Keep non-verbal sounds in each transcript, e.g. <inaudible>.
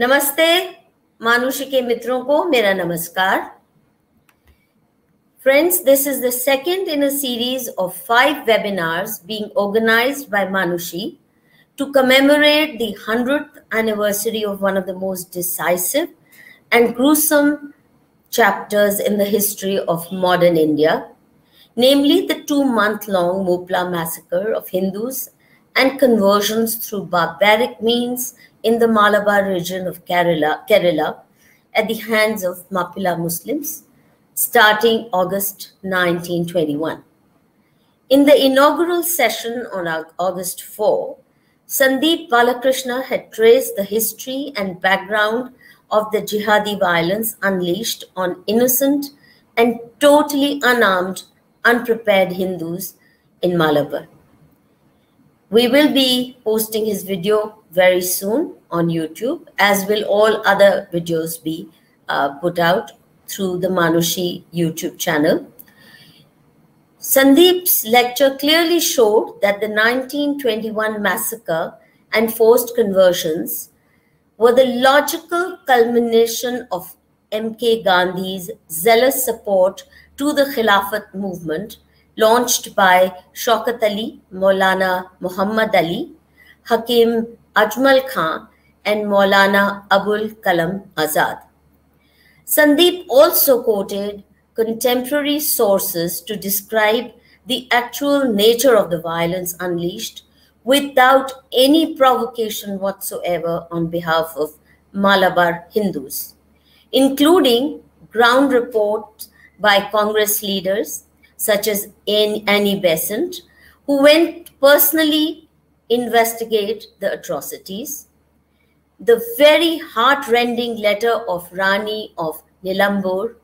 नमस्ते मानुषी के मित्रों को मेरा नमस्कार Friends, this is the second in a series of five webinars being organized by Manushi to commemorate the 100th anniversary of one of the most decisive and gruesome chapters in the history of modern India, namely the two month long Mopla massacre of Hindus and conversions through barbaric means in the Malabar region of Kerala, Kerala at the hands of Mappila Muslims starting August 1921. In the inaugural session on August 4, Sandeep Balakrishna had traced the history and background of the jihadi violence unleashed on innocent and totally unarmed, unprepared Hindus in Malabar. We will be posting his video very soon on YouTube, as will all other videos be uh, put out through the Manushi YouTube channel. Sandeep's lecture clearly showed that the 1921 massacre and forced conversions were the logical culmination of M.K. Gandhi's zealous support to the Khilafat movement launched by Shaukat Ali, Maulana Muhammad Ali, Hakim Ajmal Khan, and Maulana Abul Kalam Azad. Sandeep also quoted contemporary sources to describe the actual nature of the violence unleashed without any provocation whatsoever on behalf of Malabar Hindus, including ground reports by Congress leaders such as Annie Besant, who went personally investigate the atrocities the very heart-rending letter of Rani of Nilambur,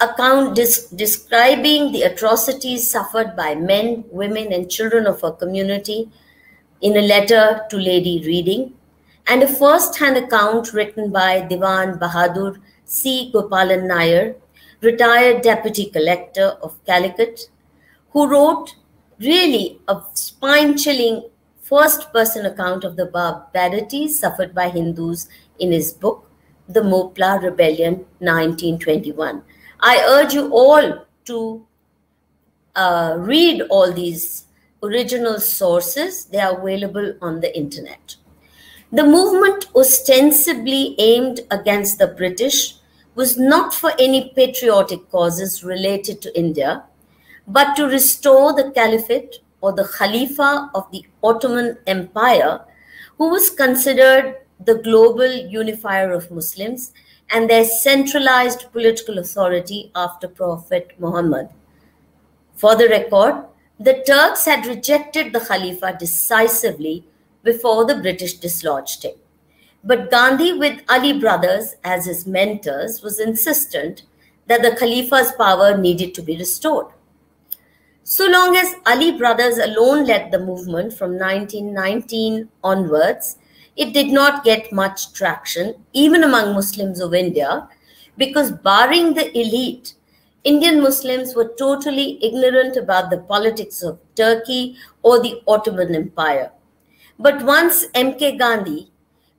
account describing the atrocities suffered by men, women, and children of her community in a letter to Lady Reading, and a first-hand account written by Diwan Bahadur C. Gopalan Nair, retired deputy collector of Calicut, who wrote really a spine-chilling first person account of the barbarities suffered by Hindus in his book, The Mopla Rebellion 1921. I urge you all to uh, read all these original sources. They are available on the internet. The movement ostensibly aimed against the British was not for any patriotic causes related to India, but to restore the caliphate or the Khalifa of the Ottoman Empire, who was considered the global unifier of Muslims and their centralized political authority after Prophet Muhammad. For the record, the Turks had rejected the Khalifa decisively before the British dislodged him. But Gandhi, with Ali brothers as his mentors, was insistent that the Khalifa's power needed to be restored. So long as Ali brothers alone led the movement from 1919 onwards, it did not get much traction, even among Muslims of India, because barring the elite, Indian Muslims were totally ignorant about the politics of Turkey or the Ottoman Empire. But once M.K. Gandhi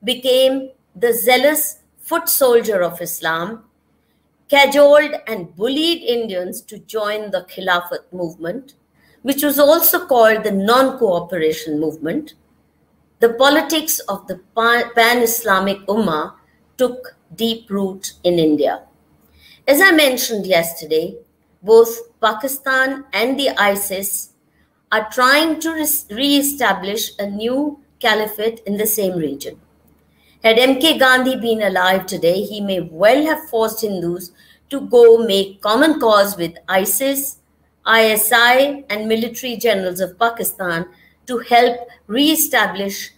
became the zealous foot soldier of Islam, cajoled and bullied Indians to join the Khilafat movement, which was also called the non cooperation movement. The politics of the pan Islamic Ummah took deep root in India. As I mentioned yesterday, both Pakistan and the ISIS are trying to re establish a new caliphate in the same region. Had MK Gandhi been alive today, he may well have forced Hindus to go make common cause with ISIS, ISI, and military generals of Pakistan to help re-establish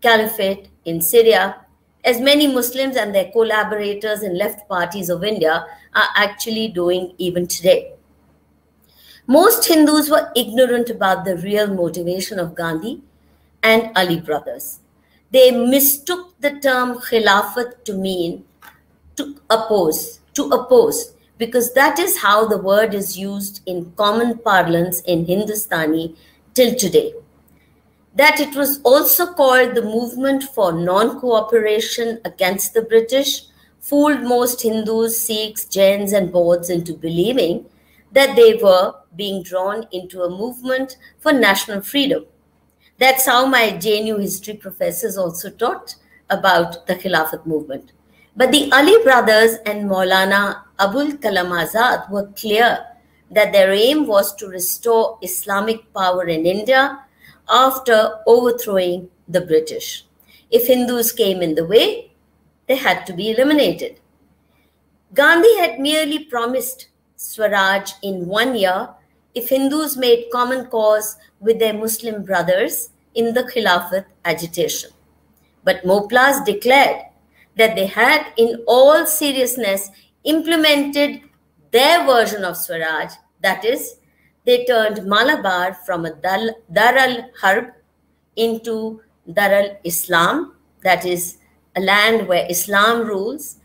caliphate in Syria, as many Muslims and their collaborators in left parties of India are actually doing even today. Most Hindus were ignorant about the real motivation of Gandhi and Ali brothers they mistook the term khilafat to mean to oppose, to oppose, because that is how the word is used in common parlance in Hindustani till today. that it was also called the Movement for Non Cooperation Against the British, fooled most Hindus, Sikhs, Jains, and Bauds into believing that they were being drawn into a movement for national freedom. That's how my JNU history professors also taught about the Khilafat movement. But the Ali brothers and Maulana Abul Kalam Azad were clear that their aim was to restore Islamic power in India after overthrowing the British. If Hindus came in the way, they had to be eliminated. Gandhi had merely promised Swaraj in one year if Hindus made common cause with their Muslim brothers in the Khilafat agitation. But Moplas declared that they had, in all seriousness, implemented their version of Swaraj, that is, they turned Malabar from a Dar al Harb into Dar al Islam, that is, a land where Islam rules,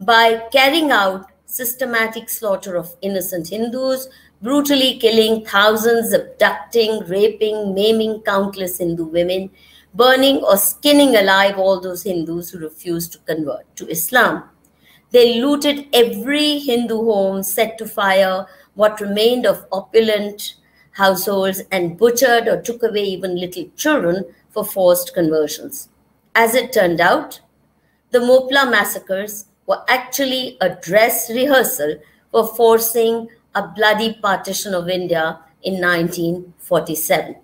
by carrying out systematic slaughter of innocent Hindus, brutally killing thousands, abducting, raping, maiming countless Hindu women, burning or skinning alive all those Hindus who refused to convert to Islam. They looted every Hindu home, set to fire what remained of opulent households, and butchered or took away even little children for forced conversions. As it turned out, the Mopla massacres were actually a dress rehearsal for forcing a bloody partition of India in 1947.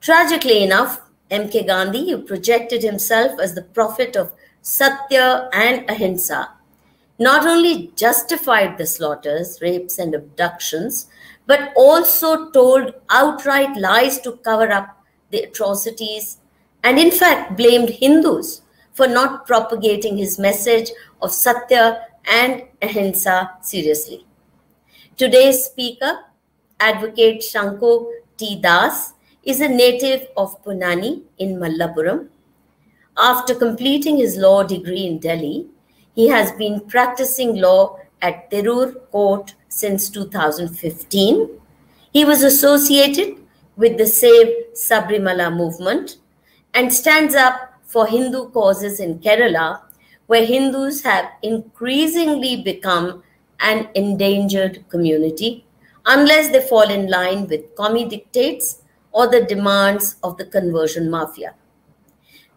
Tragically enough, M.K. Gandhi, who projected himself as the prophet of Satya and Ahimsa, not only justified the slaughters, rapes, and abductions, but also told outright lies to cover up the atrocities and, in fact, blamed Hindus for not propagating his message of Satya and Ahimsa seriously. Today's speaker, Advocate Sanku T. Das, is a native of Ponnani in Malappuram. After completing his law degree in Delhi, he has been practicing law at Tirur Court since 2015. He was associated with the Save Sabarimala movement and stands up for Hindu causes in Kerala, where Hindus have increasingly become an endangered community unless they fall in line with commie dictates or the demands of the conversion mafia.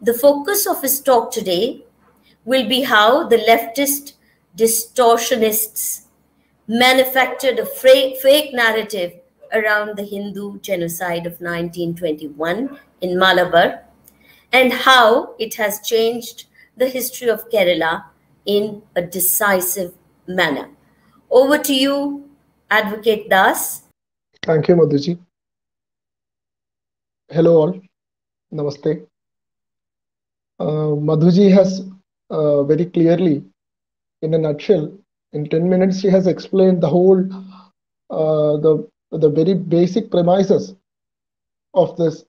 The focus of his talk today will be how the leftist distortionists manufactured a fake narrative around the Hindu genocide of 1921 in Malabar and how it has changed the history of Kerala in a decisive manner. Over to you, Advocate Das. Thank you, Madhuji. Hello all. Namaste. Uh, Madhuji has uh, very clearly, in a nutshell, in 10 minutes, she has explained the whole, uh, the, the very basic premises of this,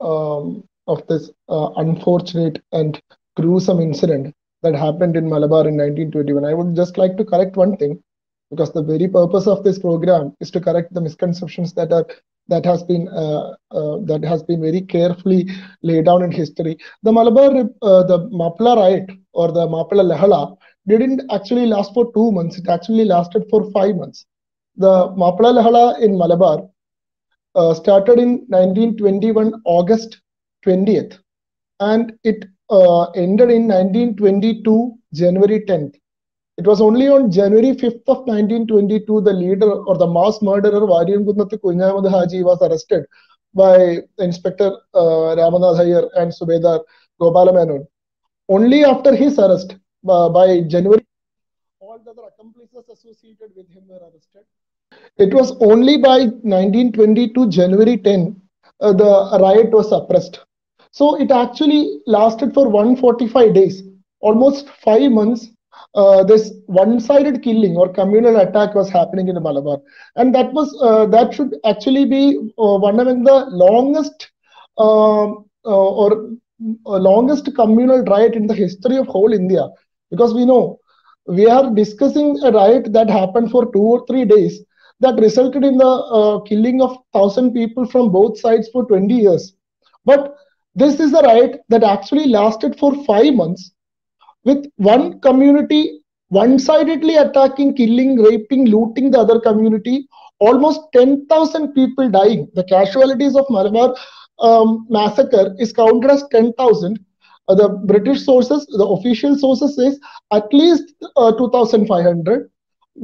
um, of this uh, unfortunate and gruesome incident that happened in Malabar in 1921. I would just like to correct one thing because the very purpose of this program is to correct the misconceptions that are that has been uh, uh, that has been very carefully laid down in history. The Malabar, uh, the Mapla riot or the Mapla Lehala didn't actually last for two months. It actually lasted for five months. The Mapla Lehala in Malabar uh, started in 1921 August 20th, and it uh, ended in 1922 January 10th. It was only on January 5th of 1922 the leader or the mass murderer Varian Kunnath Kunyamadh Haji was arrested by Inspector uh, Ramanath and Subedar Gopala Menon. Only after his arrest uh, by January, all the other accomplices associated with him were arrested. It was only by 1922 January 10 uh, the riot was suppressed. So it actually lasted for 145 days, almost five months uh, this one-sided killing or communal attack was happening in Malabar, and that was uh, that should actually be uh, one among the longest um, uh, or uh, longest communal riot in the history of whole India, because we know we are discussing a riot that happened for two or three days that resulted in the killing of thousand people from both sides for 20 years. But this is a riot that actually lasted for five months with one community one-sidedly attacking, killing, raping, looting the other community, almost 10,000 people dying. The casualties of Malabar um, massacre is counted as 10,000. Uh, the British sources, the official sources says at least uh, 2,500.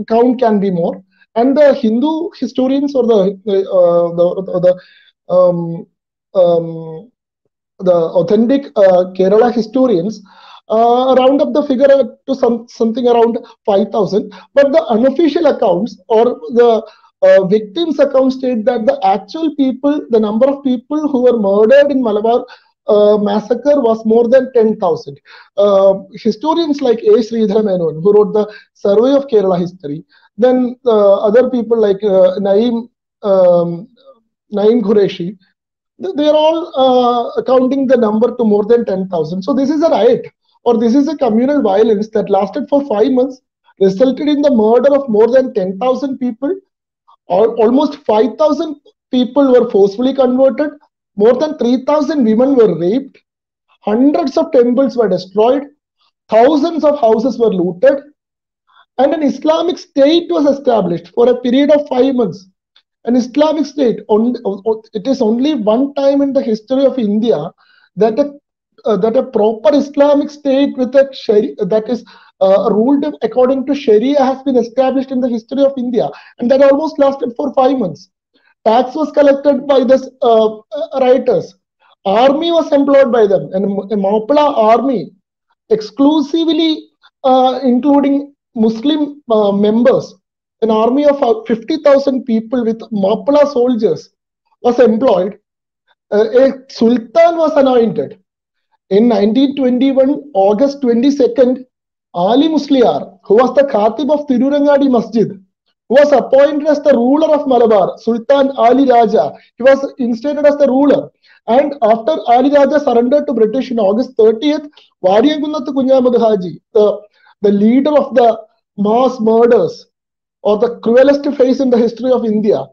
Count can be more. And the Hindu historians or the uh, the, the um, um, the authentic uh, Kerala historians uh, round up the figure to some something around 5000 but the unofficial accounts or the uh, victims account state that the actual people the number of people who were murdered in malabar uh, massacre was more than 10,000. Uh, historians like A. Sridhar Menon, who wrote the Survey of Kerala History, then uh, other people like uh, Naim, um, Naim Qureshi, they are all uh, accounting the number to more than 10,000. So this is a riot or this is a communal violence that lasted for five months, resulted in the murder of more than 10,000 people, or almost 5,000 people were forcefully converted, more than 3,000 women were raped, hundreds of temples were destroyed, thousands of houses were looted, and an Islamic state was established for a period of five months. An Islamic state, on, it is only one time in the history of India that a uh, that a proper Islamic state with a Sharia, that is uh, ruled according to Sharia has been established in the history of India, and that almost lasted for five months. Tax was collected by the uh, writers. Army was employed by them, and a Mapla army, exclusively uh, including Muslim uh, members, an army of 50,000 people with Mapla soldiers was employed. Uh, a sultan was anointed in 1921, August 22nd, Ali Musliar, who was the Khatib of Tirurangadi Masjid, who was appointed as the ruler of Malabar, Sultan Ali Raja. He was instated as the ruler. And after Ali Raja surrendered to British in August 30th, Wadiyankunnathu Kunyamadu Haji, the, the leader of the mass murders or the cruelest face in the history of India,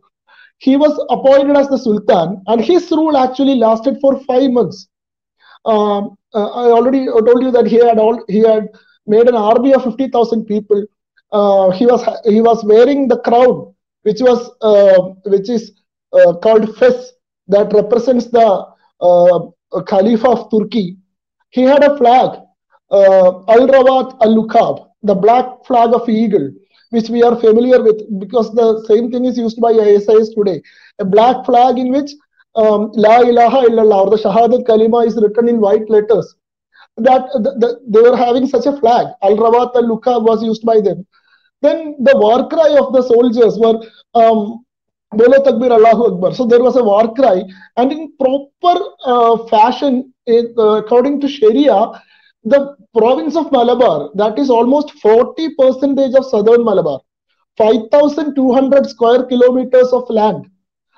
he was appointed as the Sultan and his rule actually lasted for five months. Um, uh, I already told you that he had all he had made an army of 50,000 people. Uh, he was he was wearing the crown, which was uh, which is called fez, that represents the Caliph of Turkey. He had a flag, Al Rawat Al Lukab, the black flag of eagle, which we are familiar with because the same thing is used by ISIS today. A black flag in which um, La ilaha illallah or the Shahadat Kalima is written in white letters. That the, the, they were having such a flag. Al Rawat al Luka was used by them. Then the war cry of the soldiers were um, Takbir Allahu Akbar. So there was a war cry, and in proper uh, fashion, uh, according to Sharia, the province of Malabar, that is almost 40 percentage of southern Malabar, 5,200 square kilometers of land,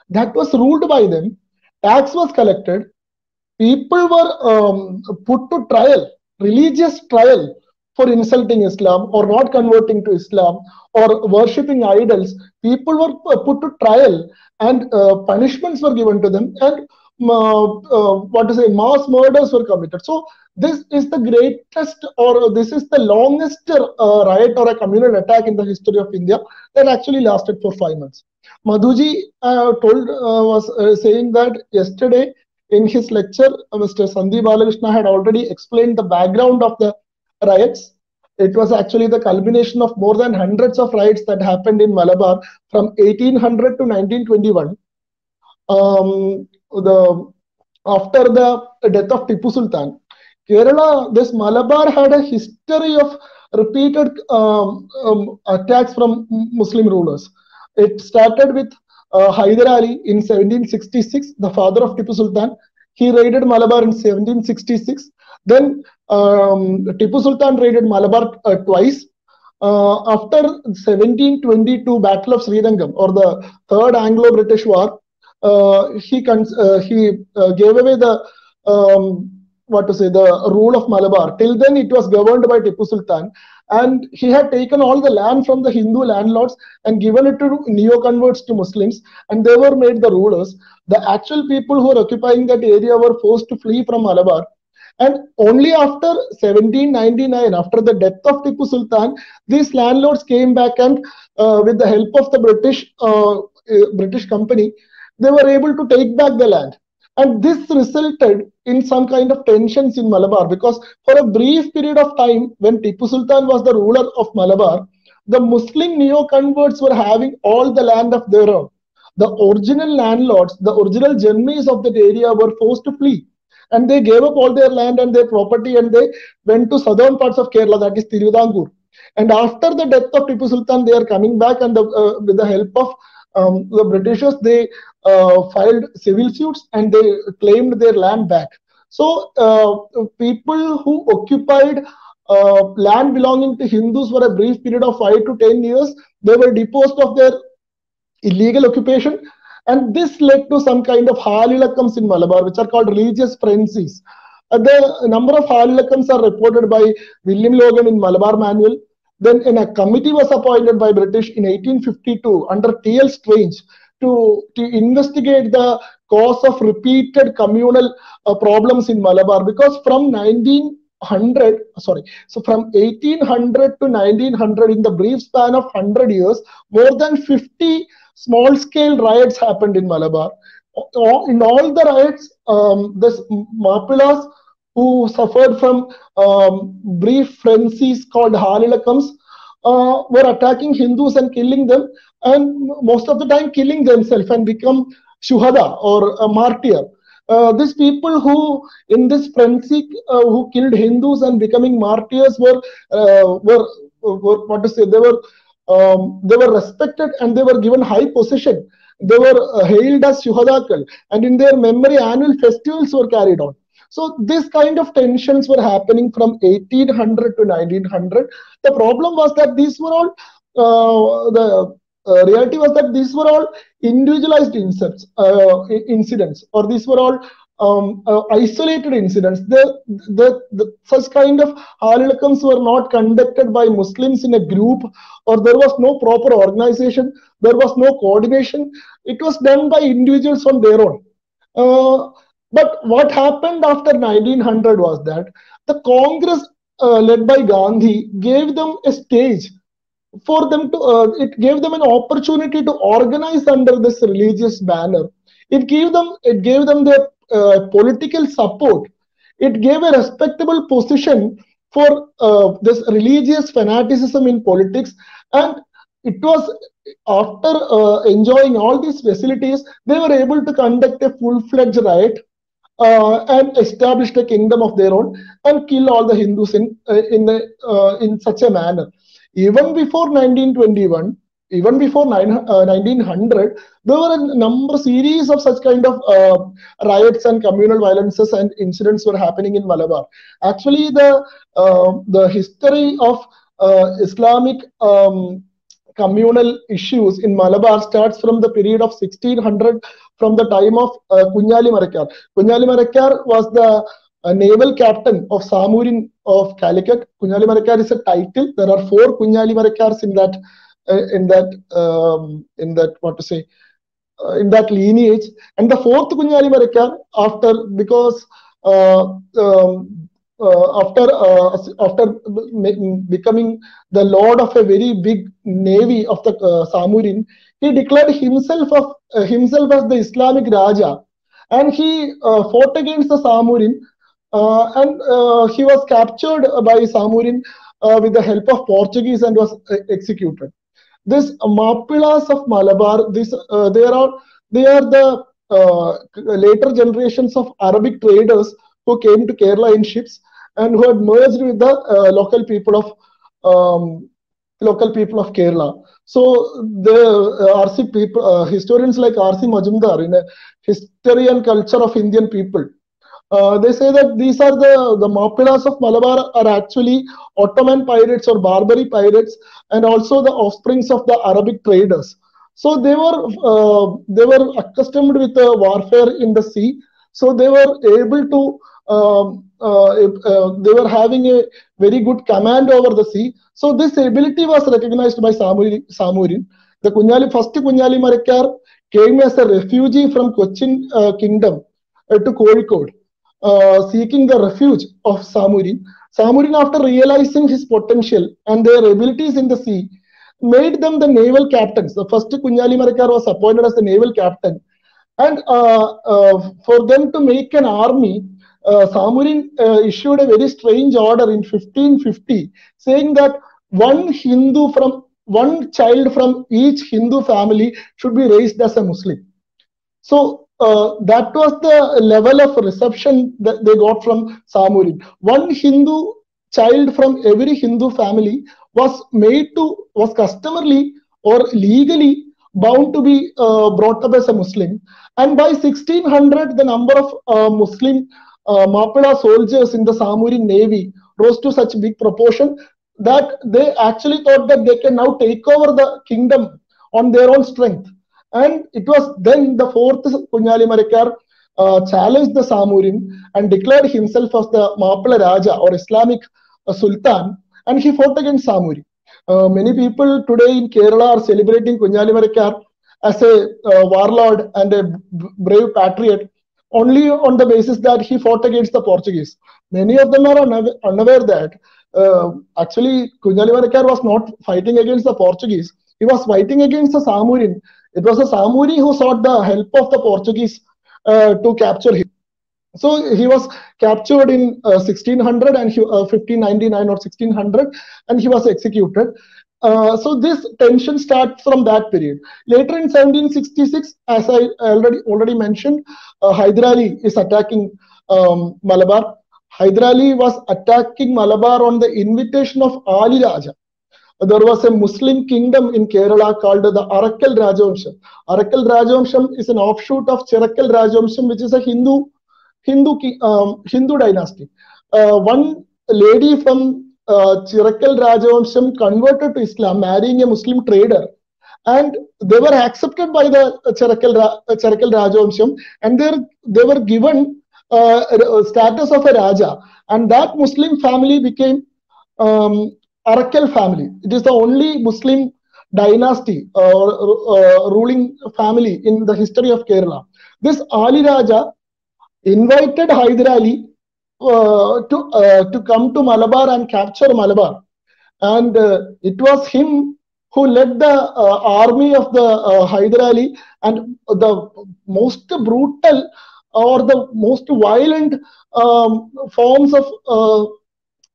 that was ruled by them tax was collected, people were um, put to trial, religious trial for insulting Islam or not converting to Islam or worshipping idols. People were uh, put to trial and uh, punishments were given to them and uh, uh, what to say, mass murders were committed. So this is the greatest or this is the longest uh, riot or a communal attack in the history of India that actually lasted for five months. Madhuji uh, told uh, was uh, saying that yesterday in his lecture, Mr. Sandeep Balakrishna had already explained the background of the riots. It was actually the culmination of more than hundreds of riots that happened in Malabar from 1800 to 1921. Um, the after the death of Tipu Sultan, Kerala, this Malabar had a history of repeated um, um, attacks from Muslim rulers. It started with uh, Hyder Ali in 1766, the father of Tipu Sultan. He raided Malabar in 1766. Then um, Tipu Sultan raided Malabar uh, twice. Uh, after 1722 Battle of Srirangam or the Third Anglo-British War, uh, he uh, he uh, gave away the um, what to say the rule of Malabar. Till then, it was governed by Tipu Sultan, and he had taken all the land from the Hindu landlords and given it to neo converts to Muslims, and they were made the rulers. The actual people who were occupying that area were forced to flee from Malabar. And only after 1799, after the death of Tipu Sultan, these landlords came back and, uh, with the help of the British uh, uh British company, they were able to take back the land. And this resulted in some kind of tensions in Malabar because for a brief period of time, when Tipu Sultan was the ruler of Malabar, the Muslim neo-converts were having all the land of their own. The original landlords, the original Janmis of that area were forced to flee. And they gave up all their land and their property and they went to southern parts of Kerala, that is Tiruvidampur. And after the death of Tipu Sultan, they are coming back and the, uh, with the help of um, the Britishers, they filed civil suits and they claimed their land back. So uh, people who occupied uh, land belonging to Hindus for a brief period of five to ten years, they were deposed of their illegal occupation. And this led to some kind of halilakams in Malabar, which are called religious frenzies. Uh, the number of halilakams are reported by William Logan in Malabar Manual. Then a committee was appointed by British in 1852 under T.L. Strange to, to investigate the cause of repeated communal uh, problems in Malabar because from 1900, sorry, so from 1800 to 1900, in the brief span of 100 years, more than 50 small scale riots happened in Malabar. In all the riots, um, the Mappilas who suffered from um, brief frenzies called Halilakams uh, were attacking Hindus and killing them and most of the time killing themselves and become shuhada or a martyr. Uh, these people who in this frenzy uh, who killed Hindus and becoming martyrs were uh, were, were what to say they were um, they were respected and they were given high position. They were uh, hailed as shuhadakal and in their memory annual festivals were carried on. So this kind of tensions were happening from 1800 to 1900. The problem was that these were all uh, the uh, reality was that these were all individualized incidents, uh, incidents or these were all um, uh, isolated incidents. The, the, the, such kind of halilakams were not conducted by Muslims in a group or there was no proper organization, there was no coordination. It was done by individuals on their own. Uh, but what happened after 1900 was that the Congress uh, led by Gandhi gave them a stage for them to uh, it gave them an opportunity to organize under this religious banner. It gave them it gave them the uh, political support. It gave a respectable position for uh, this religious fanaticism in politics. And it was after uh, enjoying all these facilities they were able to conduct a full-fledged riot uh, and establish a kingdom of their own and kill all the hindus in uh, in in such a manner even before 1921, even before nine, uh, 1900, there were a number series of such kind of uh, riots and communal violences and incidents were happening in Malabar. Actually, the uh, the history of uh, Islamic um, communal issues in Malabar starts from the period of 1600, from the time of uh, Kunyali Marakkar. Kunyali Marakkar was the a naval captain of Zamorin of Calicut. Kunyali is a title. There are four Kunyali in that uh, in that um, in that what to say uh, in that lineage. And the fourth Kunyali after because uh, um, uh, after uh, after becoming the lord of a very big navy of the uh, Zamorin, he declared himself of himself as the Islamic Raja, and he fought against the Zamorin and uh, he was captured by Zamorin uh, with the help of Portuguese and was executed. This Mappilas of Malabar, this they are they are the later generations of Arabic traders who came to Kerala in ships and who had merged with the local people of um, local people of Kerala. So the uh, RC people, uh, historians like RC Majumdar in a history and culture of Indian people, uh, they say that these are the, the Mappilas of Malabar are actually Ottoman pirates or Barbary pirates and also the offsprings of the Arabic traders. So they were uh, they were accustomed with uh, warfare in the sea. So they were able to, um, uh, uh, they were having a very good command over the sea. So this ability was recognized by Samuri, Zamorin. The Kunyali, first Kunyali Marakkar came as a refugee from Cochin kingdom to Kozhikode, uh, seeking the refuge of Zamorin. Zamorin, after realizing his potential and their abilities in the sea, made them the naval captains. The first Kunyali Marakkar was appointed as the naval captain. And uh, uh, for them to make an army, uh, Zamorin uh, issued a very strange order in 1550 saying that one Hindu from one child from each Hindu family should be raised as a Muslim. So uh, that was the level of reception that they got from Zamorin. One Hindu child from every Hindu family was made to, was customarily or legally bound to be uh, brought up as a Muslim. And by 1600, the number of uh, Muslim uh, Mappada soldiers in the Zamorin navy rose to such a big proportion that they actually thought that they can now take over the kingdom on their own strength. And it was then the fourth Kunyali Marakkar uh, challenged the Zamorin and declared himself as the Mappada Raja or Islamic uh, Sultan, and he fought against Samuri. Uh, many people today in Kerala are celebrating Kunyali Marakkar as a uh, warlord and a brave patriot only on the basis that he fought against the Portuguese. Many of them are unaware that uh, actually Kunyali Marakkar was not fighting against the Portuguese. He was fighting against the Zamorin. It was the Samuri who sought the help of the Portuguese uh, to capture him. So he was captured in uh, 1600 and he, 1599 uh, or 1600 and he was executed. Uh, so this tension starts from that period. Later in 1766, as I already already mentioned, uh, Hyder Ali is attacking um, Malabar. Hyder Ali was attacking Malabar on the invitation of Ali Raja. There was a Muslim kingdom in Kerala called the Arakkal Rajamsham. Arakkal Rajamsham is an offshoot of Chirakkal Rajamsham, which is a Hindu Hindu um, Hindu dynasty. Uh, one lady from uh, Chirakkal Rajamsham converted to Islam, marrying a Muslim trader, and they were accepted by the Chirakkal, Chirakkal Rajamsham, and they they were given uh, status of a Raja, and that Muslim family became um, Arakkal family. It is the only Muslim dynasty or uh, ruling family in the history of Kerala. This Ali Raja invited Hyder Ali uh, to uh, to come to Malabar and capture Malabar, and uh, it was him who led the uh, army of the uh, Hyder Ali, and the most brutal or the most violent um, forms of uh,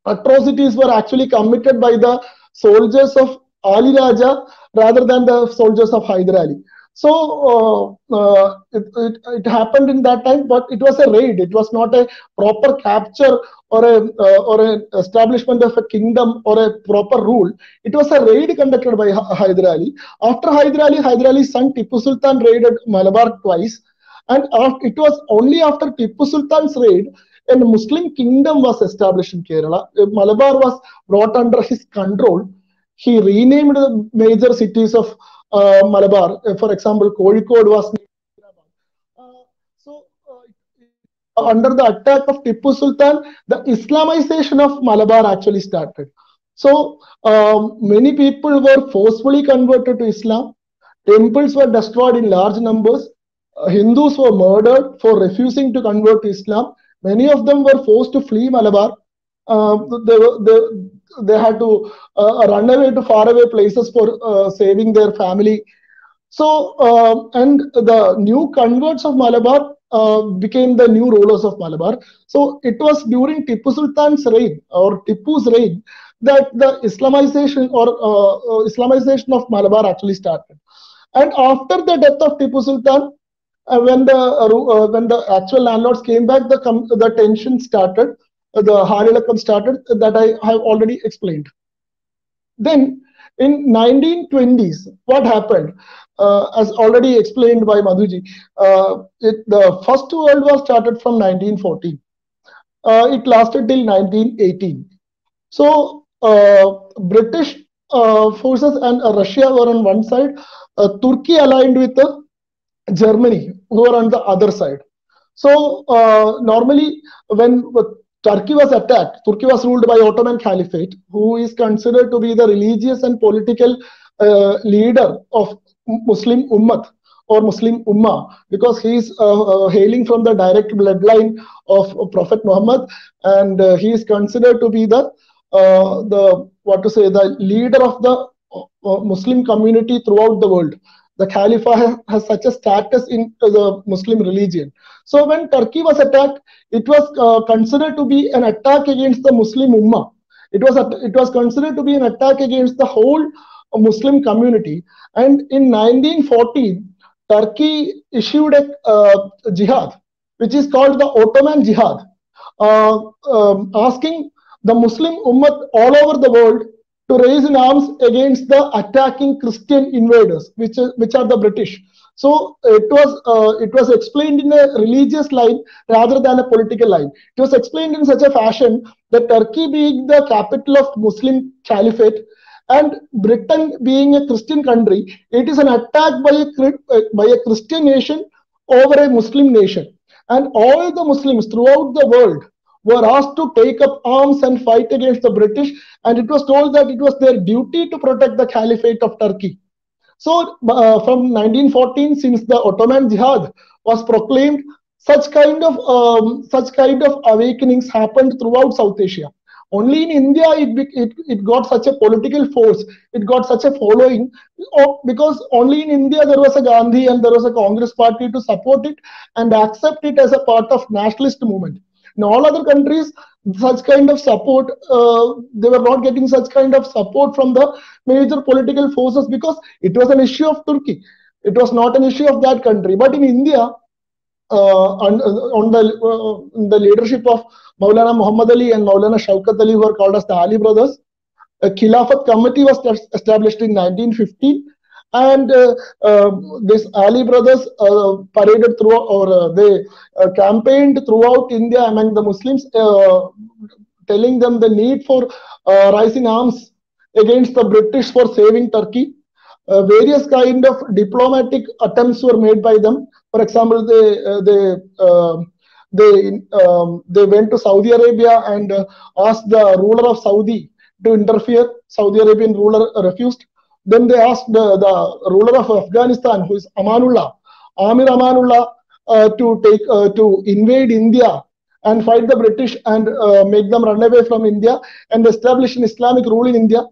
atrocities were actually committed by the soldiers of Ali Raja rather than the soldiers of Hyder Ali. So uh, uh, it, it, it, happened in that time, but it was a raid. It was not a proper capture or a uh, or an establishment of a kingdom or a proper rule. It was a raid conducted by Hyder Ali. After Hyder Ali, Hyder Ali's son Tipu Sultan raided Malabar twice, and after, it was only after Tipu Sultan's raid a Muslim kingdom was established in Kerala. Malabar was brought under his control. He renamed the major cities of uh, Malabar. Uh, for example, Kozhikode was uh, so uh, under the attack of Tipu Sultan, the Islamization of Malabar actually started. So um, many people were forcefully converted to Islam. Temples were destroyed in large numbers. Uh, Hindus were murdered for refusing to convert to Islam. Many of them were forced to flee Malabar. Uh, they, they, they had to uh, run away to faraway places for uh, saving their family. So, uh, and the new converts of Malabar uh, became the new rulers of Malabar. So, it was during Tipu Sultan's reign or Tipu's reign that the Islamization or uh, Islamization of Malabar actually started. And after the death of Tipu Sultan, uh, when the uh, when the actual landlords came back, the the tension started the Halilakam started that I have already explained. Then in 1920s, what happened? Uh, as already explained by Madhuji, uh, it, the First World War started from 1914. Uh, it lasted till 1918. So uh, British uh, forces and Russia were on one side, Turkey aligned with Germany, who are on the other side. So uh, normally when Turkey was attacked, Turkey was ruled by Ottoman Caliphate, who is considered to be the religious and political uh, leader of Muslim Ummah or Muslim Ummah because he is uh, uh, hailing from the direct bloodline of Prophet Muhammad and uh, he is considered to be the uh, the what to say the leader of the Muslim community throughout the world. The Khalifa has such a status in the Muslim religion. So when Turkey was attacked, it was uh, considered to be an attack against the Muslim Ummah. It was a, it was considered to be an attack against the whole Muslim community. And in 1914, Turkey issued a uh, jihad, which is called the Ottoman Jihad, uh, um, asking the Muslim Ummah all over the world to raise in arms against the attacking Christian invaders, which, which are the British. So it was uh, it was explained in a religious line rather than a political line. It was explained in such a fashion that Turkey being the capital of Muslim Caliphate and Britain being a Christian country, it is an attack by a by a Christian nation over a Muslim nation, and all the Muslims throughout the world were asked to take up arms and fight against the British, and it was told that it was their duty to protect the Caliphate of Turkey. So, uh, from 1914, since the Ottoman Jihad was proclaimed, such kind of um, such kind of awakenings happened throughout South Asia. Only in India it, it it got such a political force, it got such a following, because only in India there was a Gandhi and there was a Congress party to support it and accept it as a part of nationalist movement. In all other countries, such kind of support, uh, they were not getting such kind of support from the major political forces because it was an issue of Turkey. It was not an issue of that country. But in India, uh, on, on the, uh, the leadership of Maulana Muhammad Ali and Maulana Shaukat Ali, who are called as the Ali brothers, a Khilafat committee was established in 1915 and uh, uh, this Ali brothers uh, paraded through or they campaigned throughout India among the Muslims, telling them the need for rising arms against the British for saving Turkey. Uh, various kind of diplomatic attempts were made by them. For example, they uh, they uh, they um, they went to Saudi Arabia and asked the ruler of Saudi to interfere. Saudi Arabian ruler refused. Then they asked the, the ruler of Afghanistan, who is Amanullah, Amir Amanullah, uh, to take uh, to invade India and fight the British and uh, make them run away from India and establish an Islamic rule in India.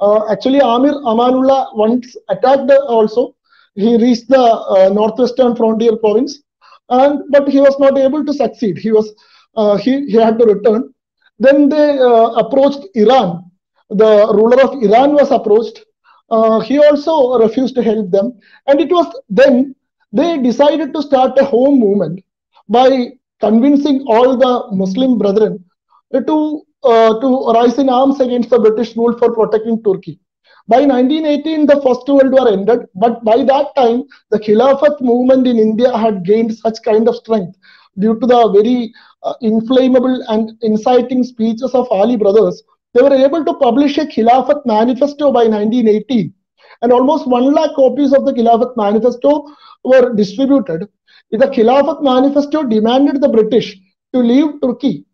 Uh, actually, Amir Amanullah once attacked also. He reached the uh, northwestern frontier province, and but he was not able to succeed. He was uh, he he had to return. Then they approached Iran. The ruler of Iran was approached uh, he also refused to help them. And it was then they decided to start a home movement by convincing all the Muslim brethren to, uh, to rise in arms against the British rule for protecting Turkey. By 1918, the First World War ended, but by that time, the Khilafat movement in India had gained such kind of strength due to the very uh, inflammable and inciting speeches of Ali brothers they were able to publish a Khilafat manifesto by 1918, and almost 1 lakh copies of the Khilafat manifesto were distributed. The Khilafat manifesto demanded the British to leave Turkey.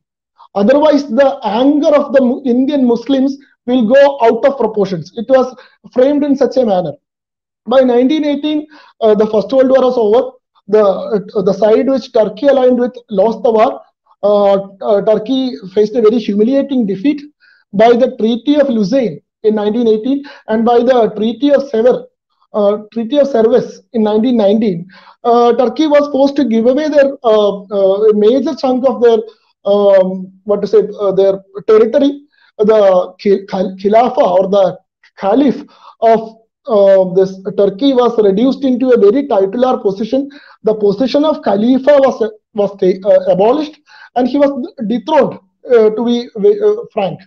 Otherwise, the anger of the Indian Muslims will go out of proportions. It was framed in such a manner. By 1918, uh, the First World War was over. The, uh, the side which Turkey aligned with lost the war. Uh, uh Turkey faced a very humiliating defeat by the Treaty of Lausanne in 1918 and by the Treaty of Sevres, uh, Treaty of Sevres in 1919, uh, Turkey was forced to give away their uh, uh major chunk of their um, what to say uh, their territory. The Khilafah or the Caliph of uh, this Turkey was reduced into a very titular position. The position of Khalifa was was abolished, and he was dethroned. to be frank,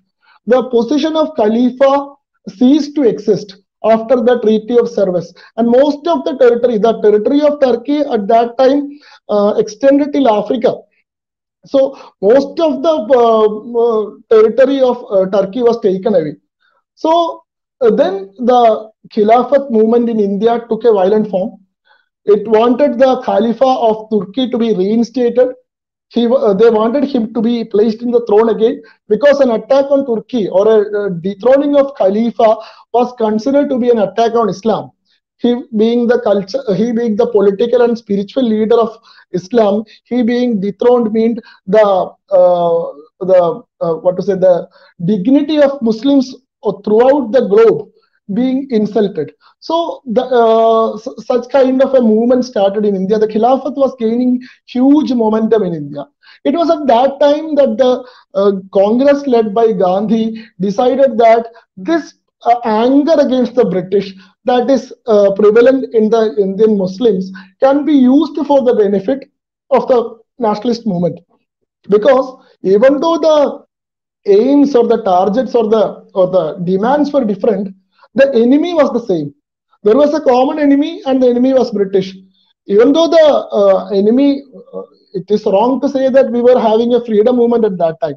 the position of Khalifa ceased to exist after the Treaty of Sevres. And most of the territory, the territory of Turkey at that time uh, extended till Africa. So most of the uh, uh, territory of uh, Turkey was taken away. So uh, then the Khilafat movement in India took a violent form. it wanted the Khalifa of Turkey to be reinstated. He, uh, they wanted him to be placed in the throne again because an attack on Turkey or a, a dethroning of Khalifa was considered to be an attack on Islam. He being the culture he being the political and spiritual leader of islam he being dethroned meant the uh, the uh, what to say the dignity of muslims throughout the globe being insulted. So the uh, such kind of a movement started in india. The khilafat was gaining huge momentum in india. It was at that time that the uh, congress led by gandhi decided that this uh, anger against the British that is uh, prevalent in the Indian Muslims can be used for the benefit of the nationalist movement. Because even though the aims or the targets or the or the demands were different, the enemy was the same. There was a common enemy, and the enemy was British. Even though the uh, enemy, uh, it is wrong to say that we were having a freedom movement at that time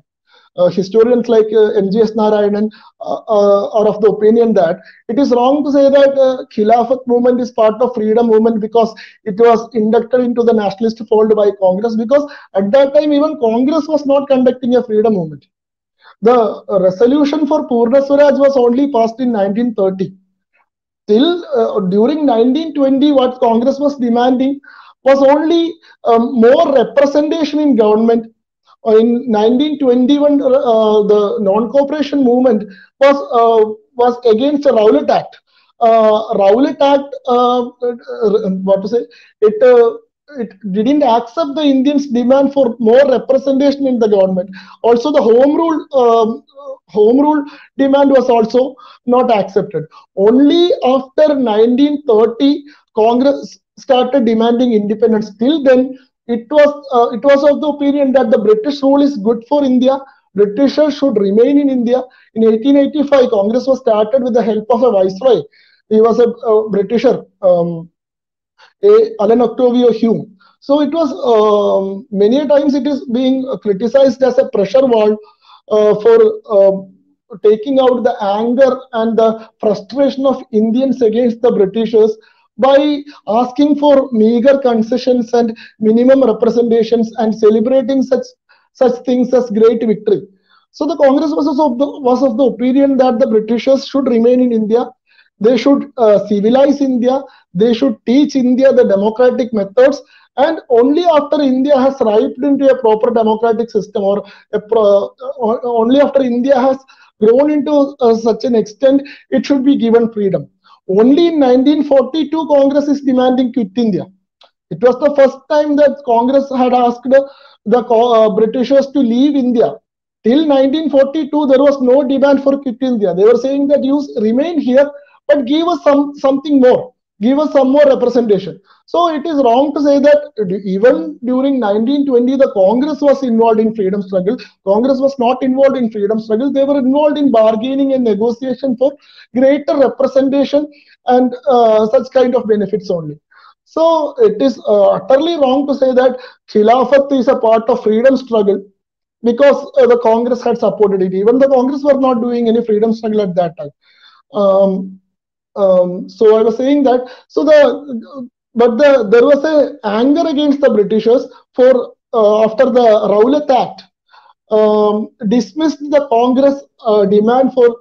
uh, historians like uh, M.G.S. Narayanan uh, uh, are of the opinion that it is wrong to say that uh, Khilafat movement is part of freedom movement because it was inducted into the nationalist fold by Congress because at that time even Congress was not conducting a freedom movement. The resolution for Purna Swaraj was only passed in 1930. Till uh, during 1920, what Congress was demanding was only um, more representation in government in 1921, uh, the non-cooperation movement was uh, was against the Rowlatt Act. Uh, Rowlatt Act, uh, uh, what to say, it uh, it didn't accept the Indians' demand for more representation in the government. Also, the home rule um, home rule demand was also not accepted. Only after 1930, Congress started demanding independence. Till then, it was uh, it was of the opinion that the British rule is good for India. Britishers should remain in India. In 1885, Congress was started with the help of a viceroy. He was a, a Britisher, um, a Allan Octavian Hume. So it was um, many times it is being criticized as a pressure valve uh, for uh, taking out the anger and the frustration of Indians against the Britishers by asking for meager concessions and minimum representations and celebrating such such things as great victory. So the Congress was of the, was of the opinion that the Britishers should remain in India. They should uh, civilize India. They should teach India the democratic methods. And only after India has ripened into a proper democratic system, or pro, only after India has grown into uh, such an extent, it should be given freedom. Only in 1942, Congress is demanding quit India. It was the first time that Congress had asked the uh, Britishers to leave India. Till 1942, there was no demand for quit India. They were saying that you remain here, but give us some something more. Give us some more representation. So it is wrong to say that even during 1920, the Congress was involved in freedom struggle. Congress was not involved in freedom struggle. They were involved in bargaining and negotiation for greater representation and uh, such kind of benefits only. So it is uh, utterly wrong to say that Khilafat is a part of freedom struggle because uh, the Congress had supported it. Even the Congress were not doing any freedom struggle at that time. Um, um, so I was saying that so the but the there was a anger against the Britishers for uh, after the Rowlatt Act um, dismissed the Congress uh, demand for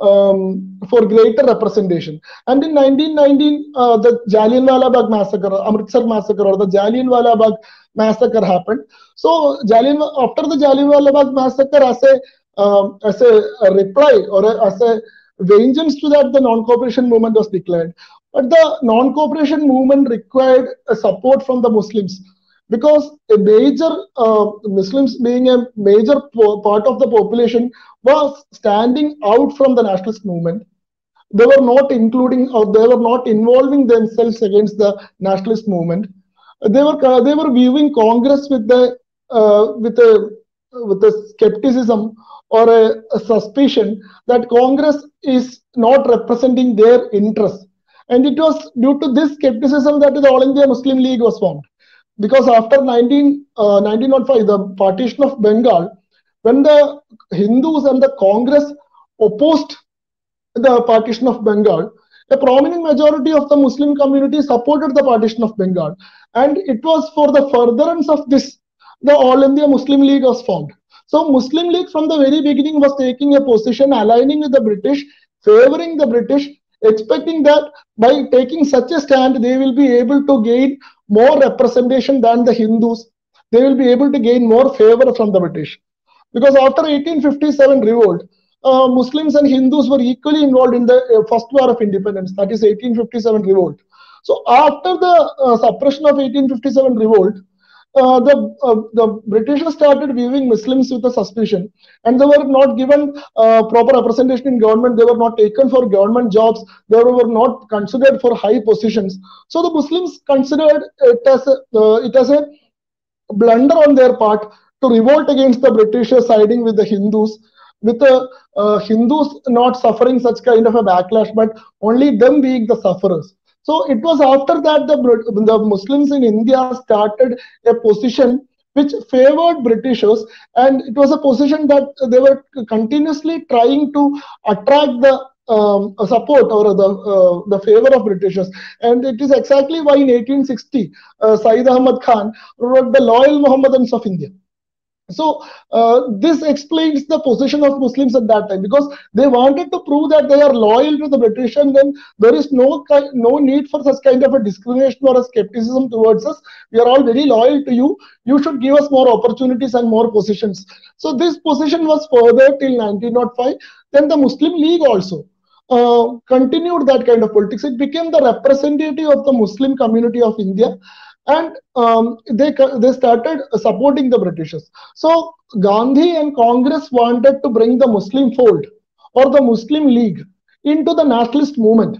um, for greater representation. And in 1919, uh, the Jallianwala Bagh massacre, Amritsar massacre, or the Jallianwala Bagh massacre happened. So after the Jallianwala Bagh massacre, as a um, as a, a reply or a, as a vengeance to that, the non-cooperation movement was declared. But the non-cooperation movement required support from the Muslims because a major uh, Muslims being a major part of the population was standing out from the nationalist movement. They were not including or they were not involving themselves against the nationalist movement. They were they were viewing Congress with the uh, with a with a skepticism or a, a suspicion that Congress is not representing their interests and it was due to this skepticism that the All India Muslim League was formed. Because after 19, uh, 1905, the partition of Bengal, when the Hindus and the Congress opposed the partition of Bengal, a prominent majority of the Muslim community supported the partition of Bengal. And it was for the furtherance of this, the All India Muslim League was formed. So Muslim League from the very beginning was taking a position aligning with the British, favoring the British, expecting that by taking such a stand, they will be able to gain more representation than the Hindus. They will be able to gain more favor from the British. Because after 1857 revolt, uh, Muslims and Hindus were equally involved in the uh, first war of independence, that is 1857 revolt. So after the uh, suppression of 1857 revolt, uh, the uh, the Britishers started viewing Muslims with a suspicion, and they were not given uh, proper representation in government. They were not taken for government jobs. They were not considered for high positions. So the Muslims considered it as a, it as a blunder on their part to revolt against the Britishers, siding with the Hindus with the uh, Hindus not suffering such kind of a backlash, but only them being the sufferers. So it was after that the, the Muslims in India started a position which favored Britishers, and it was a position that they were continuously trying to attract the um, support or the uh, the favor of Britishers, and it is exactly why in 1860 uh, Syed Ahmad Khan wrote the Loyal Mohammedans of India. So uh, this explains the position of Muslims at that time because they wanted to prove that they are loyal to the British and then there is no no need for such kind of a discrimination or a skepticism towards us. We are all very loyal to you. You should give us more opportunities and more positions. So this position was further till 1905. Then the Muslim League also uh, continued that kind of politics. It became the representative of the Muslim community of India and um, they they started supporting the Britishers. So Gandhi and Congress wanted to bring the Muslim fold or the Muslim League into the nationalist movement.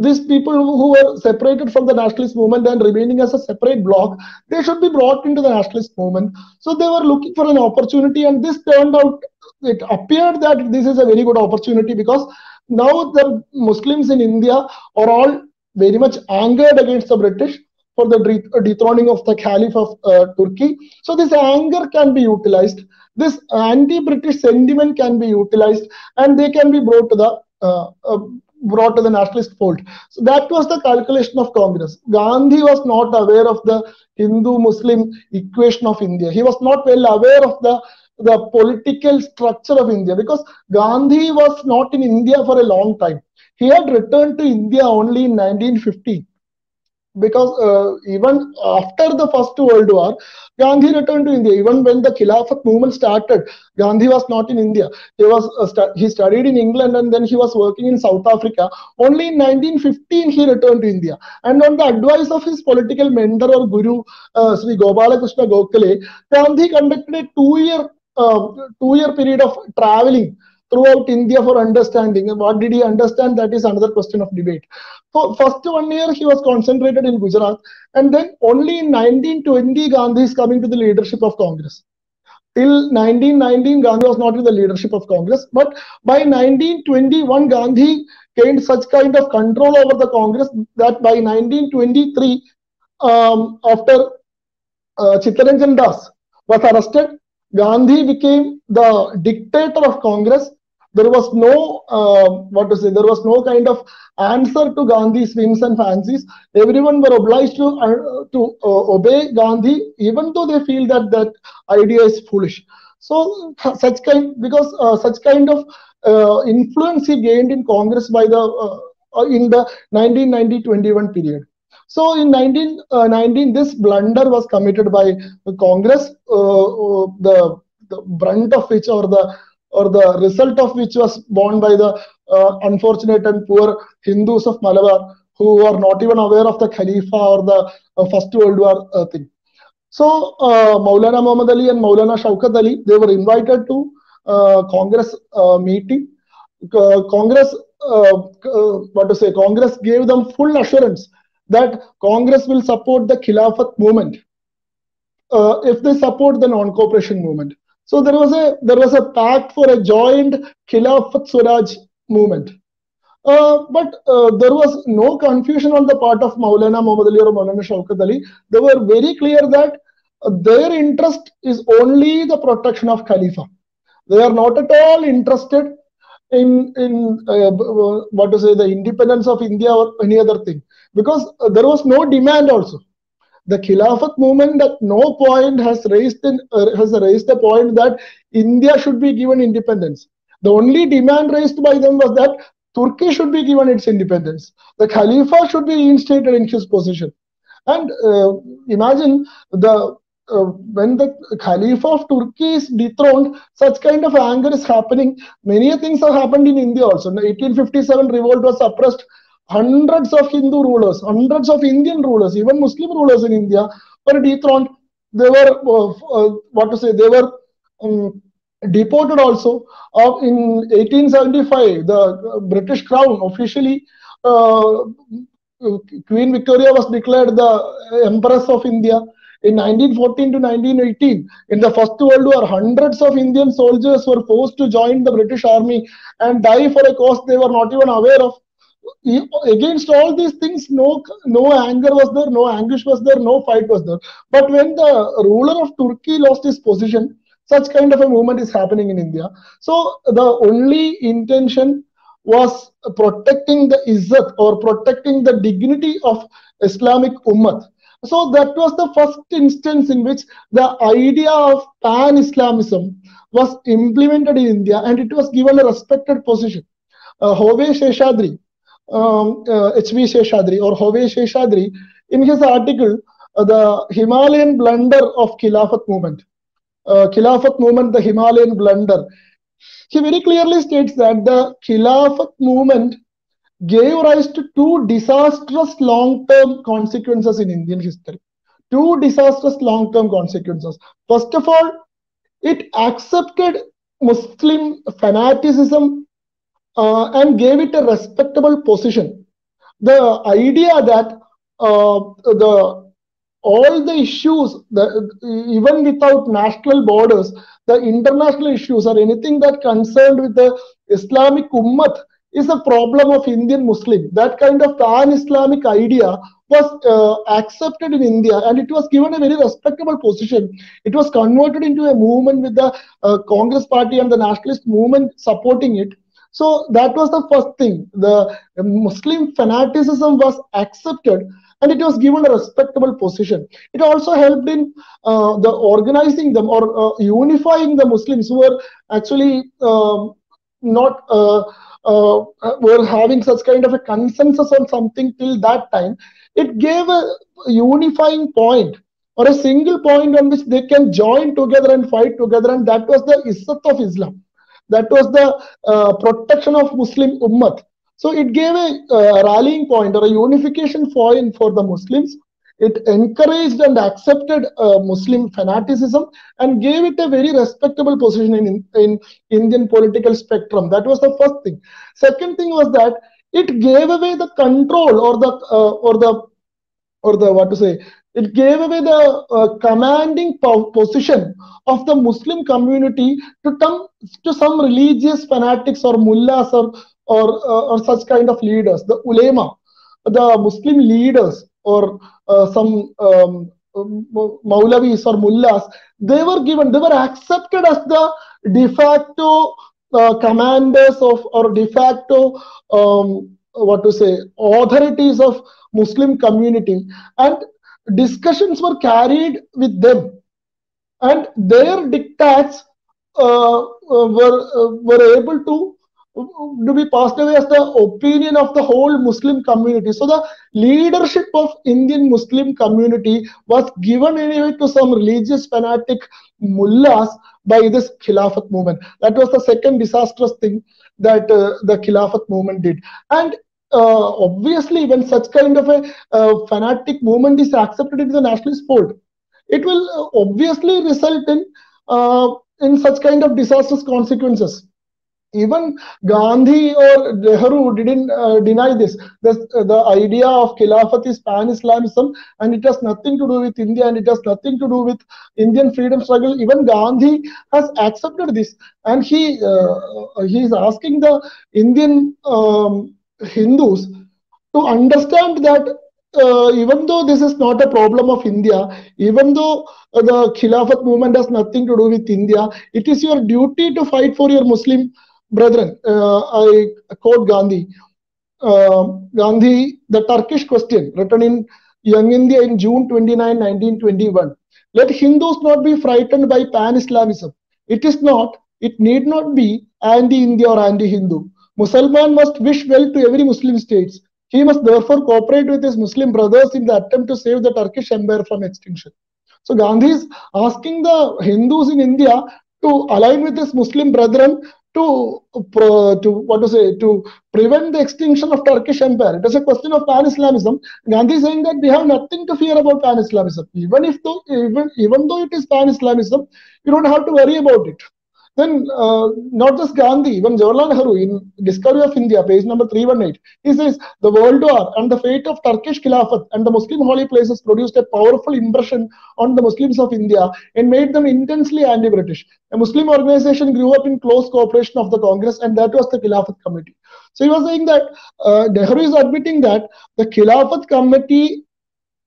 These people who were separated from the nationalist movement and remaining as a separate bloc, they should be brought into the nationalist movement. So they were looking for an opportunity, and this turned out. It appeared that this is a very good opportunity because now the Muslims in India are all very much angered against the British for the dethroning of the Caliph of uh, Turkey. So this anger can be utilized. This anti-British sentiment can be utilized, and they can be brought to the uh, uh, brought to the nationalist fold. So that was the calculation of Congress. Gandhi was not aware of the Hindu-Muslim equation of India. He was not well aware of the the political structure of India because Gandhi was not in India for a long time. He had returned to India only in 1950 because uh, even after the First World War, Gandhi returned to India. Even when the Khilafat movement started, Gandhi was not in India. He was uh, he studied in England and then he was working in South Africa. Only in 1915 he returned to India. And on the advice of his political mentor or guru, uh, Sri Gopalakrishna Gokhale, Gandhi conducted a two-year uh, two-year period of traveling throughout India for understanding. And what did he understand? That is another question of debate. So first one year he was concentrated in Gujarat, and then only in 1920 Gandhi is coming to the leadership of Congress. Till 1919, Gandhi was not in the leadership of Congress, but by 1921, Gandhi gained such kind of control over the Congress that by 1923, um, after uh, Chittaranjan Das was arrested, Gandhi became the dictator of Congress. There was no, uh, what to say, there was no kind of answer to Gandhi's whims and fancies. Everyone were obliged to, uh, to uh, obey Gandhi, even though they feel that that idea is foolish. So such kind, because uh, such kind of uh, influence he gained in Congress by the in the 1990-21 period. So in 1919, uh, this blunder was committed by Congress, uh, the, the brunt of which or the or the result of which was borne by the uh, unfortunate and poor Hindus of Malabar who are not even aware of the Khalifa or the uh, First World War uh, thing. So Maulana Muhammad Ali and Maulana Shaukat Ali, they were invited to Congress meeting. Congress, what to say, Congress gave them full assurance that Congress will support the Khilafat movement uh, if they support the non-cooperation movement. So there was a there was a pact for a joint Khilafat Swaraj movement. Uh, but uh, there was no confusion on the part of Maulana Muhammad Ali or Maulana Shaukat Ali. They were very clear that uh, their interest is only the protection of Khalifa. They are not at all interested in in uh, what to say the independence of India or any other thing because uh, there was no demand also. The Khilafat movement at no point has raised uh, has raised the point that India should be given independence. The only demand raised by them was that Turkey should be given its independence. The Khalifa should be instated in his position. And uh, imagine the uh, when the Khalifa of Turkey is dethroned, such kind of anger is happening. Many things have happened in India also. In 1857 revolt was suppressed. Hundreds of Hindu rulers, hundreds of Indian rulers, even Muslim rulers in India were dethroned. They were, uh, uh, what to say, they were um, deported also. Uh, in 1875, the British Crown officially uh, Queen Victoria was declared the Empress of India. In 1914 to 1918, in the First World War, hundreds of Indian soldiers were forced to join the British Army and die for a cause they were not even aware of. Against all these things, no, no anger was there, no anguish was there, no fight was there. But when the ruler of Turkey lost his position, such kind of a movement is happening in India. So the only intention was protecting the izzat or protecting the dignity of Islamic Ummah. So that was the first instance in which the idea of pan-Islamism was implemented in India and it was given a respected position. Uh, Hove Seshadri, um, uh, H.V. Seshadri or Hove Seshadri, in his article, uh, The Himalayan Blunder of Khilafat Movement, uh, Khilafat Movement, the Himalayan Blunder, he very clearly states that the Khilafat movement gave rise to two disastrous long-term consequences in Indian history. Two disastrous long-term consequences. First of all, it accepted Muslim fanaticism uh, and gave it a respectable position. The idea that uh, the all the issues, the, even without national borders, the international issues or anything that concerned with the Islamic Ummah is a problem of Indian Muslim. That kind of pan-Islamic idea was uh, accepted in India and it was given a very respectable position. It was converted into a movement with the uh, Congress party and the nationalist movement supporting it. So that was the first thing. The Muslim fanaticism was accepted and it was given a respectable position. It also helped in uh, the organizing them or uh, unifying the Muslims who were actually um, not uh, uh, were having such kind of a consensus on something till that time. It gave a unifying point or a single point on which they can join together and fight together, and that was the Izzat of Islam. That was the uh, protection of Muslim Ummah. So it gave a uh, rallying point or a unification point for the Muslims. It encouraged and accepted uh, Muslim fanaticism and gave it a very respectable position in, in Indian political spectrum. That was the first thing. Second thing was that it gave away the control or the uh, or the or the what to say it gave away the uh, commanding position of the Muslim community to some to some religious fanatics or mullahs or or, uh, or such kind of leaders, the ulema, the Muslim leaders or uh, some um, Maulavis or mullahs, they were given, they were accepted as the de facto uh, commanders of or de facto um, what to say authorities of Muslim community. And discussions were carried with them and their dictats uh, uh, were uh, were able to to be passed away as the opinion of the whole Muslim community. So the leadership of Indian Muslim community was given anyway to some religious fanatic mullahs by this Khilafat movement. That was the second disastrous thing that uh, the Khilafat movement did. And obviously, when such kind of a uh, fanatic movement is accepted into the national fold, it will uh, obviously result in uh, in such kind of disastrous consequences even Gandhi or Nehru didn't uh, deny this. The, uh, the idea of Khilafat is pan-Islamism and it has nothing to do with India and it has nothing to do with Indian freedom struggle. Even Gandhi has accepted this and he, uh, he is asking the Indian um, Hindus to understand that uh, even though this is not a problem of India, even though uh, the Khilafat movement has nothing to do with India, it is your duty to fight for your Muslim brethren, uh, I quote Gandhi. Uh, Gandhi, the Turkish question, written in Young India in June 29, 1921. Let Hindus not be frightened by pan-Islamism. It is not, it need not be anti-India or anti-Hindu. Musalman must wish well to every Muslim states. He must therefore cooperate with his Muslim brothers in the attempt to save the Turkish empire from extinction. So Gandhi is asking the Hindus in India to align with his Muslim brethren to to what to say to prevent the extinction of Turkish empire. It is a question of pan-Islamism. Gandhi is saying that we have nothing to fear about pan-Islamism. Even if though even even though it is pan-Islamism, you don't have to worry about it. Then uh, not just Gandhi, even Jawaharlal Nehru in Discovery of India, page number 318, he says the world war and the fate of Turkish Khilafat and the Muslim holy places produced a powerful impression on the Muslims of India and made them intensely anti-British. A Muslim organization grew up in close cooperation of the Congress and that was the Khilafat Committee. So he was saying that uh, Nehru is admitting that the Khilafat Committee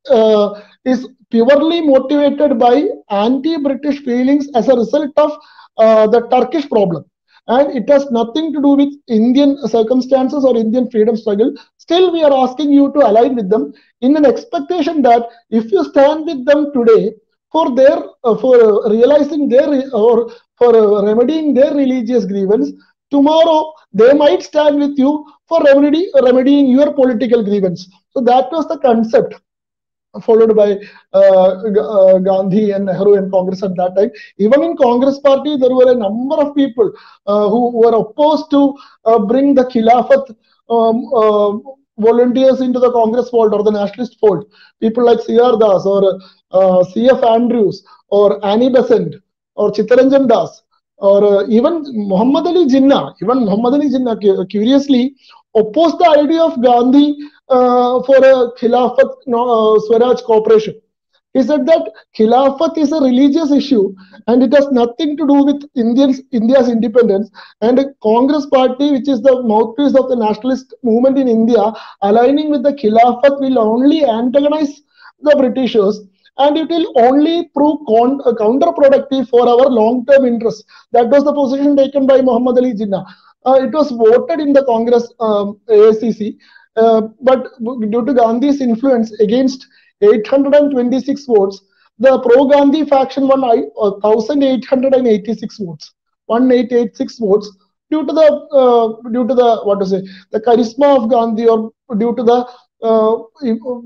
uh, is purely motivated by anti-British feelings as a result of the Turkish problem. And it has nothing to do with Indian circumstances or Indian freedom struggle. Still, we are asking you to align with them in an expectation that if you stand with them today for their uh, for realizing their or for uh, remedying their religious grievance, tomorrow they might stand with you for remedy, remedying your political grievance. So that was the concept followed by uh, uh, Gandhi and Nehru and Congress at that time. Even in Congress party, there were a number of people uh, who were opposed to uh, bring the Khilafat um, uh, volunteers into the Congress fold or the nationalist fold. People like C.R. Das or uh, C.F. Andrews or Annie Besant or Chittaranjan Das or even Muhammad Ali Jinnah. Even Muhammad Ali Jinnah, curiously, opposed the idea of Gandhi uh, for a Khilafat uh, Swaraj cooperation. He said that Khilafat is a religious issue and it has nothing to do with Indians, India's independence. And the Congress party, which is the mouthpiece of the nationalist movement in India, aligning with the Khilafat will only antagonize the Britishers and it will only prove uh, counterproductive for our long-term interests. That was the position taken by Muhammad Ali Jinnah. Uh, it was voted in the Congress um, AICC uh, but due to Gandhi's influence against 826 votes, the pro-Gandhi faction won 1,886 votes, 1886 votes due to the uh, due to the what to say the charisma of Gandhi or due to the uh,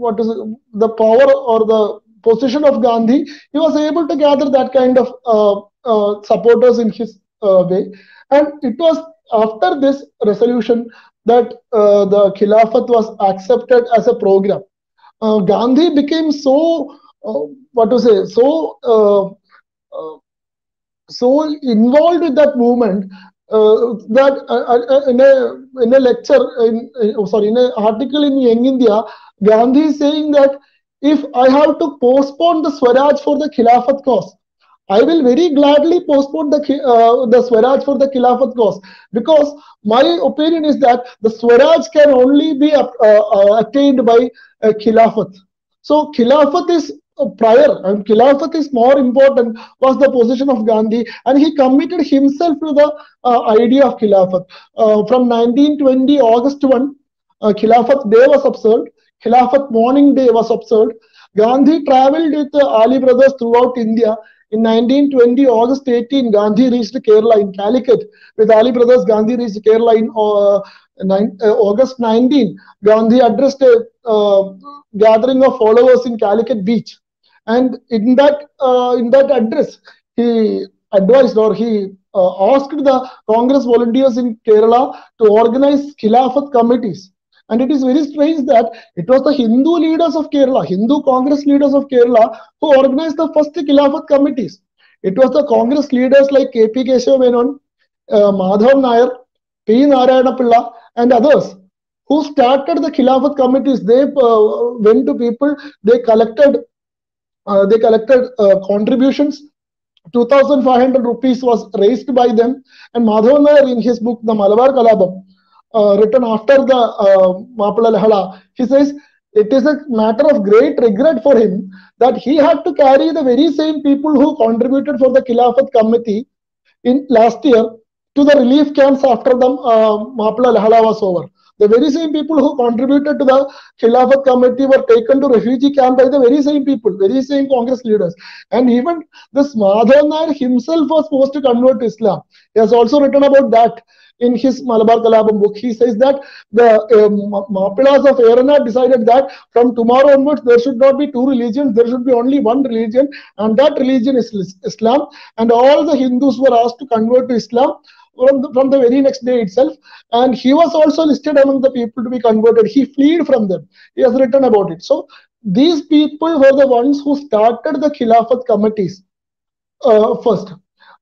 what is it, the power or the position of Gandhi, he was able to gather that kind of uh, uh supporters in his uh, way, and it was after this resolution that uh, the Khilafat was accepted as a program. Uh, Gandhi became so, uh, what to say, so uh, uh, so involved with that movement uh, that in a in a lecture, in, in, sorry, in an article in Young India, Gandhi is saying that if I have to postpone the Swaraj for the Khilafat cause, I will very gladly postpone the uh, the Swaraj for the Khilafat cause because my opinion is that the Swaraj can only be uh, uh, attained by uh, Khilafat. So Khilafat is prior and Khilafat is more important was the position of Gandhi and he committed himself to the uh, idea of Khilafat. Uh, from 1920 August 1, uh, Khilafat Day was observed. Khilafat Mourning Day was observed. Gandhi traveled with Ali brothers throughout India in 1920, August 18, Gandhi reached Kerala in Calicut. With Ali brothers, Gandhi reached Kerala in uh, nine, uh, August 19. Gandhi addressed a uh, gathering of followers in Calicut beach. And in that, uh, in that address, he advised or he uh, asked the Congress volunteers in Kerala to organize Khilafat committees and it is very strange that it was the Hindu leaders of Kerala, Hindu Congress leaders of Kerala, who organized the first Khilafat committees. It was the Congress leaders like K.P. Keshav Menon, uh, Madhav Nair, P. Narayana Pilla, and others who started the Khilafat committees. They uh, went to people, they collected, uh, they collected uh, contributions 2500 rupees was raised by them and Madhav Nair in his book the Malabar Kalapam written after the uh, Mapala Lehala, he says it is a matter of great regret for him that he had to carry the very same people who contributed for the Khilafat committee in last year to the relief camps after the uh, Mapla Lahala was over. The very same people who contributed to the Khilafat committee were taken to refugee camp by the very same people, very same Congress leaders. And even this Madhav Nair himself was supposed to convert to Islam. He has also written about that in his Malabar Kalapam book. He says that the um, of Erana decided that from tomorrow onwards there should not be two religions, there should be only one religion, and that religion is Islam. And all the Hindus were asked to convert to Islam from the, from the very next day itself. And he was also listed among the people to be converted. He fled from them. He has written about it. So these people were the ones who started the Khilafat committees uh, first.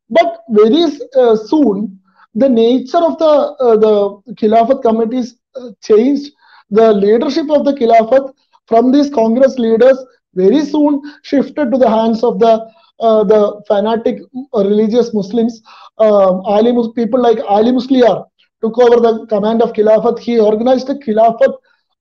But very uh, soon, the nature of the uh, the Khilafat committees uh, changed. The leadership of the Khilafat from these Congress leaders very soon shifted to the hands of the uh, the fanatic religious Muslims, uh, Ali, people like Ali Musliar took over the command of Khilafat. He organized the Khilafat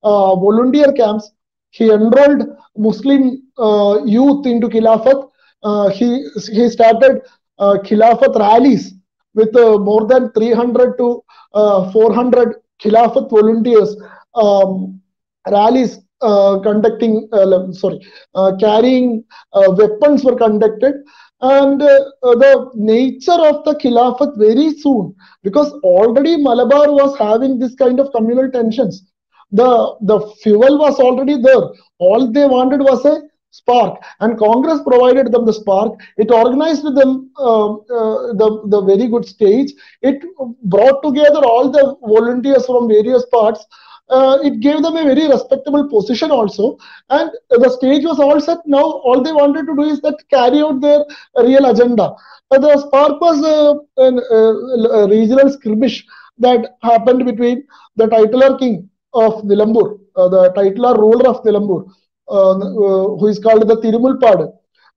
uh, volunteer camps. He enrolled Muslim uh, youth into Khilafat. Uh, he, he started uh, Khilafat rallies with more than 300 to 400 Khilafat volunteers. Um, rallies uh, conducting, uh, sorry, uh, carrying weapons were conducted. And the nature of the Khilafat very soon, because already Malabar was having this kind of communal tensions. The, the fuel was already there. All they wanted was a spark. And congress provided them the spark. It organized them uh, uh, the the very good stage. It brought together all the volunteers from various parts. Uh, it gave them a very respectable position also. And the stage was all set. Now all they wanted to do is that carry out their real agenda. Uh, the spark was uh, a, a, regional skirmish that happened between the titular king of Nilambur, uh, the titular ruler of Nilambur, uh, uh, who is called the Tirumulpad.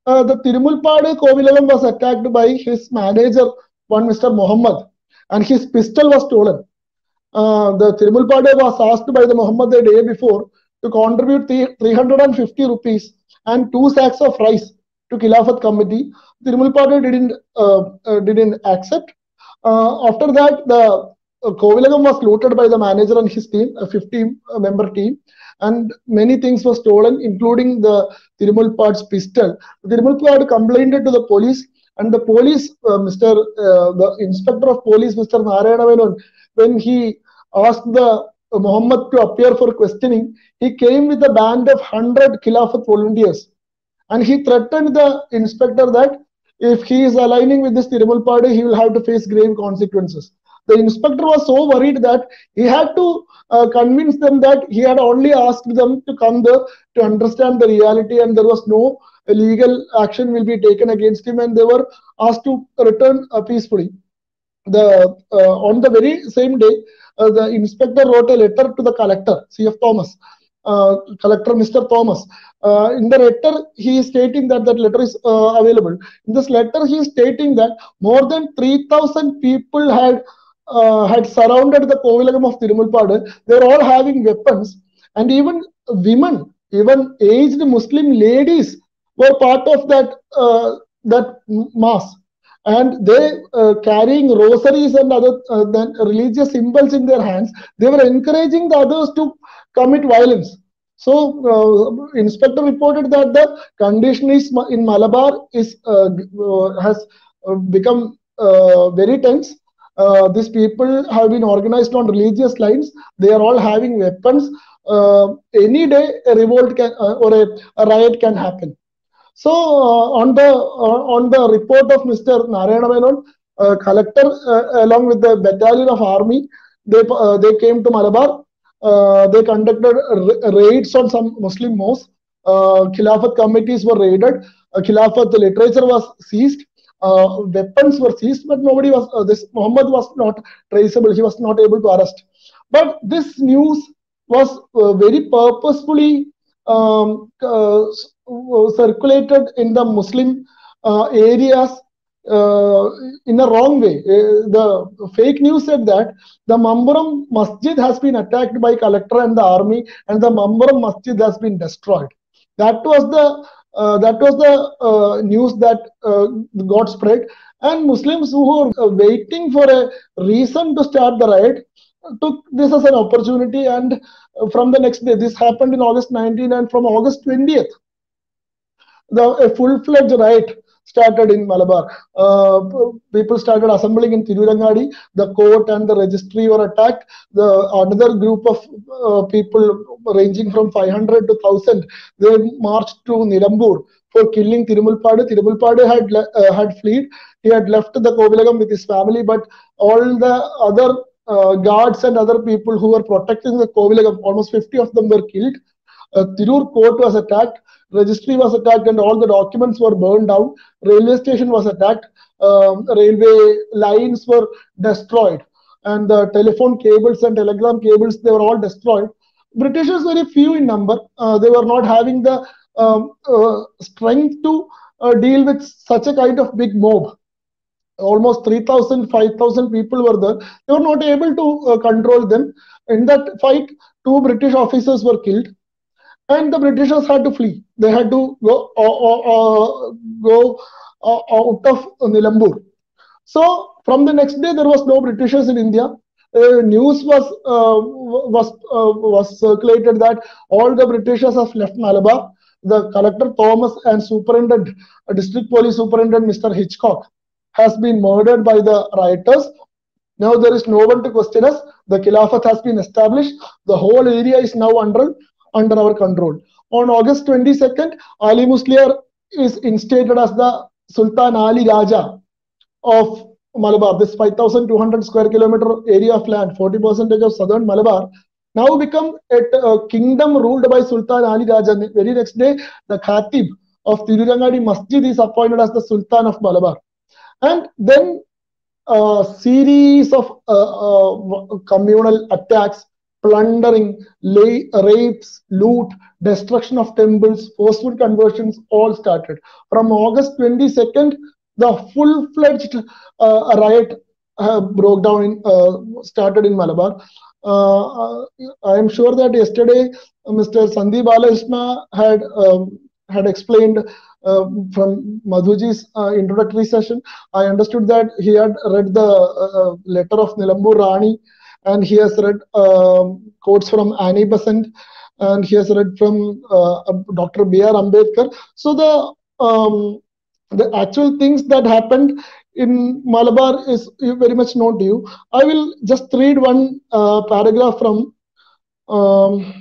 The Tirumulpad Kovilagam was attacked by his manager, one Mr. Muhammad, and his pistol was stolen the Tirumulpade was asked by the Muhammad the day before to contribute 350 rupees and two sacks of rice to Khilafat committee. Tirumulpade didn't uh, uh, didn't accept. Uh, after that, the uh, Kovilagam was looted by the manager and his team, a 50 member team, and many things were stolen, including the Tirumulpad's pistol. Tirumulpad complained to the police, and the police, uh, Mr. Uh, the inspector of police, Mr. Narayana when he asked the uh, Muhammad to appear for questioning, he came with a band of 100 Khilafat volunteers. And he threatened the inspector that if he is aligning with this Tirumulpadi, he will have to face grave consequences. The inspector was so worried that he had to uh, convince them that he had only asked them to come there to understand the reality and there was no legal action will be taken against him and they were asked to return uh, peacefully. The uh, On the very same day, uh, the inspector wrote a letter to the collector, C.F. Thomas, uh, collector Mr. Thomas. Uh, in the letter, he is stating that that letter is uh, available. In this letter, he is stating that more than 3,000 people had uh, had surrounded the Kovilagam of Tirumulpadu. They are all having weapons, and even women, even aged Muslim ladies, were part of that uh, that mass. And they uh, carrying rosaries and other uh, then religious symbols in their hands they were encouraging the others to commit violence. So uh, inspector reported that the condition is in malabar is uh, has become very tense Uh, these people have been organized on religious lines they are all having weapons uh, any day a revolt can uh, or a, a riot can happen so uh, on the uh, on the report of Mr. Narayana Menon, uh, collector along with the battalion of army, they they came to Malabar. they conducted raids on some Muslim mosques. Khilafat committees were raided. Khilafat literature was seized. Uh, weapons were seized, but nobody was, uh, this Muhammad was not traceable. He was not able to arrest. But this news was uh, very purposefully um, circulated in the Muslim areas uh, in a wrong way. Uh, the fake news said that the Mamburam Masjid has been attacked by collector and the army, and the Mamburam Masjid has been destroyed. That was the that was the uh, news that uh, got spread, And Muslims who were uh, waiting for a reason to start the riot took this as an opportunity. And uh, from the next day, this happened in August 19, and from August 20th, the a full-fledged riot started in Malabar. Uh, people started assembling in Tirurangadi. The court and the registry were attacked. The another group of uh, people ranging from 500 to 1000 they marched to Nilambur for killing Tirumulpadu. Tirumulpadu had uh, had fled. He had left the Kovilagam with his family, but all the other uh, guards and other people who were protecting the Kovilagam, almost 50 of them were killed. Uh, Tirur court was attacked registry was attacked and all the documents were burned down. Railway station was attacked. Um, railway lines were destroyed. And the telephone cables and telegram cables, they were all destroyed. Britishers very few in number. Uh, they were not having the um, uh, strength to uh, deal with such a kind of big mob. Almost 3,000, 5,000 people were there. They were not able to uh, control them. In that fight, two British officers were killed and the Britishers had to flee. They had to go uh, uh, uh go uh, out of Nilambur. So from the next day, there was no Britishers in India. Uh, news was was was circulated that all the Britishers have left Malabar. The collector Thomas and superintendent, district police superintendent Mr. Hitchcock, has been murdered by the rioters. Now there is no one to question us. The Khilafat has been established. The whole area is now under under our control. On August 22nd, Ali Musliar is instated as the Sultan Ali Raja of Malabar. This 5,200 square kilometer area of land, 40% of southern Malabar, now become a kingdom ruled by Sultan Ali Raja. The very next day, the Khatib of Tirurangadi Masjid is appointed as the Sultan of Malabar. And then a series of uh, uh, communal attacks plundering, lay, rapes, loot, destruction of temples, forceful conversions all started. From August 22nd, the full-fledged uh, riot uh, broke down in, uh, started in Malabar. Uh, I am sure that yesterday Mr. Sandeep Balakrishna had um, had explained uh, from Madhuji's uh, introductory session. I understood that he had read the uh, letter of Nilambur Rani and he has read um, quotes from Annie Besant, and he has read from uh, Dr. B.R. Ambedkar. So the um, the actual things that happened in Malabar is very much known to you. I will just read one uh, paragraph from um,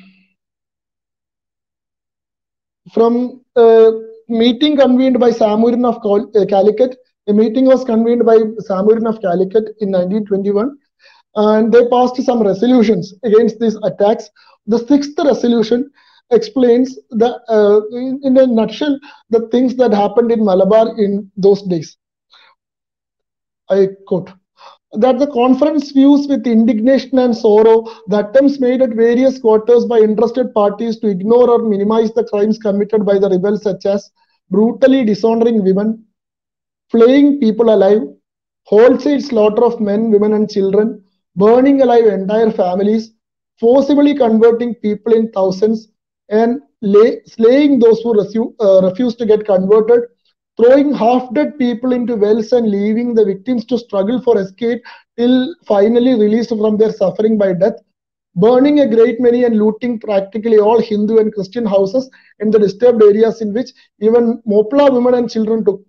from a meeting convened by Zamorin of uh, Calicut. A meeting was convened by Zamorin of Calicut in 1921 and they passed some resolutions against these attacks. The sixth resolution explains the uh, in, in, a nutshell the things that happened in Malabar in those days. I quote that the conference views with indignation and sorrow the attempts made at various quarters by interested parties to ignore or minimize the crimes committed by the rebels such as brutally dishonoring women, flaying people alive, wholesale slaughter of men, women and children, burning alive entire families, forcibly converting people in thousands, and lay, slaying those who uh, refuse to get converted, throwing half dead people into wells and leaving the victims to struggle for escape till finally released from their suffering by death, burning a great many and looting practically all Hindu and Christian houses in the disturbed areas in which even Mopla women and children took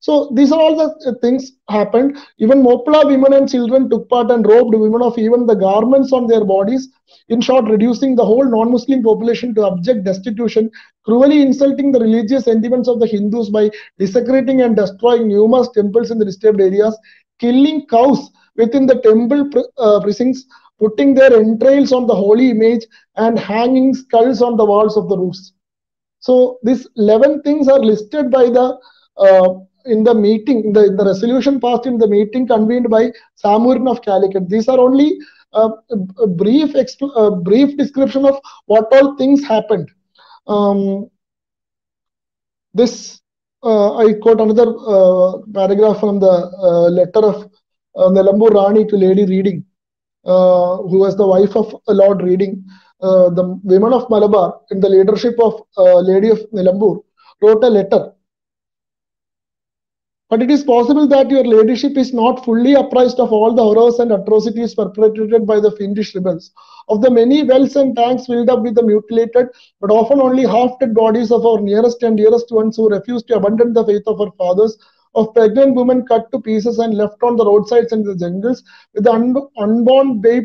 so these are all the things happened. Even Mopla women and children took part and robbed women of even the garments on their bodies. In short, reducing the whole non-Muslim population to abject destitution, cruelly insulting the religious sentiments of the Hindus by desecrating and destroying numerous temples in the disturbed areas, killing cows within the temple uh, precincts, putting their entrails on the holy image, and hanging skulls on the walls of the roofs. So these 11 things are listed by the uh, in the meeting, the, the resolution passed in the meeting convened by Zamorin of Calicut. These are only uh, a brief a brief description of what all things happened. Um, this uh, I quote another uh, paragraph from the uh, letter of uh, Nilambur Rani to Lady Reading, uh, who was the wife of Lord Reading. Uh, the women of Malabar, in the leadership of Lady of Nilambur, wrote a letter but it is possible that your ladyship is not fully apprised of all the horrors and atrocities perpetrated by the fiendish rebels. Of the many wells and tanks filled up with the mutilated, but often only half-dead bodies of our nearest and dearest ones who refused to abandon the faith of our fathers, of pregnant women cut to pieces and left on the roadsides and the jungles, with the un unborn babe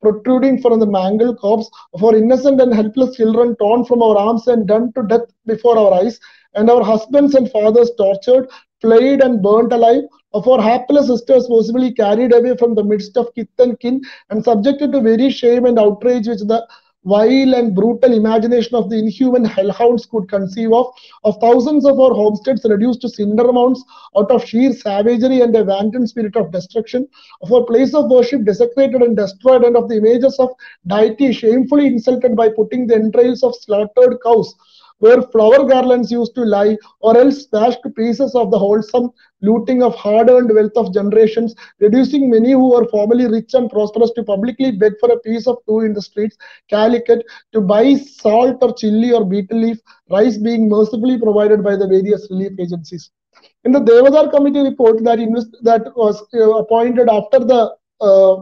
protruding from the mangled corpse, of our innocent and helpless children torn from our arms and done to death before our eyes, and our husbands and fathers tortured, flayed and burnt alive, of our hapless sisters forcibly carried away from the midst of kith and kin and subjected to very shame and outrage which the vile and brutal imagination of the inhuman hellhounds could conceive of, of thousands of our homesteads reduced to cinder mounds out of sheer savagery and a wanton spirit of destruction, of our place of worship desecrated and destroyed, and of the images of deity shamefully insulted by putting the entrails of slaughtered cows where flower garlands used to lie, or else smashed pieces of the wholesome looting of hard-earned wealth of generations, reducing many who were formerly rich and prosperous to publicly beg for a piece of two in the streets, Calicut, to buy salt or chili or betel leaf, rice being mercifully provided by the various relief agencies. In the Devadhar committee report that invest, that was uh, appointed after the uh,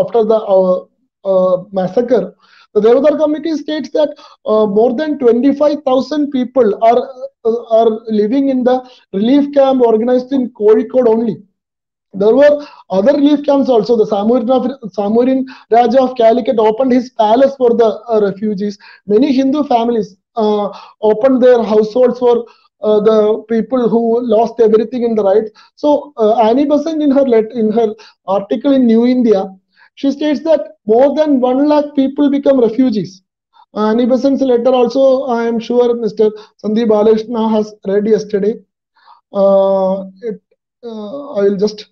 after the uh, uh massacre, the Devadhar committee states that uh, more than 25,000 people are uh, are living in the relief camp organized in Kozhikode only. There were other relief camps also. The Zamorin, Raja of Calicut opened his palace for the uh, refugees. Many Hindu families uh, opened their households for uh, the people who lost everything in the riots. So uh, Annie Besant in her let, in her article in New India she states that more than 1 lakh people become refugees. Uh, Annie Besant's letter also, I am sure Mr. Sandeep Balakrishna has read yesterday. Uh, it, uh, I will just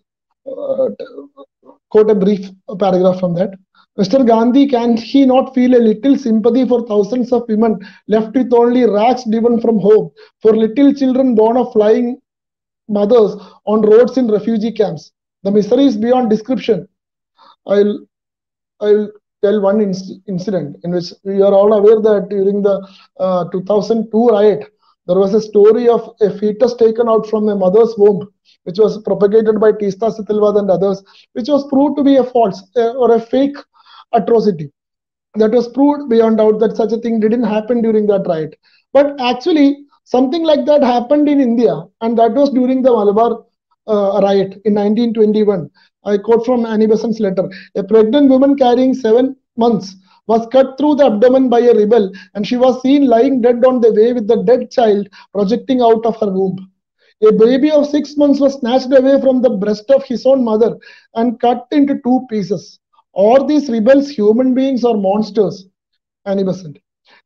uh, quote a brief paragraph from that. Mr. Gandhi, can he not feel a little sympathy for thousands of women left with only rags driven from home, for little children born of flying mothers on roads in refugee camps? The misery is beyond description. I'll I'll tell one inc incident in which we are all aware that during the uh, 2002 riot, there was a story of a fetus taken out from a mother's womb, which was propagated by Teesta Setalvad and others, which was proved to be a false uh, or a fake atrocity. That was proved beyond doubt that such a thing didn't happen during that riot. But actually, something like that happened in India, and that was during the Malabar uh, riot in 1921. I quote from Annie Besant's letter. A pregnant woman carrying seven months was cut through the abdomen by a rebel and she was seen lying dead on the way with the dead child projecting out of her womb. A baby of six months was snatched away from the breast of his own mother and cut into two pieces. Are these rebels human beings or monsters? Annie Besant.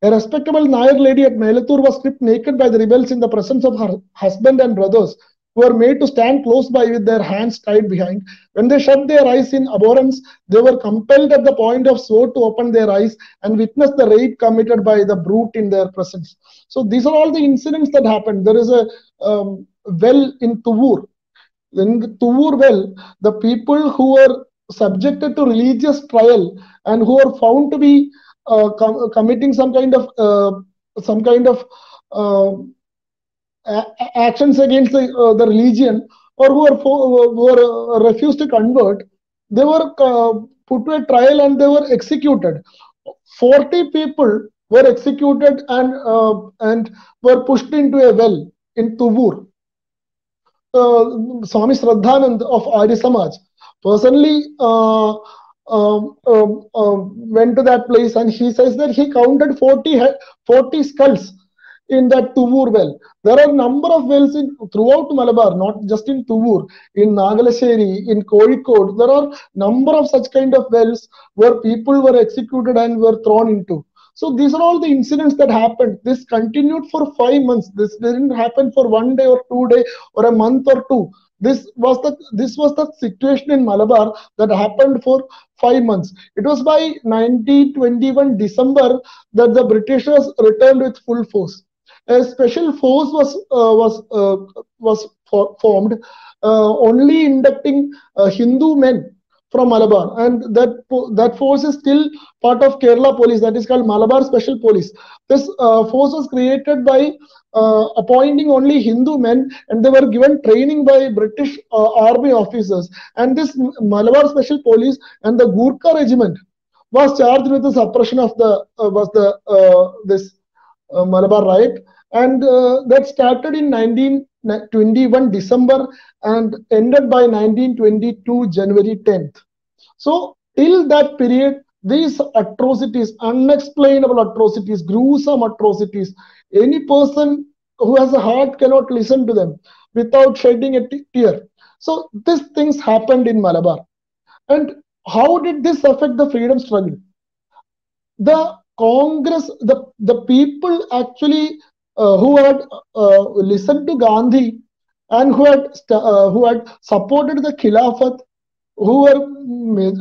A respectable Nair lady at Melatur was stripped naked by the rebels in the presence of her husband and brothers who were made to stand close by with their hands tied behind. When they shut their eyes in abhorrence, they were compelled at the point of sword to open their eyes and witness the rape committed by the brute in their presence. So these are all the incidents that happened. There is a um, well in Tuvur. In Tuvur well, the people who were subjected to religious trial and who were found to be uh, com committing some kind of uh, some kind of uh, actions against the, uh, the religion or who were, who were uh, refused to convert, they were uh, put to a trial and they were executed. 40 people were executed and uh, and were pushed into a well in Tuvur. Uh, Swami Shraddhanand of Arya Samaj personally uh, um, um, um, went to that place and he says that he counted 40, 40 skulls in that Tuvur well. There are a number of wells in throughout Malabar, not just in Tuvur, in Nagalasheri, in Kozhikode. There are number of such kind of wells where people were executed and were thrown into. So these are all the incidents that happened. This continued for five months. This didn't happen for one day or two day or a month or two. This was the this was the situation in Malabar that happened for five months. It was by 1921 December that the Britishers returned with full force a special force was uh, was uh, was for, formed uh, only inducting Hindu men from Malabar, and that that force is still part of Kerala Police. That is called Malabar Special Police. This uh, force was created by uh, appointing only Hindu men, and they were given training by British uh, army officers. And this Malabar Special Police and the Gurkha Regiment was charged with the suppression of the was the this Uh, Malabar riot, and uh, that started in 1921 December and ended by 1922 January 10th. So till that period, these atrocities, unexplainable atrocities, gruesome atrocities, any person who has a heart cannot listen to them without shedding a tear. So these things happened in Malabar. And how did this affect the freedom struggle? The Congress, the, the people actually uh, who had uh, listened to Gandhi and who had uh, who had supported the Khilafat, who were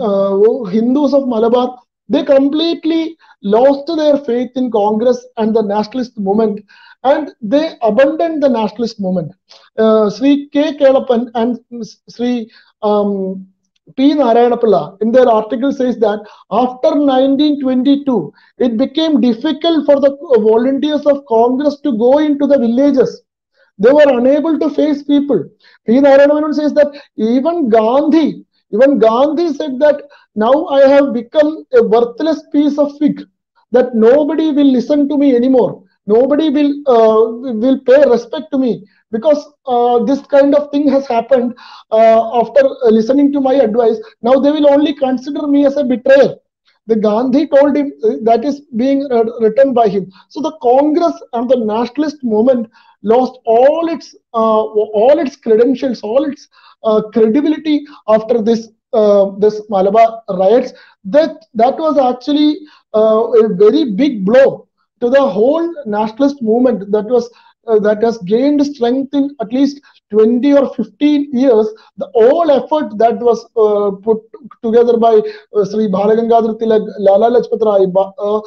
uh, Hindus of Malabar, they completely lost their faith in Congress and the nationalist movement and they abandoned the nationalist movement. Uh, Sri K. Kelappan and Sri um, P. Narayanapilla in their article says that after 1922, it became difficult for the volunteers of Congress to go into the villages. They were unable to face people. P. Narayanapilla says that even Gandhi, even Gandhi said that now I have become a worthless piece of fig, that nobody will listen to me anymore. Nobody will uh, will pay respect to me because uh, this kind of thing has happened uh, after listening to my advice. Now they will only consider me as a betrayer. The Gandhi told him uh, that is being written by him. So the Congress and the nationalist movement lost all its uh, all its credentials, all its uh, credibility after this this Malabar riots. That that was actually a very big blow to the whole nationalist movement that was uh, that has gained strength in at least 20 or 15 years, the all effort that was uh, put together by uh, Sri Balagangadhar Tilak, Lala Lajpat Rai, uh,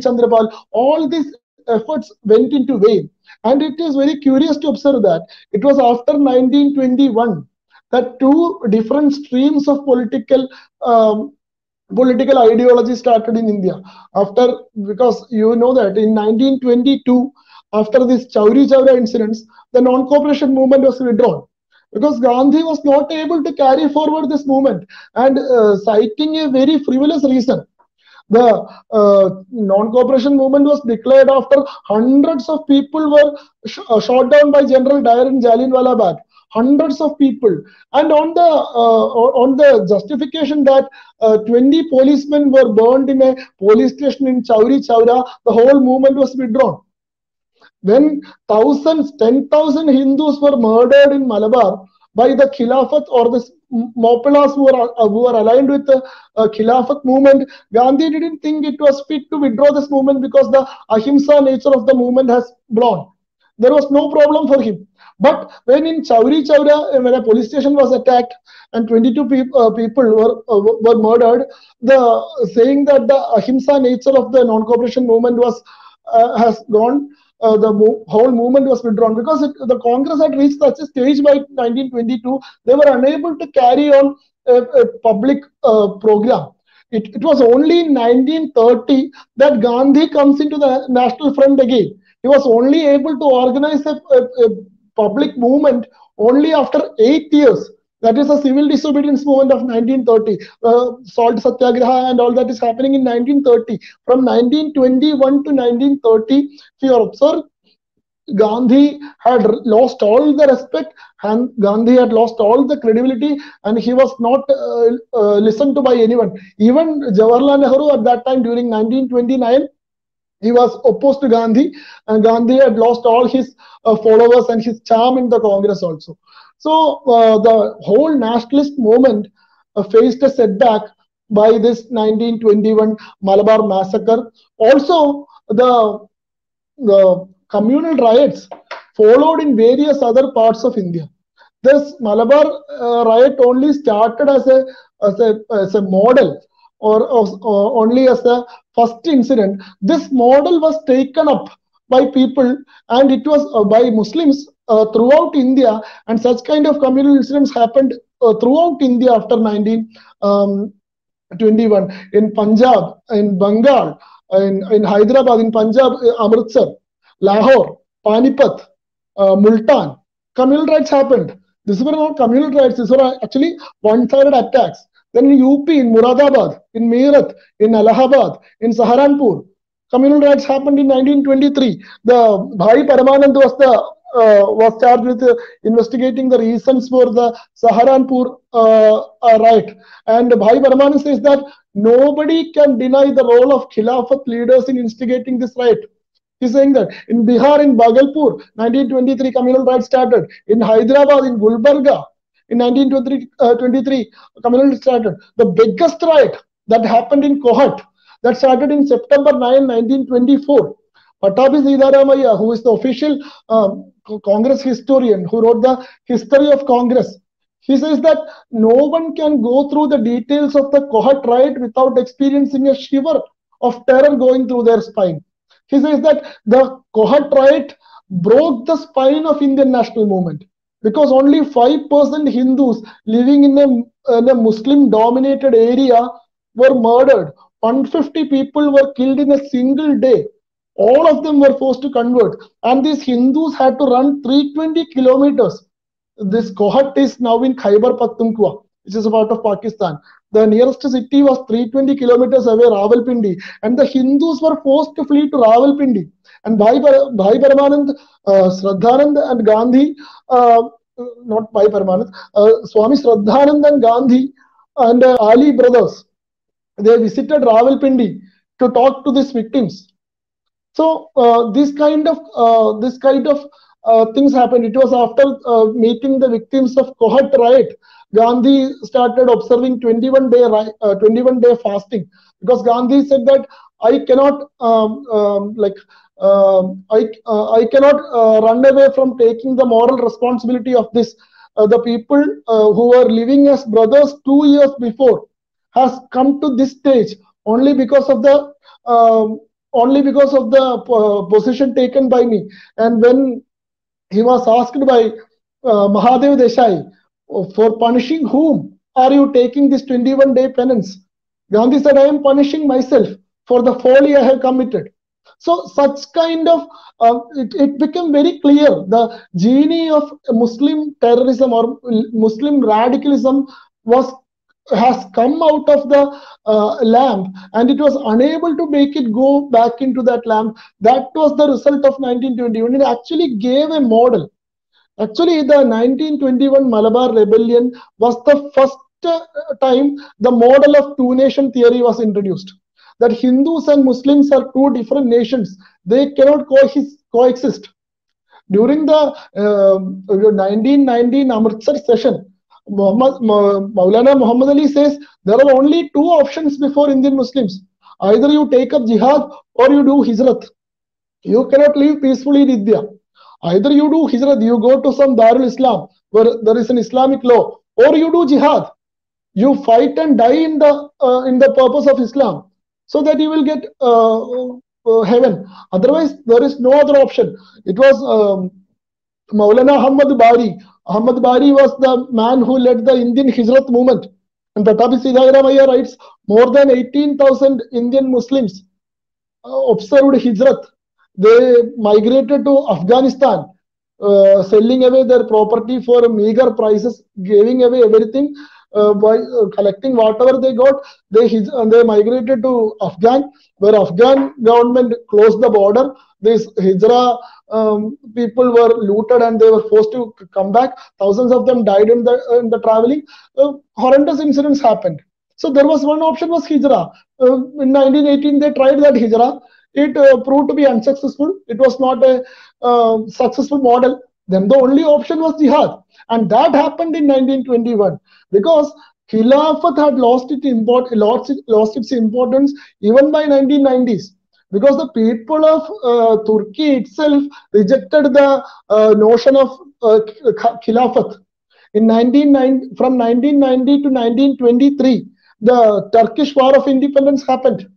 Chandrapal, all these efforts went into vain. And it is very curious to observe that it was after 1921 that two different streams of political um, political ideology started in India. After because you know that in 1922 after this Chauri Chaura incidents, the non-cooperation movement was withdrawn because Gandhi was not able to carry forward this movement and uh, citing a very frivolous reason. The uh, non-cooperation movement was declared after hundreds of people were sh uh, shot down by General Dyer in Jallianwala Bagh. Hundreds of people, and on the uh, on the justification that uh, 20 policemen were burned in a police station in Chauri Chaura, the whole movement was withdrawn when thousands, 10,000 Hindus were murdered in Malabar by the Khilafat or the Maupelas who were, uh, who were aligned with the uh, Khilafat movement, Gandhi didn't think it was fit to withdraw this movement because the ahimsa nature of the movement has blown. There was no problem for him. But when in Chauri Chaura, uh, when a police station was attacked and 22 pe uh, people were uh, were murdered, the saying that the ahimsa nature of the non-cooperation movement was uh, has gone uh, the mo whole movement was withdrawn because it, the Congress had reached such a stage by 1922, they were unable to carry on a, a public uh, program. It, it was only in 1930 that Gandhi comes into the National Front again. He was only able to organize a, a, a public movement only after eight years that is the civil disobedience movement of 1930. Uh, salt satyagraha and all that is happening in 1930. From 1921 to 1930, if you observe, Gandhi had lost all the respect and Gandhi had lost all the credibility and he was not uh, uh, listened to by anyone. Even Jawaharlal Nehru at that time during 1929, he was opposed to Gandhi and Gandhi had lost all his uh, followers and his charm in the Congress also. So uh, the whole nationalist movement uh, faced a setback by this 1921 Malabar massacre. Also, the, the communal riots followed in various other parts of India. This Malabar uh, riot only started as a, as a, as a model or, or, or only as a first incident. This model was taken up by people and it was uh, by Muslims uh, throughout India, and such kind of communal incidents happened uh, throughout India after 1921 um, in Punjab, in Bengal, in, in Hyderabad, in Punjab, uh, Amritsar, Lahore, Panipat, uh, Multan. Communal riots happened. These were not communal riots, these were actually one-sided attacks. Then in UP, in Moradabad, in Meerut, in Allahabad, in Saharanpur, communal riots happened in 1923. The Bhai Paramanand was the uh, was charged with investigating the reasons for the Saharanpur uh, riot. And Bhai Paramanand says that nobody can deny the role of Khilafat leaders in instigating this riot. He's saying that in Bihar, in Bhagalpur, 1923 communal riots started. In Hyderabad, in Gulbarga, in 1923, uh, communal riots started. The biggest riot that happened in Kohat, that started in September 9, 1924. Pattabhi Sitaramayya, who is the official um, Congress historian who wrote the history of Congress, he says that no one can go through the details of the Kohat riot without experiencing a shiver of terror going through their spine. He says that the Kohat riot broke the spine of Indian national movement because only 5% Hindus living in a, in a Muslim dominated area were murdered. 150 people were killed in a single day. All of them were forced to convert. And these Hindus had to run 320 kilometers. This Kohat is now in Khyber Pakhtunkhwa, which is a part of Pakistan. The nearest city was 320 kilometers away, Rawalpindi. And the Hindus were forced to flee to Rawalpindi. And Bhai, Bhai Paramanand, uh, and Gandhi, uh, not Bhai Paramanand, uh, Swami Shraddhanand and Gandhi and uh, Ali brothers, they visited Rawalpindi to talk to these victims. So uh, this kind of uh, this kind of uh, things happened. It was after uh, meeting the victims of Kohat riot Gandhi started observing 21 day uh, 21 day fasting because Gandhi said that I cannot um, um, like um, I uh, I cannot run away from taking the moral responsibility of this. The people who were living as brothers two years before has come to this stage only because of the um, only because of the uh, position taken by me. And when he was asked by Mahadev Desai for punishing whom are you taking this 21 day penance? Gandhi said, I am punishing myself for the folly I have committed. So, such kind of uh, it, it became very clear the genie of Muslim terrorism or Muslim radicalism was has come out of the uh, lamp and it was unable to make it go back into that lamp. That was the result of 1921. It actually gave a model Actually, the 1921 Malabar Rebellion was the first uh, time the model of two nation theory was introduced. That Hindus and Muslims are two different nations. They cannot coexist. During the uh, 1919 Amritsar session, Muhammad, Maulana Muhammad Ali says there are only two options before Indian Muslims. Either you take up jihad or you do hijrat. You cannot live peacefully in India. Either you do hijrat, you go to some Darul Islam where there is an Islamic law, or you do jihad. You fight and die in the uh, in the purpose of Islam, so that you will get uh, uh, heaven. Otherwise, there is no other option. It was um, Maulana Ahmad Bari. Ahmad Bari was the man who led the Indian Hijrat movement. And Pattabhi Sitaramayya writes, more than 18,000 Indian Muslims uh, observed Hijrat they migrated to Afghanistan, uh, selling away their property for meager prices, giving away everything uh, by uh, collecting whatever they got. They they migrated to Afghan, where Afghan government closed the border. This Hijra um, people were looted and they were forced to come back. Thousands of them died in the in the traveling. Uh, horrendous incidents happened. So there was one option was Hijra. Uh, in 1918 they tried that Hijra it uh, proved to be unsuccessful. It was not a successful model. Then the only option was jihad. And that happened in 1921 because Khilafat had lost, it import, lost, lost its importance even by 1990s because the people of uh, Turkey itself rejected the uh, notion of uh, Khilafat. In 1990, from 1990 to 1923, the Turkish War of Independence happened.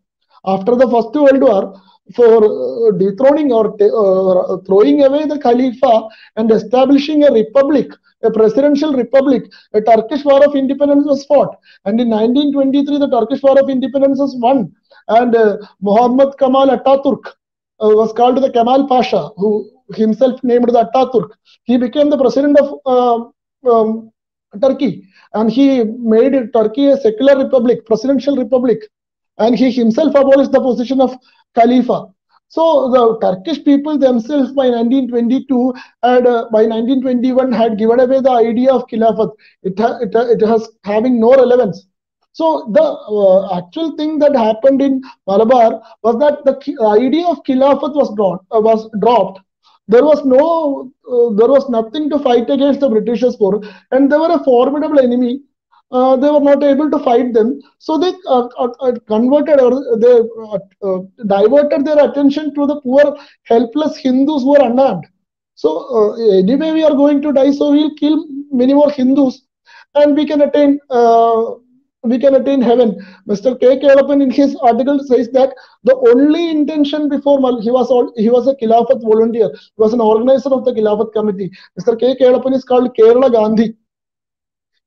After the First World War, for uh, dethroning or uh, throwing away the Khalifa and establishing a republic, a presidential republic. A Turkish war of independence was fought. And in 1923, the Turkish war of independence was won. And uh, Muhammad Kemal Ataturk uh, was called the Kemal Pasha, who himself named the Ataturk. He became the president of uh, um, Turkey. And he made Turkey a secular republic, presidential republic. And he himself abolished the position of Khalifa. So the Turkish people themselves by 1922 had uh, by 1921 had given away the idea of Khilafat. It, ha it, it has having no relevance. So the uh, actual thing that happened in Malabar was that the idea of Khilafat was, drawn, uh, was dropped. There was no, uh, there was nothing to fight against the Britishers for, and they were a formidable enemy uh, they were not able to fight them. So they uh, uh, uh converted or they uh, uh, diverted their attention to the poor, helpless Hindus who were unarmed. So anyway, we are going to die, so we'll kill many more Hindus, and we can attain we can attain heaven. Mr. K. K. Kelappan in his article says that the only intention before he was all, he was a Khilafat volunteer, he was an organizer of the Khilafat committee. Mr. K. K. Kelappan is called Kerala Gandhi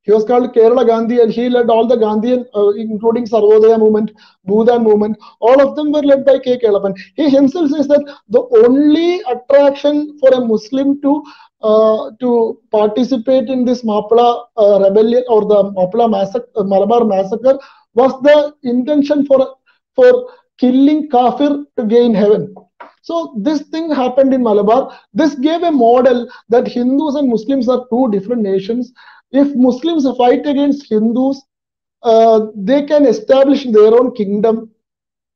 he was called Kerala Gandhi and he led all the Gandhian, uh, including Sarvodaya movement, Bhudan movement. All of them were led by K. K. Kelappan. He himself says that the only attraction for a Muslim to to participate in this Mapla uh, rebellion or the Mapla massacre, uh, Malabar massacre was the intention for for killing kafir to gain heaven. So this thing happened in Malabar. This gave a model that Hindus and Muslims are two different nations if Muslims fight against Hindus, uh, they can establish their own kingdom.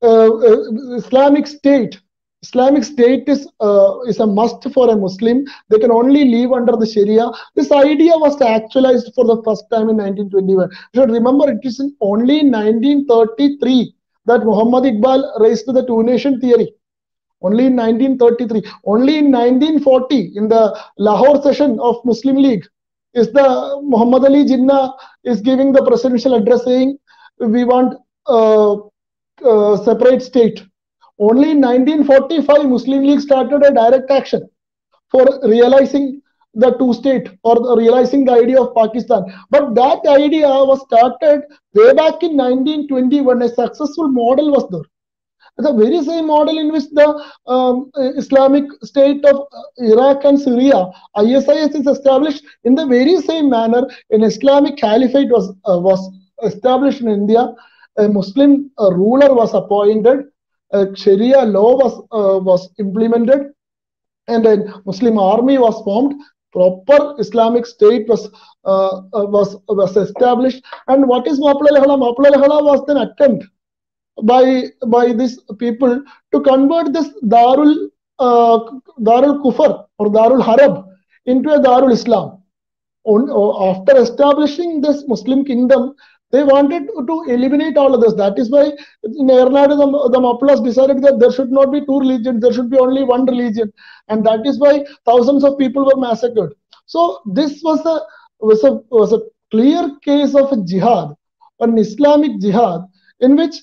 Uh, uh, Islamic State, Islamic State is uh, is a must for a Muslim. They can only live under the Sharia. This idea was actualized for the first time in 1921. You should remember, it is only in 1933 that Muhammad Iqbal raised the two-nation theory. Only in 1933. Only in 1940, in the Lahore session of Muslim League, is the Muhammad Ali Jinnah is giving the presidential address saying we want a uh, separate state. Only in 1945 Muslim League started a direct action for realizing the two state or realizing the idea of Pakistan. But that idea was started way back in 1920 when a successful model was there the very same model in which the um, Islamic State of uh, Iraq and Syria, ISIS is established in the very same manner, an Islamic caliphate was, uh, was established in India. A Muslim uh, ruler was appointed, a Sharia law was, uh, was implemented, and a Muslim army was formed. Proper Islamic State was uh, uh, was was established. And what is Mapla Lahala? Mapla Lahala was an attempt by by these people to convert this Darul uh, Darul Kufr or Darul Harb into a Darul Islam. On, after establishing this Muslim kingdom, they wanted to eliminate all of this. That is why in Ernad, the, the Maplas decided that there should not be two religions, there should be only one religion. And that is why thousands of people were massacred. So this was a was a was a clear case of a jihad, an Islamic jihad, in which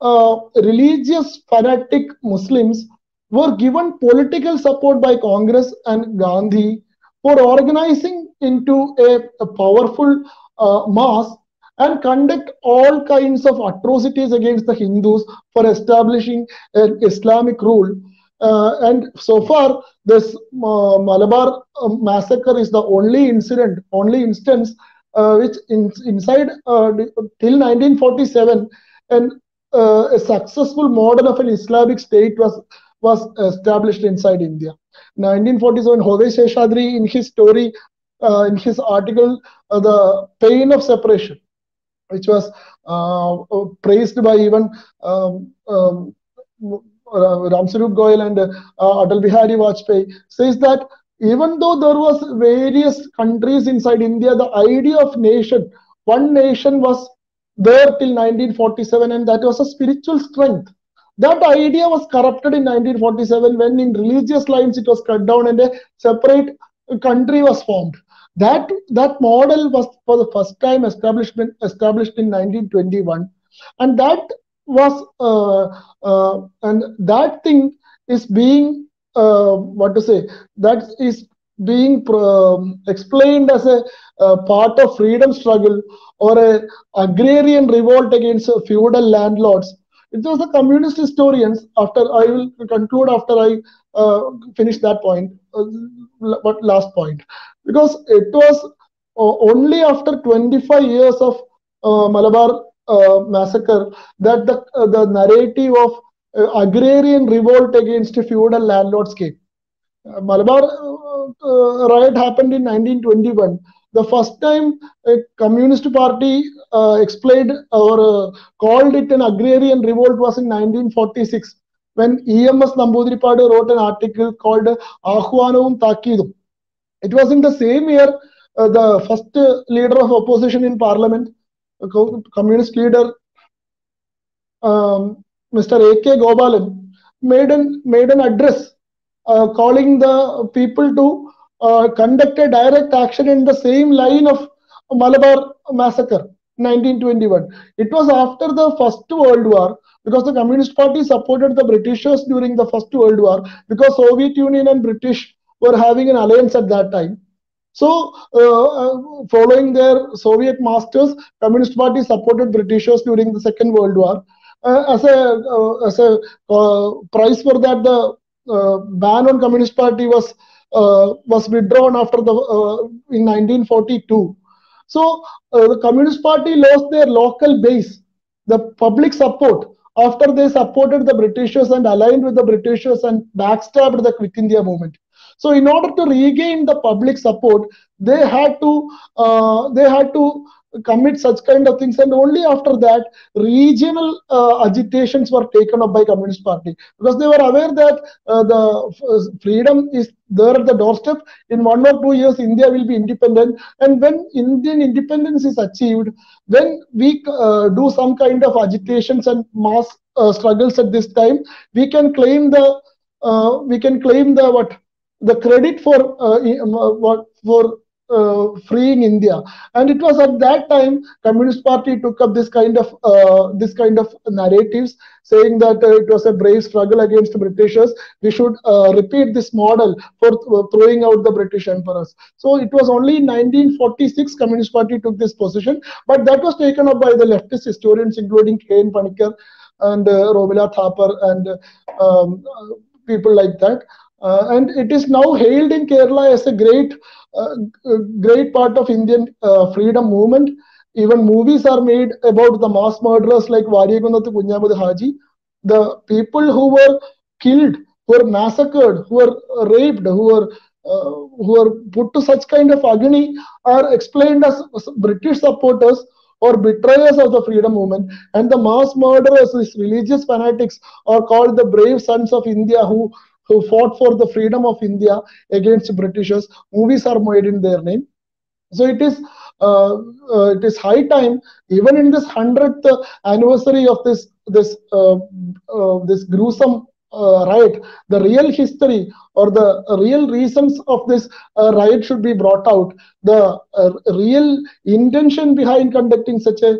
uh, religious fanatic Muslims were given political support by Congress and Gandhi for organizing into a, a powerful uh, mass and conduct all kinds of atrocities against the Hindus for establishing an Islamic rule. Uh, and so far, this uh, Malabar uh, massacre is the only incident, only instance which in, inside till 1947, and uh, a successful model of an Islamic state was was established inside India. 1947, Hode Seshadri, in his story, uh, in his article, uh, The Pain of Separation, which was uh, uh praised by even um, um, Goyal and uh, Atal Bihari Vajpayee, says that even though there was various countries inside India, the idea of nation, one nation was there till 1947 and that was a spiritual strength. That idea was corrupted in 1947 when in religious lines it was cut down and a separate country was formed that that model was for the first time established in, established in 1921 and that was uh, uh, and that thing is being uh, what to say that is being um, explained as a, part of freedom struggle or a agrarian revolt against feudal landlords. It was the communist historians after i will conclude after i uh, finish that point uh, what last point because it was uh, only after 25 years of uh, malabar uh, massacre that the the narrative of agrarian revolt against feudal landlords came Malabar riot happened in 1921. The first time a communist party uh, explained or uh, called it an agrarian revolt was in 1946 when EMS Namboodiripadu wrote an article called Ahwanavum Takidum. It was in the same year uh, the first leader of opposition in parliament, communist leader um, Mr. A.K. Gopalan, made an, made an address uh, calling the people to uh, conduct a direct action in the same line of Malabar massacre 1921. It was after the First World War because the Communist Party supported the Britishers during the First World War because Soviet Union and British were having an alliance at that time. So, uh, following their Soviet masters, Communist Party supported Britishers during the Second World War. Uh, as a uh, as a price for that, the uh, ban on Communist Party was uh, was withdrawn after the uh, in 1942. So the Communist Party lost their local base, the public support after they supported the Britishers and aligned with the Britishers and backstabbed the Quit India movement. So in order to regain the public support, they had to uh, they had to commit such kind of things. And only after that regional uh, agitations were taken up by communist party. Because they were aware that uh, the uh, freedom is there at the doorstep. In one or two years india will be independent. And when indian independence is achieved then we uh, do some kind of agitations and mass uh, struggles at this time. We can claim the uh, we can claim the what the credit for what for uh, freeing India. And it was at that time Communist Party took up this kind of uh, this kind of narratives, saying that uh, it was a brave struggle against the Britishers. We should uh, repeat this model for uh, throwing out the British emperors. So it was only in 1946 Communist Party took this position, but that was taken up by the leftist historians, including K.N. Panikkar and uh, Romila Thapar and um, people like that. And it is now hailed in Kerala as a great a great part of Indian uh, freedom movement. Even movies are made about the mass murderers like Variyakunnathu Kunyamudi Haji. The people who were killed, who were massacred, who were raped, who were uh, who were put to such kind of agony are explained as British supporters or betrayers of the freedom movement and the mass murderers these religious fanatics are called the brave sons of india who who fought for the freedom of India against Britishers. Movies are made in their name. So it is uh, uh, it is high time, even in this hundredth anniversary of this this uh, uh this gruesome uh, riot, the real history or the real reasons of this uh, riot should be brought out. The real intention behind conducting such a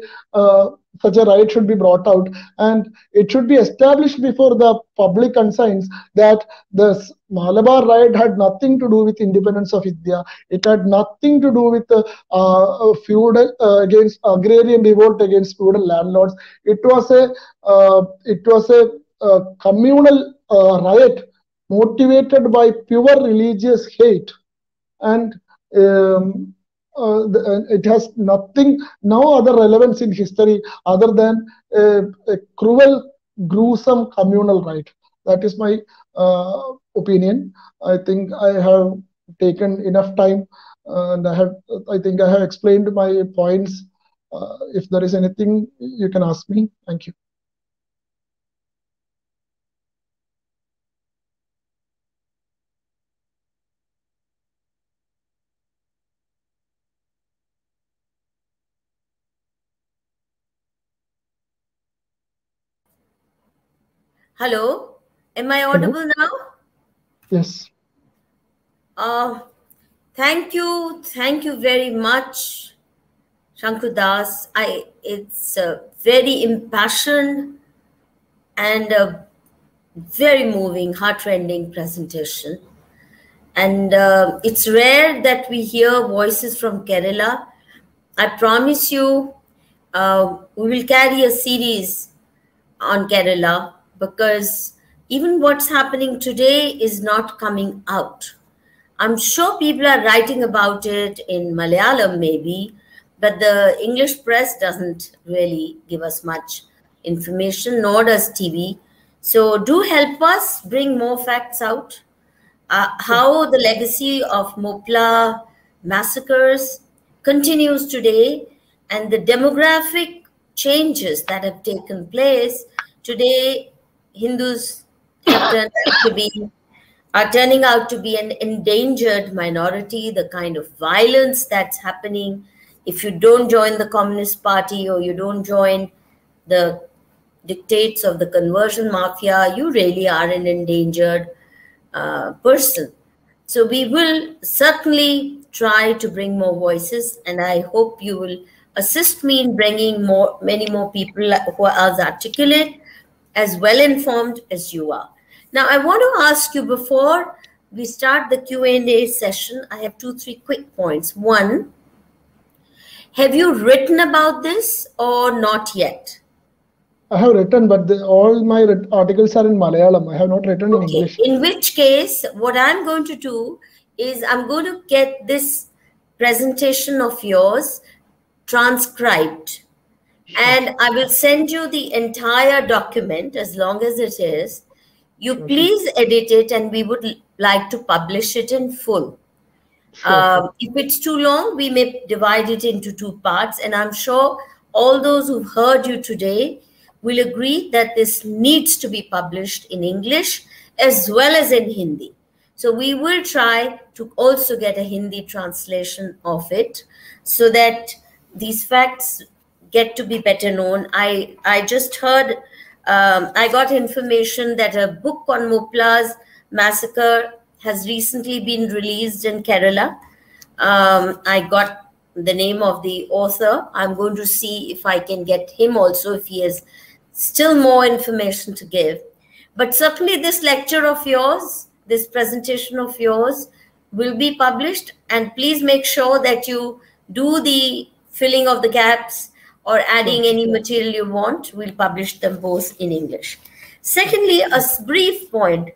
such a right should be brought out and it should be established before the public conscience that the Malabar riot had nothing to do with independence of India. It had nothing to do with uh, uh, feudal uh, against agrarian revolt against feudal landlords. It was a uh, it was a, a communal uh, riot motivated by pure religious hate and um, uh, uh, it has nothing, no other relevance in history other than a, a cruel, gruesome communal right. That is my uh, opinion. I think I have taken enough time and I have, I think I have explained my points. Uh, if there is anything, you can ask me. Thank you. Hello, am I audible Hello? now? Yes. Uh, thank you, thank you very much, Sanku Das. I it's a very impassioned and a very moving, heart-rending presentation. And uh, it's rare that we hear voices from Kerala. I promise you, uh, we will carry a series on Kerala because even what's happening today is not coming out. I'm sure people are writing about it in Malayalam, maybe, but the English press doesn't really give us much information, nor does TV. So do help us bring more facts out. Uh, how the legacy of Mopla massacres continues today and the demographic changes that have taken place today hindus turned out to be are turning out to be an endangered minority the kind of violence that's happening. If you don't join the communist party or you don't join the dictates of the conversion mafia you really are an endangered uh, person. So we will certainly try to bring more voices and i hope you will assist me in bringing more many more people who are as articulate as well informed as you are now i want to ask you before we start the q&a session i have two three quick points one have you written about this or not yet I have written, but the, all my articles are in Malayalam. I have not written okay. in English. In which case, what I'm going to do is I'm going to get this presentation of yours transcribed and I will send you the entire document as long as it is. You please edit it and we would like to publish it in full. Sure. Um, if it's too long, we may divide it into two parts. And I'm sure all those who've heard you today will agree that this needs to be published in English as well as in Hindi. So we will try to also get a Hindi translation of it so that these facts get to be better known. I, I just heard, um, I got information that a book on Mopla's massacre has recently been released in Kerala. Um, I got the name of the author. I'm going to see if I can get him also, if he has still more information to give. But certainly this lecture of yours this presentation of yours will be published and please make sure that you do the filling of the gaps or adding any material you want. We'll publish them both in English. Secondly, a brief point.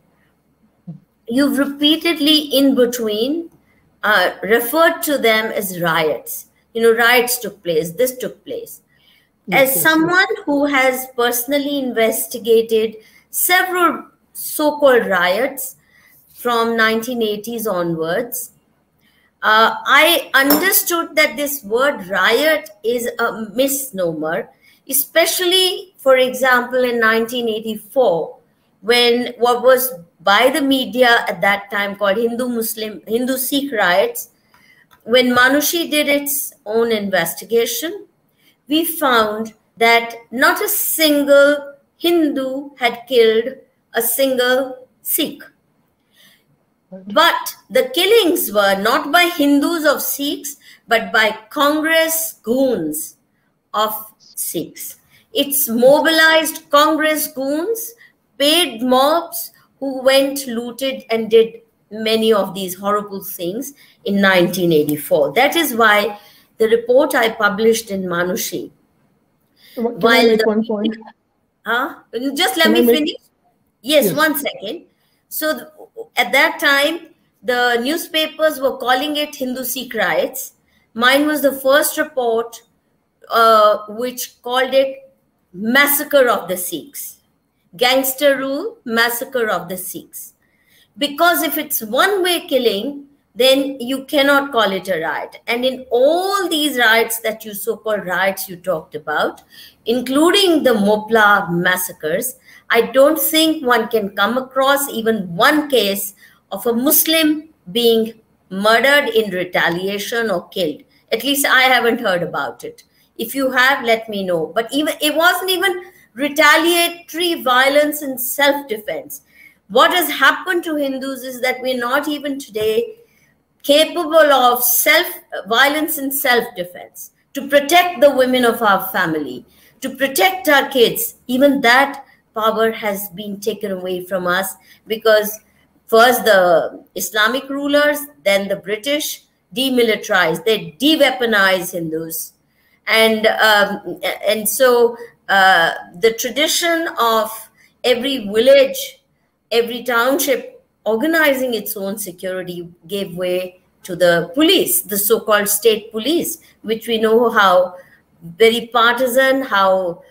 You've repeatedly in between uh, referred to them as riots. You know, riots took place, this took place. As someone who has personally investigated several so-called riots, from 1980s onwards. Uh, I understood that this word riot is a misnomer, especially, for example, in 1984, when what was by the media at that time called Hindu Muslim, Hindu Sikh riots, when Manushi did its own investigation, we found that not a single Hindu had killed a single Sikh. But the killings were not by Hindus of Sikhs, but by Congress goons of Sikhs. It's mobilized Congress goons, paid mobs who went, looted, and did many of these horrible things in 1984. That is why the report I published in Manushi. Can while I make the, one point? Huh? Just let Can me finish. Yes, yes, one second. So at that time, the newspapers were calling it Hindu Sikh riots. Mine was the first report uh, which called it Massacre of the Sikhs. Gangster rule, Massacre of the Sikhs. Because if it's one way killing, then you cannot call it a riot. And in all these riots that you so called riots you talked about, including the Mopla massacres, I don't think one can come across even one case of a Muslim being murdered in retaliation or killed. At least I haven't heard about it. If you have, let me know. But even it wasn't even retaliatory violence and self-defense. What has happened to Hindus is that we're not even today capable of self violence and self defense to protect the women of our family to protect our kids even that power has been taken away from us because first the Islamic rulers, then the British demilitarized, they de-weaponized Hindus. And, um, and so uh, the tradition of every village, every township organizing its own security gave way to the police, the so-called state police, which we know how very partisan, how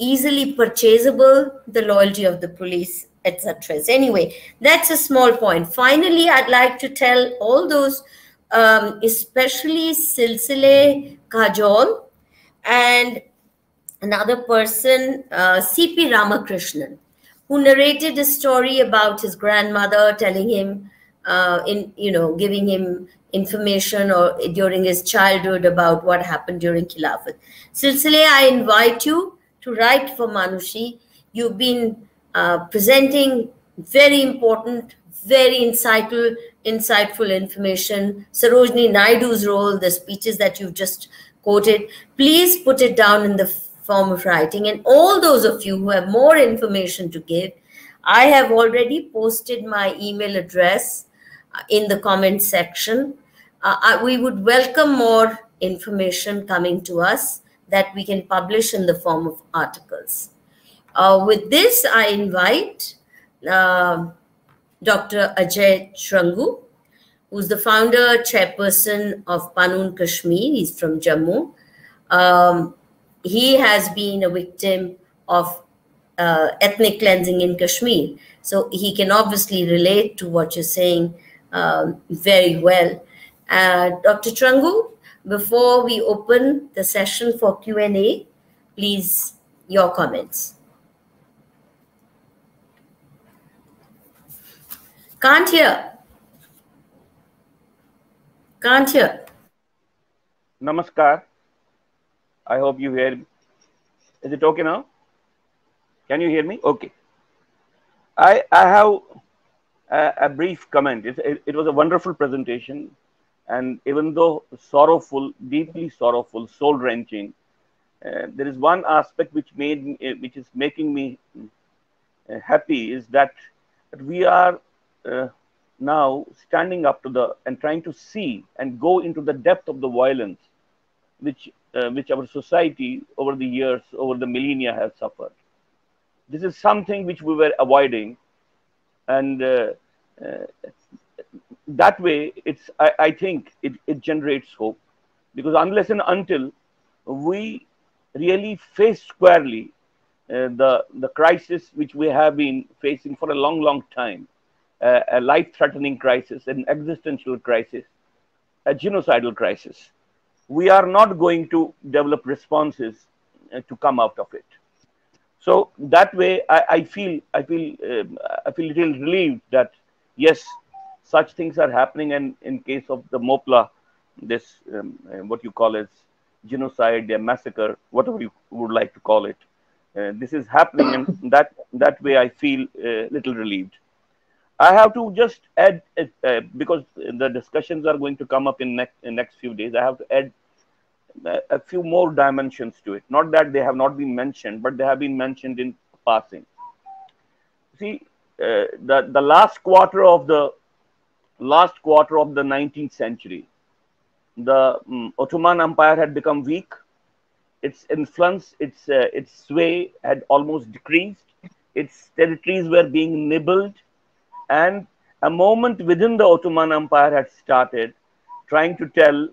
easily purchasable the loyalty of the police, etc. Anyway, that's a small point. Finally, I'd like to tell all those, um, especially Silsile Kajol and another person, uh, C.P. Ramakrishnan, who narrated a story about his grandmother telling him, uh, in you know, giving him information or during his childhood about what happened during Khilafat. Silsile, I invite you to write for Manushi. You've been uh, presenting very important, very insightful, insightful information. Sarojini Naidu's role, the speeches that you've just quoted, please put it down in the form of writing. And all those of you who have more information to give, I have already posted my email address uh, in the comment section. Uh, we would welcome more information coming to us that we can publish in the form of articles. Uh, with this, I invite uh, Dr. Ajay Chrungoo, who's the founder, chairperson of Panun Kashmir. He's from Jammu. Um, he has been a victim of uh, ethnic cleansing in Kashmir. So he can obviously relate to what you're saying um, very well. Uh, Dr. Chrungoo, before we open the session for Q&A, please, your comments. Can't hear. Can't hear. Namaskar. I hope you hear. Is it okay now? Can you hear me? Okay. I, I have a, a brief comment. It, it, it was a wonderful presentation and even though sorrowful, deeply sorrowful, soul wrenching, uh, there is one aspect which made me, uh, which is making me uh, happy is that, that we are uh, now standing up to the and trying to see and go into the depth of the violence which uh, which our society over the years over the millennia has suffered. This is something which we were avoiding. And that way, it's I, I think it, it generates hope because unless and until we really face squarely uh, the the crisis which we have been facing for a long, long time, uh, a life-threatening crisis, an existential crisis, a genocidal crisis, we are not going to develop responses uh, to come out of it. So that way, I, I feel I feel um, I feel a little relieved that yes, such things are happening. And in case of the Mopla, this um, uh, what you call as genocide, a massacre, whatever you would like to call it, uh, this is happening, and <coughs> that that way I feel a uh, little relieved. I have to just add uh, uh, because the discussions are going to come up in next in next few days. I have to add uh, a few more dimensions to it. Not that they have not been mentioned, but they have been mentioned in passing. See, the the last quarter of the last quarter of the 19th century. The um, Ottoman Empire had become weak. Its influence, its, uh, its sway had almost decreased. Its territories were being nibbled. And a moment within the Ottoman Empire had started trying to tell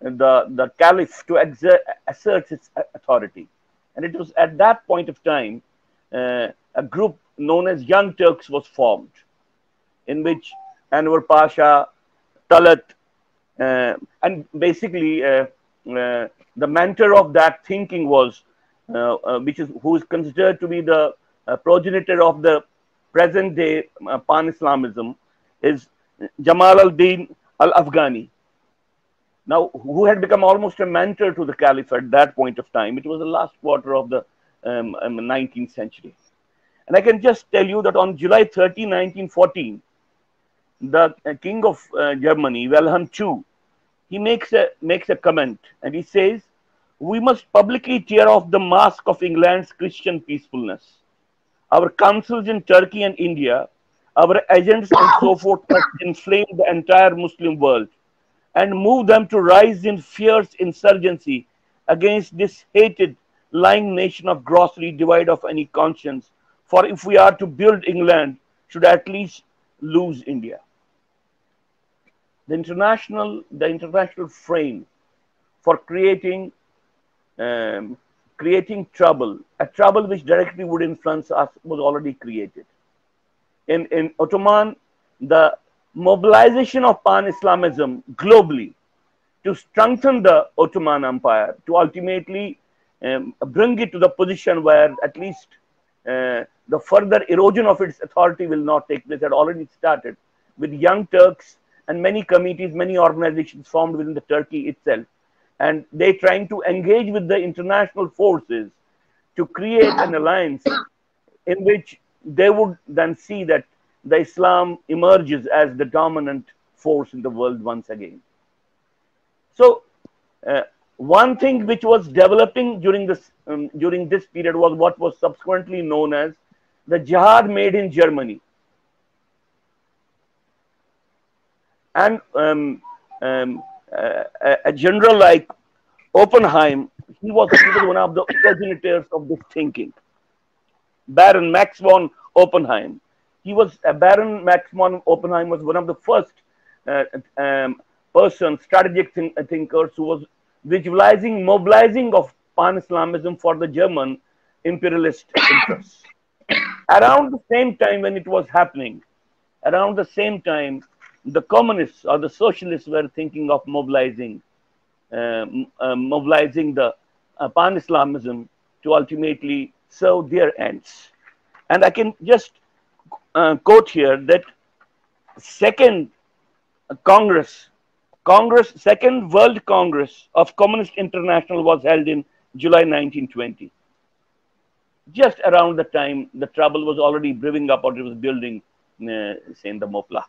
the, the caliph to exert, assert its authority. And it was at that point of time uh, a group known as Young Turks was formed, in which Enver Pasha, Talat, uh, and basically uh, uh, the mentor of that thinking was, uh, uh, which is who is considered to be the uh, progenitor of the present day pan-Islamism, is Jamal al-Din al-Afghani. Now, who had become almost a mentor to the caliph at that point of time. It was the last quarter of the um, um, 19th century. And I can just tell you that on July 30, 1914, the uh, king of uh, Germany, Wilhelm II, he makes a makes a comment and he says, "We must publicly tear off the mask of England's Christian peacefulness. our councils in Turkey and India, our agents and so <coughs> forth have inflamed the entire Muslim world and moved them to rise in fierce insurgency against this hated, lying nation of grossly devoid of any conscience. For if we are to build England, should at least lose India. The international, the international frame for creating um, creating trouble, a trouble which directly would influence us was already created. In, in Ottoman, the mobilization of pan-Islamism globally to strengthen the Ottoman Empire, to ultimately um, bring it to the position where at least uh, the further erosion of its authority will not take place had already started with young Turks and many committees, many organizations formed within the Turkey itself. And they're trying to engage with the international forces to create an alliance in which they would then see that the Islam emerges as the dominant force in the world once again. So, uh, one thing which was developing during this um, during this period was what was subsequently known as the jihad made in Germany. And um, um, uh, a general like Oppenheim, he was, one of the originators of this thinking. Baron Max von Oppenheim. He was uh, Baron Max von Oppenheim was one of the first uh, um, person, strategic think, thinkers who was visualizing, mobilizing of pan-Islamism for the German imperialist interests. <coughs> around the same time when it was happening, around the same time, the communists or the socialists were thinking of mobilizing, uh, uh, mobilizing the uh, pan-Islamism to ultimately serve their ends. And I can just uh, quote here that second Congress, Congress, second World Congress of Communist International was held in July 1920 just around the time the trouble was already brewing up or it was building, uh, say, in the Mopla.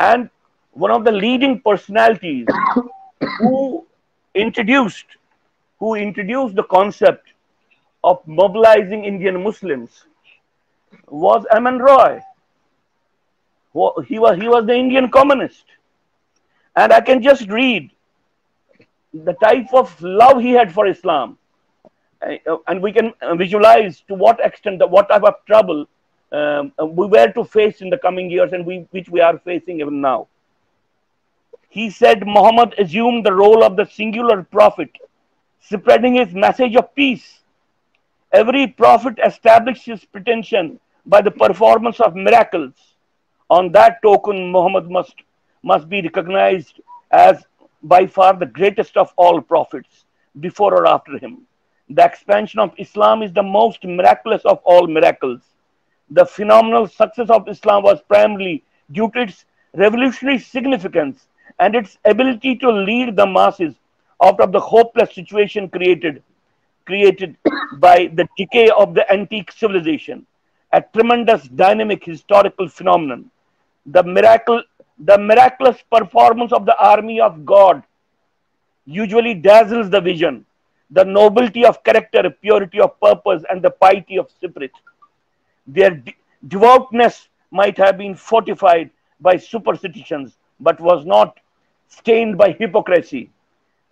And one of the leading personalities who introduced, who introduced the concept of mobilizing Indian Muslims was M.N. Roy. He was, he was the Indian communist. And I can just read the type of love he had for Islam uh, and we can uh, visualize to what extent, the, what type of trouble um, we were to face in the coming years and we, which we are facing even now. He said Muhammad assumed the role of the singular prophet, spreading his message of peace. Every prophet established his pretension by the performance of miracles. On that token, Muhammad must, must be recognized as by far the greatest of all prophets, before or after him. The expansion of Islam is the most miraculous of all miracles. The phenomenal success of Islam was primarily due to its revolutionary significance and its ability to lead the masses out of the hopeless situation created created by the decay of the antique civilization a tremendous dynamic historical phenomenon the miracle the miraculous performance of the army of god usually dazzles the vision the nobility of character, purity of purpose, and the piety of spirit. Their de devoutness might have been fortified by superstitions, but was not stained by hypocrisy.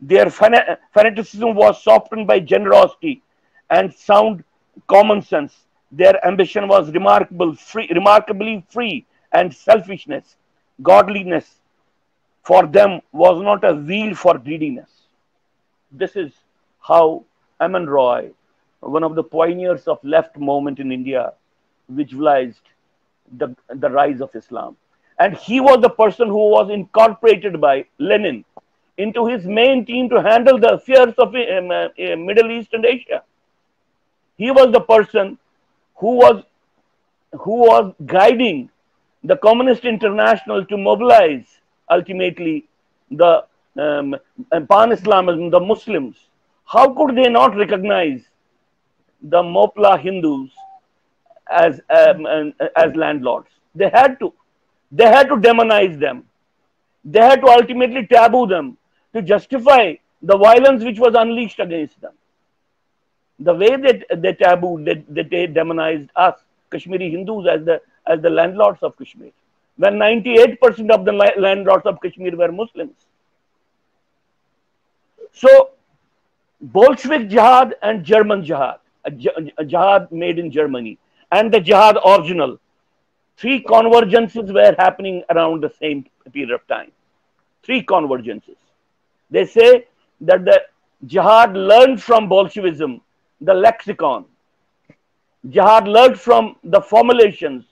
Their fanaticism was softened by generosity and sound common sense. Their ambition was remarkable, free, remarkably free and selfishness. Godliness for them was not a wheel for greediness. This is how M.N. Roy, one of the pioneers of left movement in India, visualized the, the rise of Islam. And he was the person who was incorporated by Lenin into his main team to handle the affairs of um, uh, Middle East and Asia. He was the person who was who was guiding the Communist International to mobilize ultimately the um, pan-Islamism, the Muslims, how could they not recognize the Mopla Hindus as, um, as landlords? They had to. They had to demonize them. They had to ultimately taboo them to justify the violence which was unleashed against them. the way that they tabooed, that, they demonized us, Kashmiri Hindus, as the as the landlords of Kashmir, when 98% of the landlords of Kashmir were Muslims. So, Bolshevik jihad and German jihad, a jihad made in Germany, and the jihad original, three convergences were happening around the same period of time. Three convergences. They say that the jihad learned from Bolshevism the lexicon. Jihad learned from the formulations,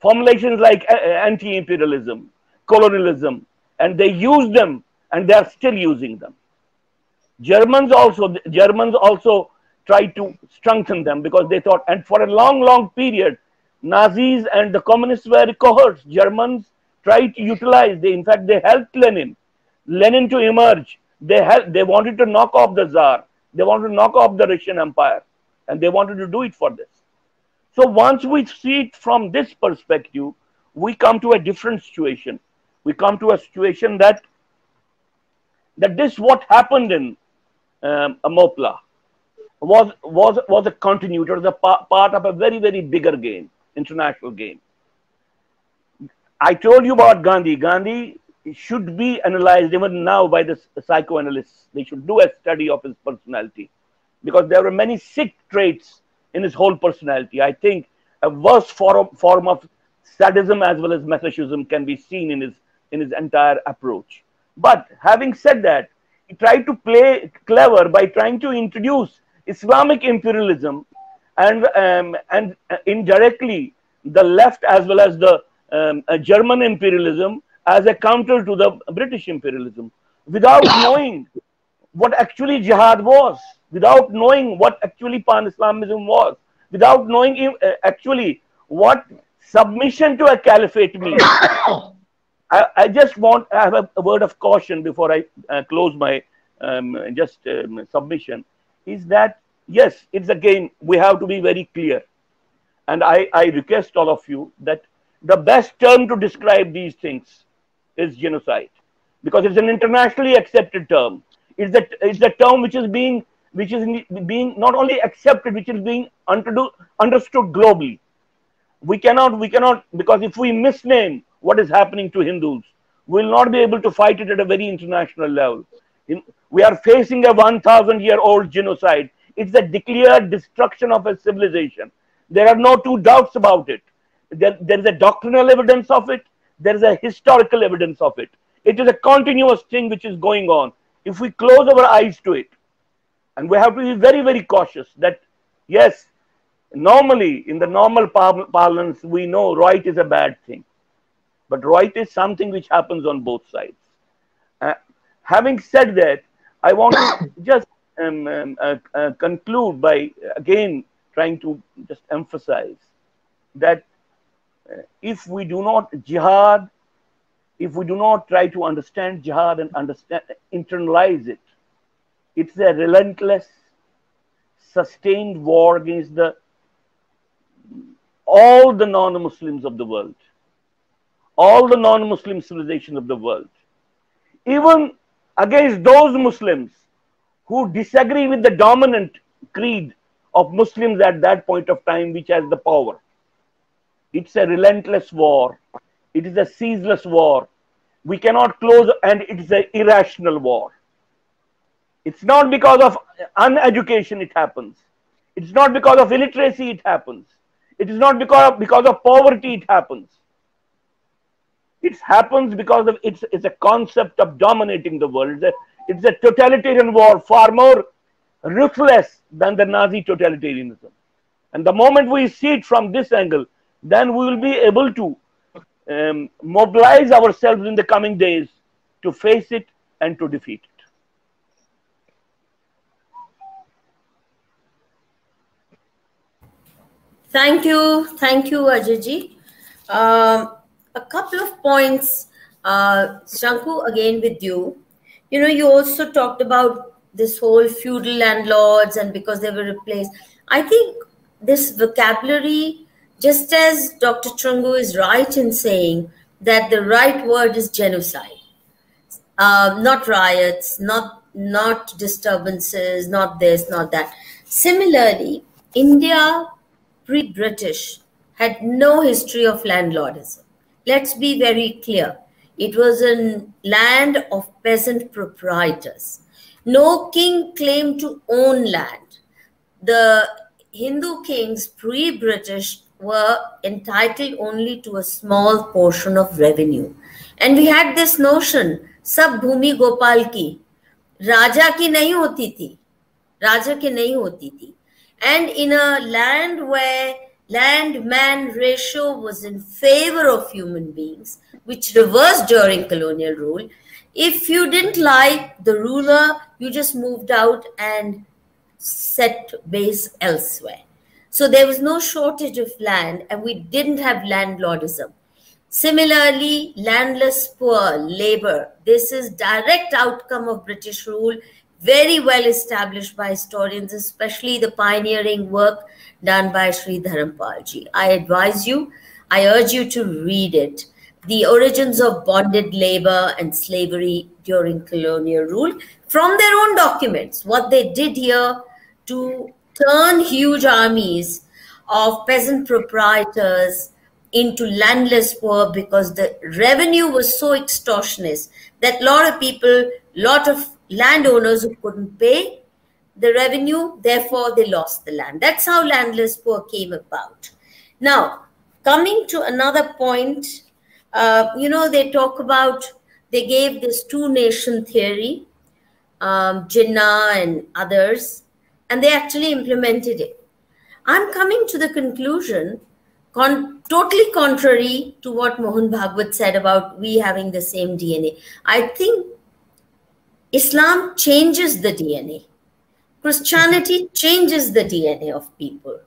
formulations like uh, anti-imperialism, colonialism, and they used them and they are still using them. Germans also, Germans also tried to strengthen them because they thought, and for a long, long period, Nazis and the communists were cohorts. Germans tried to utilize, they, in fact, they helped Lenin, Lenin to emerge. They helped, they wanted to knock off the Tsar. They wanted to knock off the Russian Empire. And they wanted to do it for this. So once we see it from this perspective, we come to a different situation. We come to a situation that that this what happened in um, Mopla was was was a continuity, the pa part of a very very bigger game, international game. I told you about Gandhi. Gandhi should be analyzed even now by the psychoanalysts. They should do a study of his personality because there were many sick traits in his whole personality. I think a worse form, form of sadism as well as masochism can be seen in his in his entire approach. But having said that, he tried to play clever by trying to introduce Islamic imperialism and um, and indirectly the left as well as the um, German imperialism as a counter to the British imperialism without knowing what actually jihad was, without knowing what actually pan Islamism was, without knowing uh, actually what submission to a caliphate means. <coughs> I, I, just want to have a, a, word of caution before I uh, close my um, just um, submission is that yes, it's a game. We have to be very clear. And I, I request all of you that the best term to describe these things is genocide because it's an internationally accepted term. It's the, it's the term which is being which is being not only accepted, which is being understood globally. We cannot, we cannot, because if we misname what is happening to Hindus, we will not be able to fight it at a very international level. We are facing a 1,000 year old genocide. It's a declared destruction of a civilization. There are no two doubts about it. There, there is a doctrinal evidence of it there is a historical evidence of it. It is a continuous thing which is going on. If we close our eyes to it, and we have to be very, very cautious that, yes, normally in the normal par parlance, we know right is a bad thing. But right is something which happens on both sides. Uh, having said that, I want to <coughs> just um, um, uh, uh, conclude by again trying to just emphasize that if we do not jihad, if we do not try to understand jihad and understand, internalize it, it's a relentless, sustained war against the all the non-Muslims of the world, all the non-Muslim civilizations of the world, even against those Muslims who disagree with the dominant creed of Muslims at that point of time, which has the power. It's a relentless war. It is a ceaseless war. We cannot close, and it is an irrational war. It's not because of uneducation it happens. It's not because of illiteracy it happens. It is not because of, because of poverty it happens. It happens because of it's, it's a concept of dominating the world. It's a, it's a totalitarian war, far more ruthless than the Nazi totalitarianism. And the moment we see it from this angle, then we will be able to um, mobilize ourselves in the coming days to face it and to defeat it. Thank you. Thank you, Ajayji. Um, a couple of points, uh, Shanku, again with you. You know, you also talked about this whole feudal landlords and because they were replaced. I think this vocabulary just as Dr. Chrungoo is right in saying that the right word is genocide, uh, not riots, not not disturbances, not this, not that. Similarly, India pre-British had no history of landlordism. Let's be very clear. It was a land of peasant proprietors. No king claimed to own land. The Hindu kings pre-British were entitled only to a small portion of revenue. And we had this notion, sab bhumi gopal ki, raja ki nahi hoti thi, raja ki nahi hoti thi. And in a land where land man ratio was in favor of human beings, which reversed during colonial rule, if you didn't like the ruler, you just moved out and set base elsewhere. So there was no shortage of land and we didn't have landlordism. Similarly, landless poor labor. This is direct outcome of British rule, very well established by historians, especially the pioneering work done by Sri Dharampalji. I advise you, I urge you to read it. The origins of bonded labor and slavery during colonial rule from their own documents, what they did here to turn huge armies of peasant proprietors into landless poor because the revenue was so extortionist that a lot of people, lot of landowners who couldn't pay the revenue, therefore they lost the land. That's how landless poor came about. Now, coming to another point, uh, you know, they talk about, they gave this two nation theory, um, Jinnah and others, and they actually implemented it. I'm coming to the conclusion, con- totally contrary to what Mohan Bhagwat said about we having the same DNA. I think Islam changes the DNA. Christianity changes the DNA of people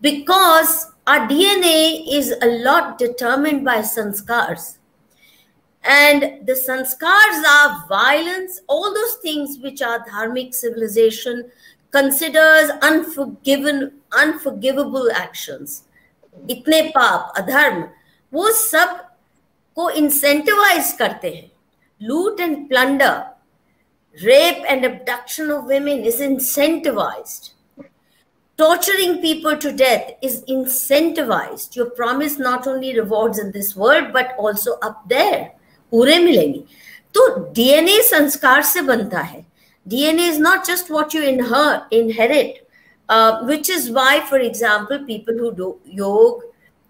because our DNA is a lot determined by sanskars. And the sanskars are violence, all those things which are dharmic civilization considers unforgiven, unforgivable actions. इतने पाप अधर्म वो सब को incentivise करते हैं लूट and plunder rape and abduction of women is incentivized. Torturing people to death is incentivized. You're promised not only rewards in this world, but also up there. पूरे मिलेंगे तो डीएनए संस्कार से बनता है DNA is not just what you inherit uh, which is why for example people who do yoga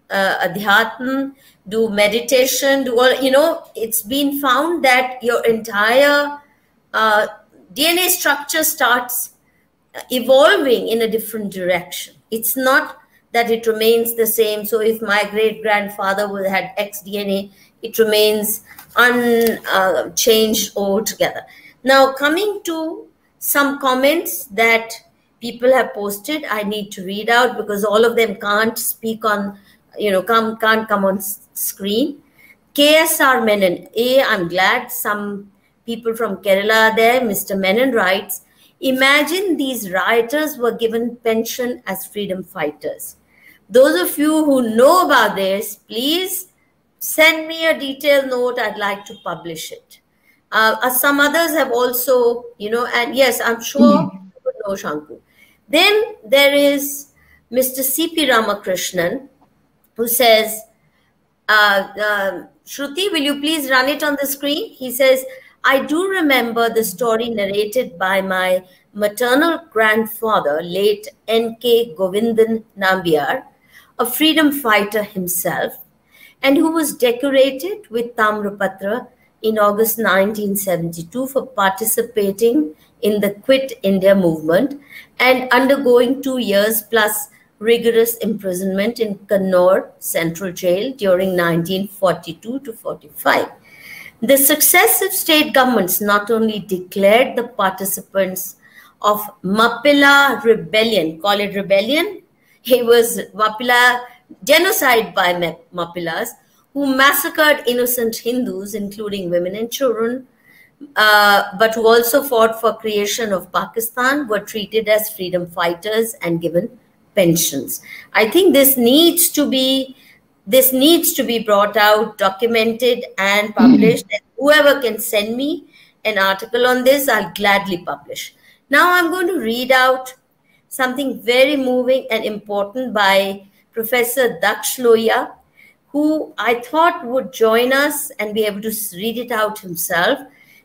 uh, adhyatm do meditation do all you know it's been found that your entire uh, DNA structure starts evolving in a different direction. It's not that it remains the same. So if my great grandfather had X DNA, it remains unchanged uh, altogether. Now, coming to some comments that people have posted, I need to read out because all of them can't speak on, you know, come, can't come on screen. KSR Menon, A, I'm glad some people from Kerala there. Mr. Menon writes, Imagine these rioters were given pension as freedom fighters. Those of you who know about this, please send me a detailed note. I'd like to publish it. Uh, uh some others have also, you know, and yes, I'm sure mm -hmm. you know Shanku. Then there is Mr. C.P. Ramakrishnan, who says, uh, uh, Shruti, will you please run it on the screen? He says, I do remember the story narrated by my maternal grandfather, late N.K. Govindan Nambiar, a freedom fighter himself, and who was decorated with Tamrapatra in August 1972 for participating in the Quit India movement and undergoing two years plus rigorous imprisonment in Kannur Central Jail during 1942 to 45. The successive state governments not only declared the participants of Mappila rebellion, call it rebellion, it was Mappila genocide by Mappilas who massacred innocent Hindus, including women and children, uh, but who also fought for creation of Pakistan, were treated as freedom fighters and given pensions. I think this needs to be this needs to be brought out, documented, and published. Mm. And whoever can send me an article on this, I'll gladly publish. Now I'm going to read out something very moving and important by Professor Daksh Lohia, who I thought would join us and be able to read it out himself.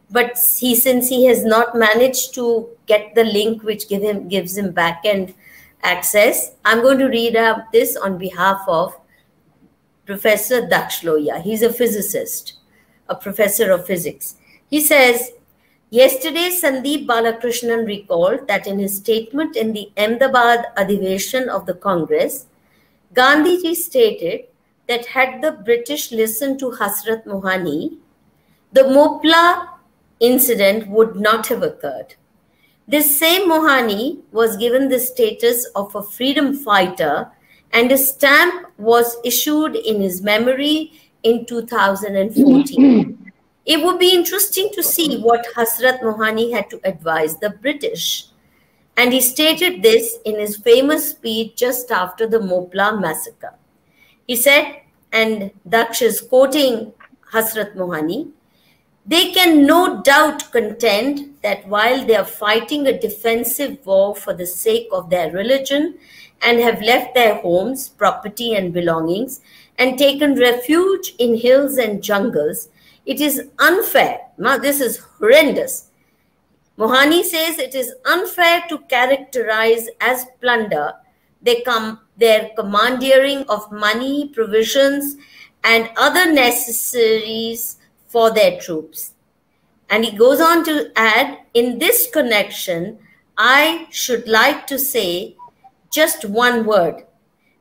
But he, since he has not managed to get the link which give him, gives him backend access, I'm going to read out this on behalf of Professor Daksh Lohia. He's a physicist, a professor of physics. He says, Yesterday, Sandeep Balakrishnan recalled that in his statement in the Ahmedabad Adhiveshan of the Congress, Gandhiji stated that had the British listened to Hasrat Mohani, the Mopla incident would not have occurred. This same Mohani was given the status of a freedom fighter and a stamp was issued in his memory in 2014. it would be interesting to see what Hasrat Mohani had to advise the British. And he stated this in his famous speech just after the Mopla massacre. He said, and Daksh is quoting Hasrat Mohani, they can no doubt contend that while they are fighting a defensive war for the sake of their religion and have left their homes, property, and belongings and taken refuge in hills and jungles, it is unfair. Now, this is horrendous. Mohani says it is unfair to characterize as plunder they come, their commandeering of money, provisions, and other necessaries for their troops. And he goes on to add, in this connection, I should like to say just one word.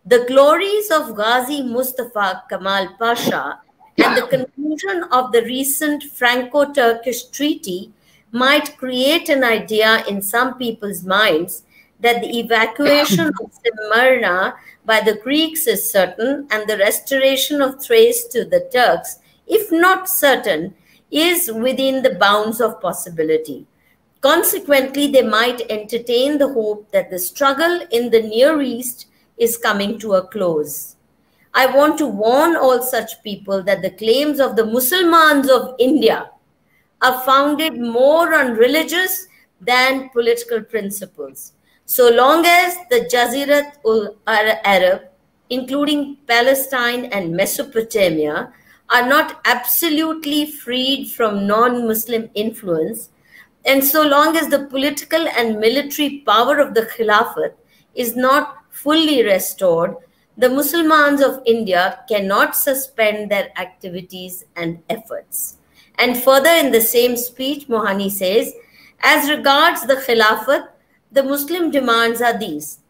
The glories of Ghazi Mustafa Kamal Pasha and the conclusion of the recent Franco-Turkish treaty might create an idea in some people's minds that the evacuation of Smyrna by the Greeks is certain and the restoration of Thrace to the Turks, if not certain, is within the bounds of possibility. Consequently, they might entertain the hope that the struggle in the Near East is coming to a close. I want to warn all such people that the claims of the Muslims of India are founded more on religious than political principles. So long as the Jazirat ul Arab, including Palestine and Mesopotamia, are not absolutely freed from non Muslim influence, and so long as the political and military power of the Khilafat is not fully restored, the Muslims of India cannot suspend their activities and efforts. And further in the same speech, Mohani says, as regards the Khilafat, the Muslim demands are these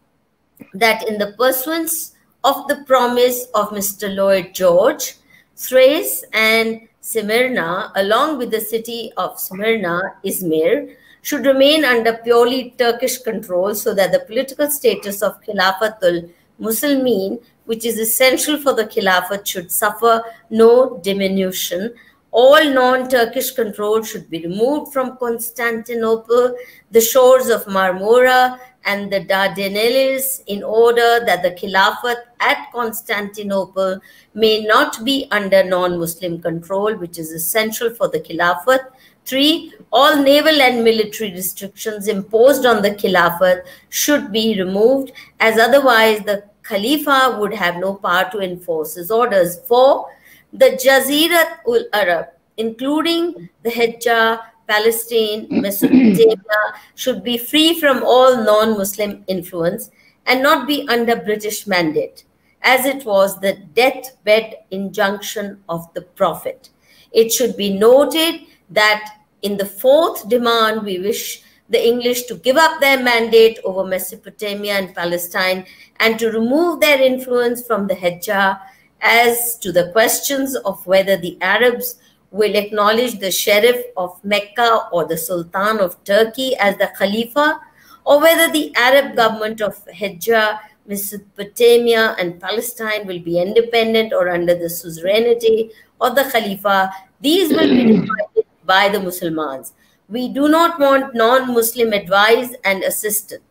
that in the pursuance of the promise of Mr. Lloyd George, Thrace and Smyrna, along with the city of Smyrna, Izmir, should remain under purely Turkish control so that the political status of Khilafatul Muslimin, which is essential for the Khilafat, should suffer no diminution. All non-Turkish control should be removed from Constantinople, the shores of Marmora, and the Dardanelles in order that the Khilafat at Constantinople may not be under non-Muslim control, which is essential for the Khilafat. Three, all naval and military restrictions imposed on the Khilafat should be removed as otherwise the Khalifa would have no power to enforce his orders. Four, the Jazirat ul Arab, including the Hijaz, Palestine, Mesopotamia, should be free from all non-Muslim influence and not be under British mandate, as it was the deathbed injunction of the Prophet. It should be noted that in the fourth demand, we wish the English to give up their mandate over Mesopotamia and Palestine and to remove their influence from the Hijaz as to the questions of whether the Arabs will acknowledge the Sharif of Mecca or the Sultan of Turkey as the Khalifa, or whether the Arab government of Hijaz, Mesopotamia, and Palestine will be independent or under the suzerainty of the Khalifa. These will be <clears throat> decided by the Muslims. We do not want non-Muslim advice and assistance.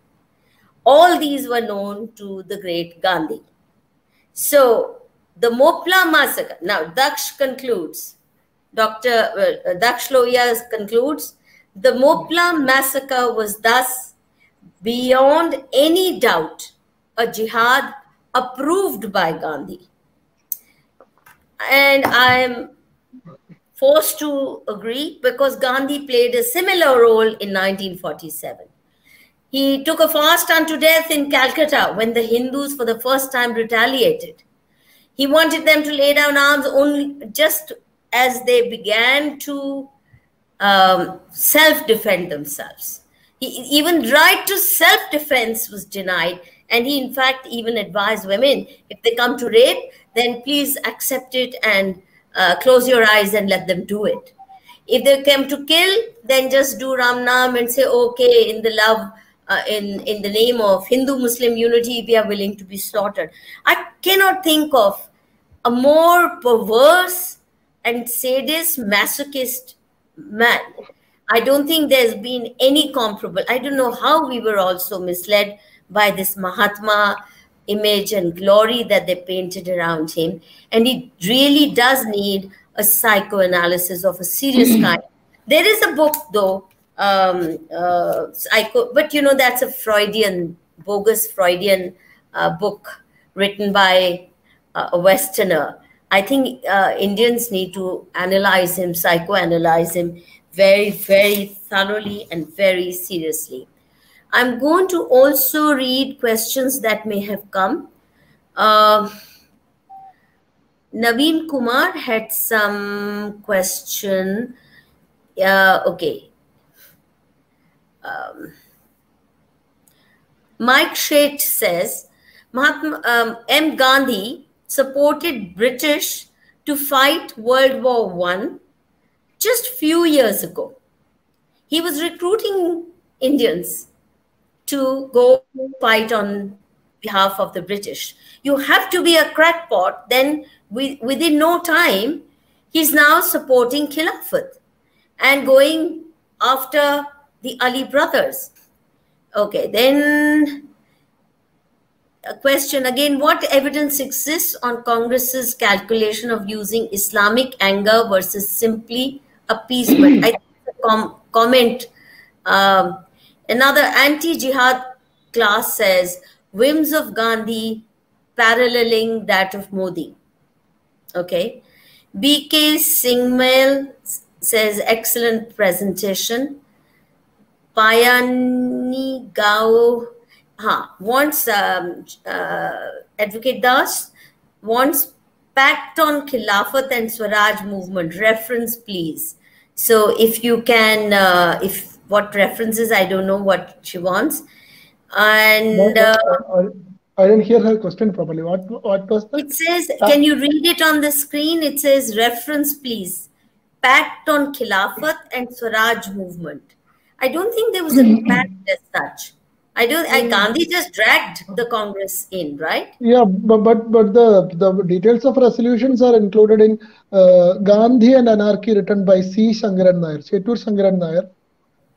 All these were known to the great Gandhi. So the Mopla massacre. Now Daksh concludes. Dr. Uh, Daksh Lohia concludes, the Mopla massacre was thus beyond any doubt a jihad approved by Gandhi. And I'm forced to agree because Gandhi played a similar role in 1947. He took a fast unto death in Calcutta when the Hindus for the first time retaliated. He wanted them to lay down arms only just as they began to um, self defend themselves. He, even right to self defense was denied, and he, in fact, even advised women if they come to rape, then please accept it and uh, close your eyes and let them do it. If they came to kill, then just do Ram Nam and say, okay, in the love, uh, in, in the name of Hindu Muslim unity, we are willing to be slaughtered. I cannot think of a more perverse and sadist, masochist man. I don't think there's been any comparable. I don't know how we were also misled by this Mahatma image and glory that they painted around him. And it really does need a psychoanalysis of a serious kind. There is a book, though, um, uh, psycho, but you know, that's a Freudian, bogus Freudian uh, book written by uh, a Westerner. I think uh, Indians need to analyze him, psychoanalyze him very, very thoroughly and very seriously. I'm going to also read questions that may have come. Uh, Naveen Kumar had some question. Uh, okay. Um, Mike Shate says, Mahatma um, M. Gandhi supported British to fight World War One just few years ago. He was recruiting Indians to go fight on behalf of the British. You have to be a crackpot. Then, we, within no time, he's now supporting Khilafat and going after the Ali brothers. Okay, then a question again what evidence exists on Congress's calculation of using Islamic anger versus simply appeasement? I think com- comment. Um, another anti jihad class says whims of Gandhi paralleling that of Modi. Okay. BK Singmail says excellent presentation. Payani Gao huh, wants um, uh, Advocate Das wants pact on Khilafat and Swaraj movement. Reference, please. So if you can, uh, if what references, I don't know what she wants. And uh, I didn't hear her question properly. What what was? It says, can you read it on the screen? It says reference, please. Pact on Khilafat and Swaraj movement. I don't think there was a <clears throat> pact as such. I do. I, Gandhi just dragged the Congress in, right? Yeah, but but but the the details of resolutions are included in uh, Gandhi and Anarchy, written by C. Shankaran Nair, Chetur Shankaran Nair.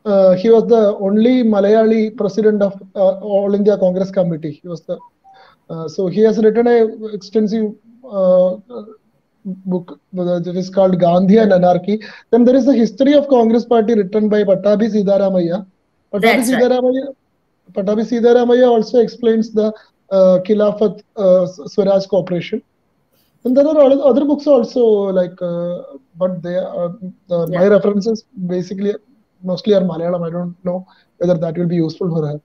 Uh, he was the only Malayali president of uh, All India Congress Committee. He was the uh, so he has written a extensive uh, book that is called Gandhi and Anarchy. Then there is the history of Congress Party written by Sitaramayya. Pattabhi Sitaramayya. Pattabhi Sitaramayya also explains the uh, Khilafat uh, Swaraj Cooperation. And there are other books also, like, uh, but they are, uh, yeah. my references basically mostly are Malayalam. I don't know whether that will be useful for her.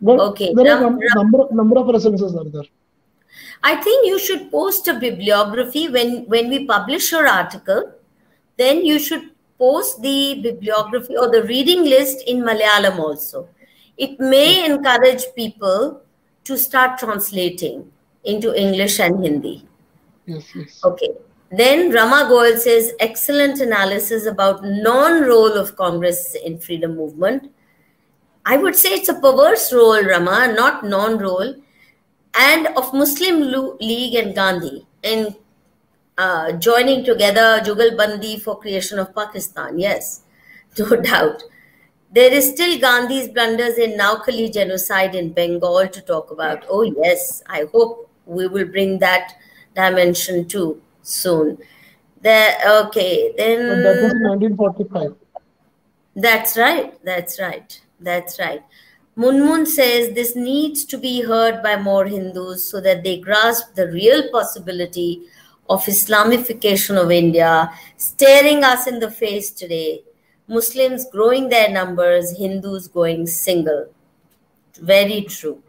But okay. there are num- number, number of references are there. I think you should post a bibliography when, when we publish your article. Then you should post the bibliography or the reading list in Malayalam also it may encourage people to start translating into English and Hindi. Yes, yes. Okay. Then Rama Goyal says excellent analysis about non-role of Congress in freedom movement. I would say it's a perverse role, Rama, not non-role, and of Muslim League and Gandhi in uh, joining together Jugalbandi for creation of Pakistan. Yes, <laughs> no doubt. There is still Gandhi's blunders in Noakhali genocide in Bengal to talk about. Oh, yes, I hope we will bring that dimension too soon. There, okay, then. that was 1945. That's right. That's right. That's right. Munmun says this needs to be heard by more Hindus so that they grasp the real possibility of Islamification of India staring us in the face today. Muslims growing their numbers, Hindus going single. Very true.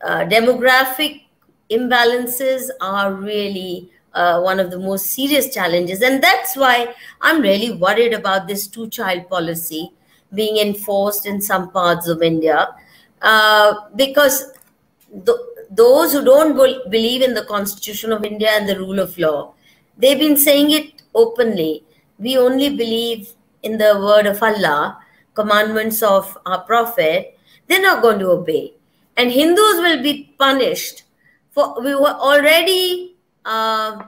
Uh, demographic imbalances are really uh, one of the most serious challenges. And that's why I'm really worried about this two child policy being enforced in some parts of India. Uh, because th- those who don't believe in the Constitution of India and the rule of law, they've been saying it openly. We only believe in the word of Allah, commandments of our Prophet, they're not going to obey. And Hindus will be punished for we were already uh,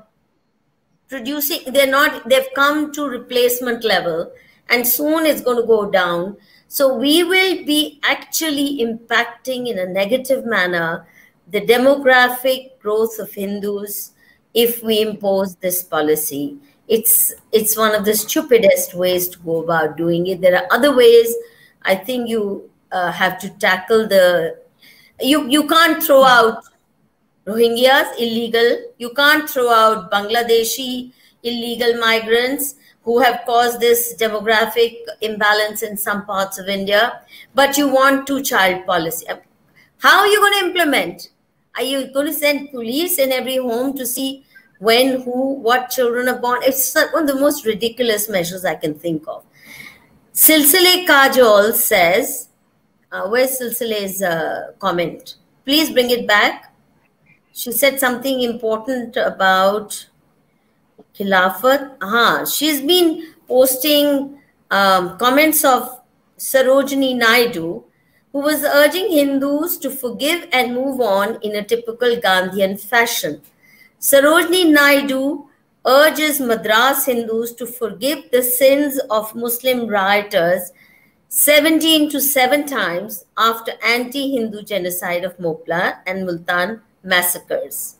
producing they're not they've come to replacement level and soon it's going to go down so we will be actually impacting in a negative manner the demographic growth of hindus if we impose this policy it's it's one of the stupidest ways to go about doing it there are other ways i think you uh, have to tackle the you you can't throw out Rohingyas, illegal. You can't throw out Bangladeshi illegal migrants who have caused this demographic imbalance in some parts of India. But you want two child policy. How are you going to implement? Are you going to send police in every home to see when, who, what children are born? It's one of the most ridiculous measures I can think of. Silsile Kajol says, uh, where's Silsile's uh, comment? Please bring it back she said something important about Khilafat. Aha, she's been posting um, comments of Sarojini Naidu, who was urging Hindus to forgive and move on in a typical Gandhian fashion. Sarojini Naidu urges Madras Hindus to forgive the sins of Muslim rioters 17 to 7 times after anti-Hindu genocide of Mopla and Multan massacres.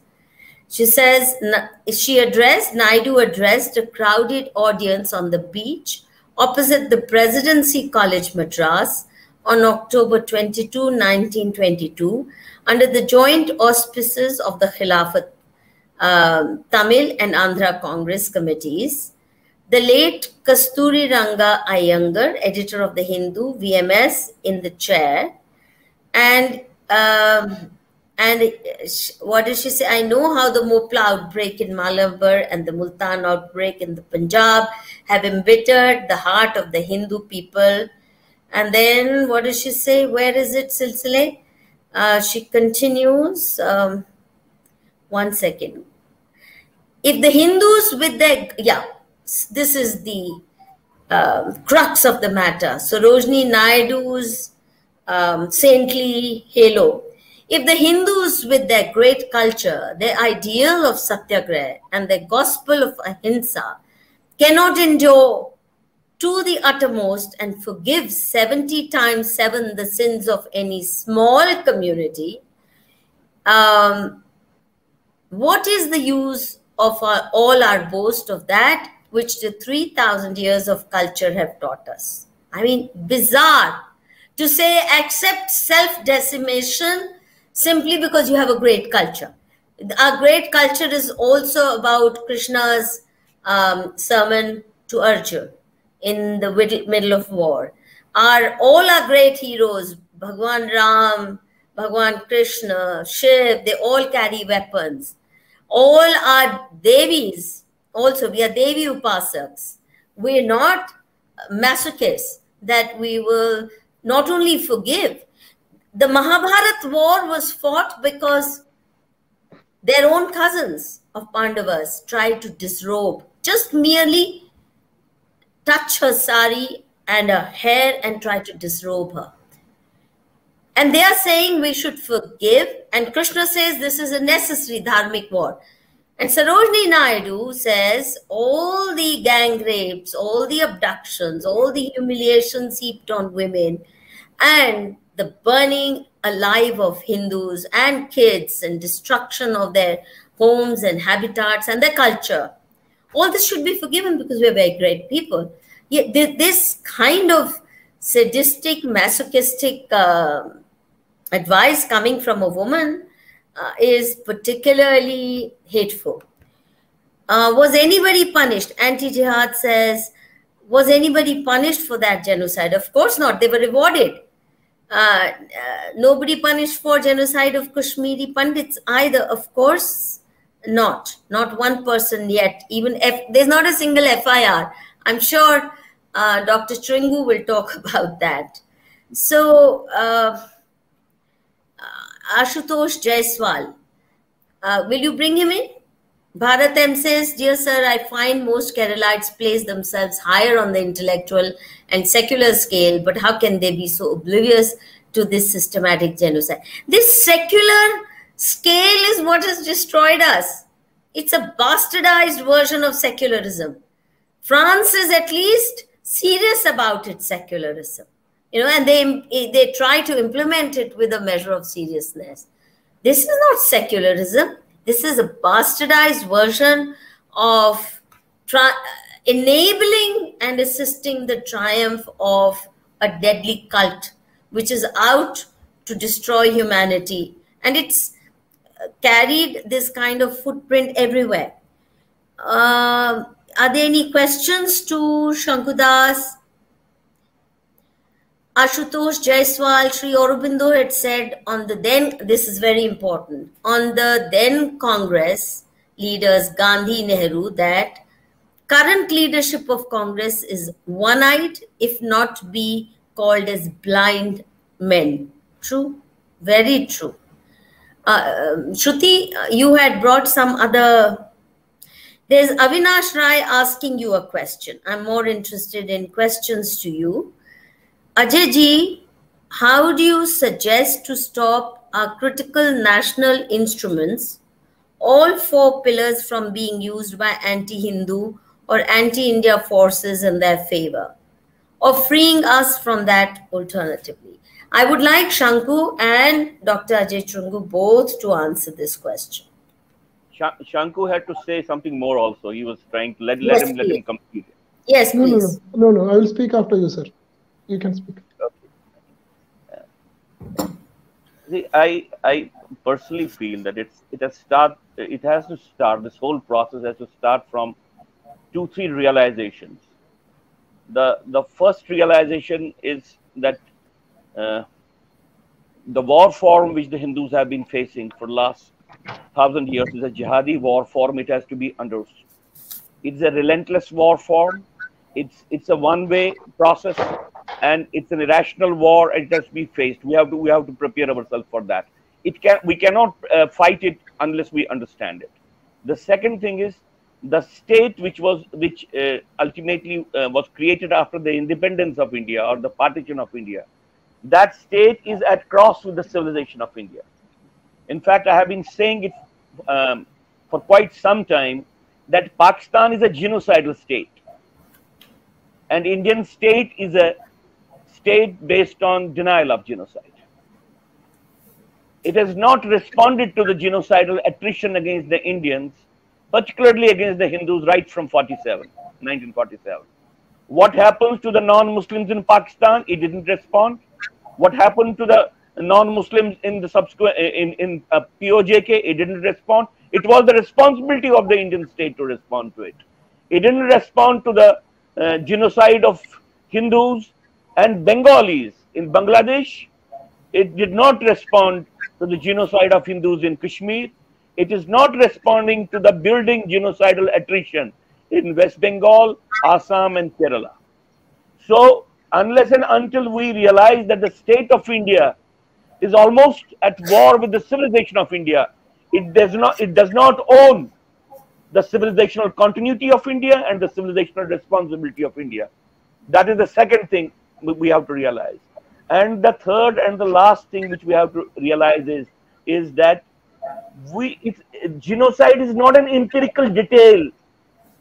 She says she addressed, Naidu addressed a crowded audience on the beach opposite the Presidency College Madras on October 22, 1922, under the joint auspices of the Khilafat um, Tamil and Andhra Congress committees. The late Kasturi Ranga Iyengar, editor of the Hindu, VMS, in the chair, and um, and what did she say? I know how the Mopla outbreak in Malabar and the Multan outbreak in the Punjab have embittered the heart of the Hindu people. And then what does she say? Where is it, Silsile? Uh, she continues. Um, one second. If the Hindus with their, yeah, this is the uh, crux of the matter. Sarojini Naidu's um, saintly halo if the Hindus, with their great culture, their ideal of satyagraha, and their gospel of ahimsa, cannot endure to the uttermost and forgive 70 times 7 the sins of any small community, um, what is the use of our, all our boast of that which the 3,000 years of culture have taught us? I mean, bizarre to say accept self decimation simply because you have a great culture. Our great culture is also about Krishna's um, sermon to Arjun in the middle of war. Our all our great heroes, Bhagwan Ram, Bhagwan Krishna, Shiv, they all carry weapons. All are Devis, also we are Devi Upasaks. We're not masochists that we will not only forgive, the Mahabharat war was fought because their own cousins of Pandavas tried to disrobe, just merely touch her sari and her hair and try to disrobe her. And they are saying we should forgive. And Krishna says this is a necessary dharmic war. And Sarojini Naidu says all the gang rapes, all the abductions, all the humiliations heaped on women, and the burning alive of Hindus and kids and destruction of their homes and habitats and their culture. All this should be forgiven because we're very great people. Yet this kind of sadistic, masochistic uh, advice coming from a woman uh, is particularly hateful. Uh, was anybody punished? Anti Jihad says, was anybody punished for that genocide? Of course not. They were rewarded. Uh, uh, nobody punished for genocide of Kashmiri Pandits either. Of course not. Not one person yet. Even if there's not a single FIR. I'm sure uh, Dr. Chrungoo will talk <laughs> about that. So, uh, Ashutosh Jaiswal, uh, will you bring him in? Bharat M says, Dear sir, I find most Keralites place themselves higher on the intellectual and secular scale, but how can they be so oblivious to this systematic genocide? This secular scale is what has destroyed us. It's a bastardized version of secularism. France is at least serious about its secularism, you know, and they, they try to implement it with a measure of seriousness. This is not secularism this is a bastardized version of enabling and assisting the triumph of a deadly cult, which is out to destroy humanity. And it's carried this kind of footprint everywhere. Uh, are there any questions to Shankudas? Ashutosh Jaiswal, Sri Aurobindo had said on the then, this is very important, on the then Congress leaders Gandhi, Nehru, that current leadership of Congress is one-eyed, if not be called as blind men. True? Very true. Uh, Shruti, you had brought some other there's Avinash Rai asking you a question. I'm more interested in questions to you. Ajay ji, how do you suggest to stop our critical national instruments, all four pillars from being used by anti-Hindu or anti-India forces in their favor, or freeing us from that alternatively? I would like Shanku and Dr. Ajay Chrungoo both to answer this question. Shanku had to say something more also. He was trying to let, let yes, him let him complete. Yes, please. No, no, no, no. I will speak after you, sir you can speak. Okay. See, I I personally feel that it's it has start it has to start this whole process has to start from two three realizations. The the first realization is that uh, the war form which the Hindus have been facing for the last thousand years is a jihadi war form. It has to be understood. It's a relentless war form. It's it's a one-way process and it's an irrational war and it has to be faced. We have to we have to prepare ourselves for that. It can we cannot uh, fight it unless we understand it. The second thing is the state which was which uh, ultimately uh, was created after the independence of india or the partition of india that state is at cross with the civilization of india. In fact i have been saying it um, for quite some time that pakistan is a genocidal state. And indian state is a state based on denial of genocide. It has not responded to the genocidal attrition against the Indians, particularly against the Hindus, right from 47, 1947. What happens to the non-Muslims in Pakistan? It didn't respond. What happened to the non-Muslims in the subsequent in in uh, POJK? It didn't respond. It was the responsibility of the Indian state to respond to it. It didn't respond to the uh, genocide of Hindus and Bengalis in Bangladesh. It did not respond to the genocide of Hindus in Kashmir. It is not responding to the building genocidal attrition in West Bengal, Assam, and Kerala. So, unless and until we realize that the state of India is almost at war with the civilization of India, it does not it does not own the civilizational continuity of India and the civilizational responsibility of India. That is the second thing we have to realize. And the third and the last thing which we have to realize is is that we it, genocide is not an empirical detail.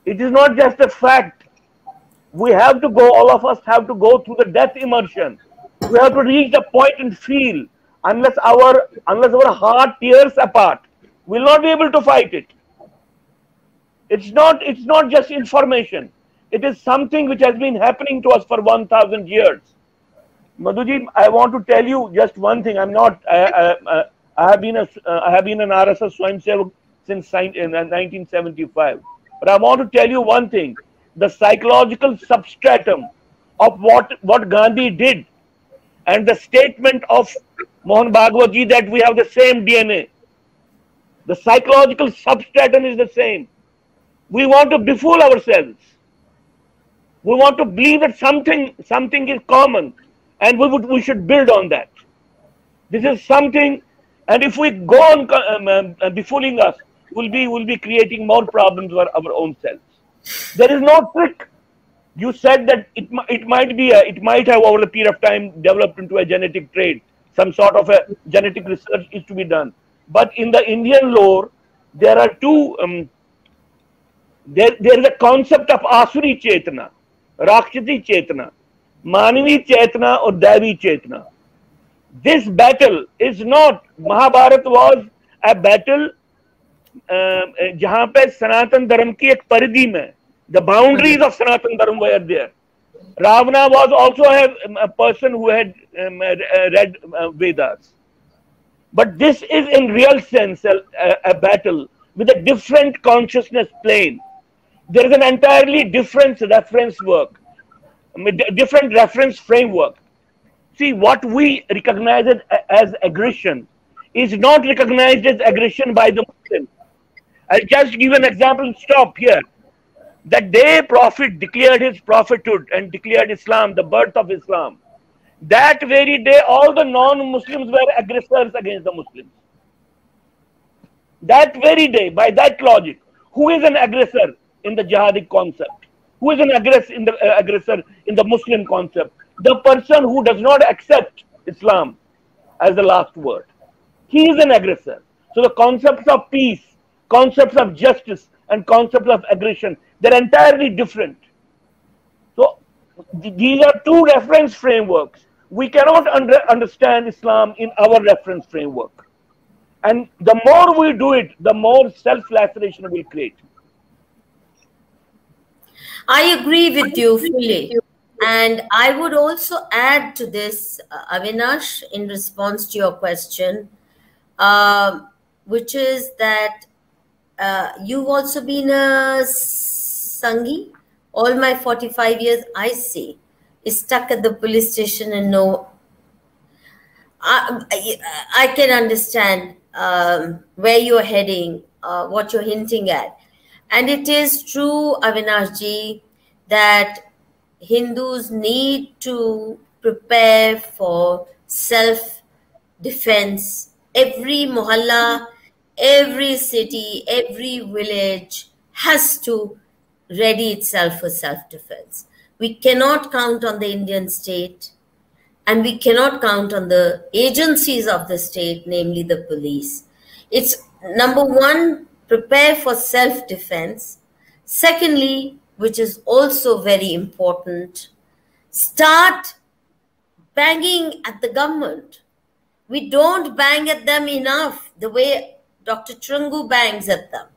It is not just a fact. We have to go. All of us have to go through the death immersion. We have to reach the point and feel. Unless our unless our heart tears apart, we'll not be able to fight it. It's not. It's not just information it is something which has been happening to us for 1000 years Madhuji, I want to tell you just one thing. I'm not. I, I, I have been a. I have been an RSS Swayamsevak since 1975. Uh, but I want to tell you one thing: the psychological substratum of what what Gandhi did, and the statement of Mohan Bhagwatji that we have the same DNA. The psychological substratum is the same. We want to befool ourselves. We want to believe that something something is common and we would we should build on that. This is something, and if we go on um, um, uh, befooling us, we'll be will be creating more problems for our own selves. There is no trick. You said that it it might be a, it might have over a period of time developed into a genetic trait. Some sort of a genetic research is to be done. But in the Indian lore, there are two. Um, there, there is a concept of Asuri Chetana, राक्षसी चेतना मानवीय चेतना और दैवी चेतना this battle is not Mahabharata was a battle जहाँ पे सनातन धर्म की एक परिधि में the boundaries of Sanatan Dharma where there Ravana was also a person who had um, read uh, Vedas. But this is in real sense a, a, a battle with a different consciousness plane. There is an entirely different reference work different reference framework. See, what we recognize as aggression is not recognized as aggression by the Muslims. I'll just give an example stop here. The day Prophet declared his prophethood and declared Islam, the birth of Islam, that very day all the non-Muslims were aggressors against the Muslims. That very day, by that logic, who is an aggressor in the jihadi concept? who is an aggressor in the uh, aggressor in the Muslim concept? The person who does not accept Islam as the last word. He is an aggressor. So the concepts of peace, concepts of justice, and concepts of aggression, they're entirely different. So th these are two reference frameworks. We cannot under understand Islam in our reference framework. And the more we do it, the more self-laceration will create. I agree with you fully. And I would also add to this, uh, Avinash, in response to your question, uh, which is that uh, you've also been a Sanghi. All my 45 years, I see, is stuck at the police station and no. I, I, I can understand um, where you're heading, uh, what you're hinting at. And it is true, Avinashji, that Hindus need to prepare for self defense. Every mohalla, every city, every village has to ready itself for self defense. We cannot count on the Indian state and we cannot count on the agencies of the state, namely the police. It's number one, prepare for self-defense. Secondly, which is also very important, start banging at the government. We don't bang at them enough the way Dr. Chrungoo bangs at them.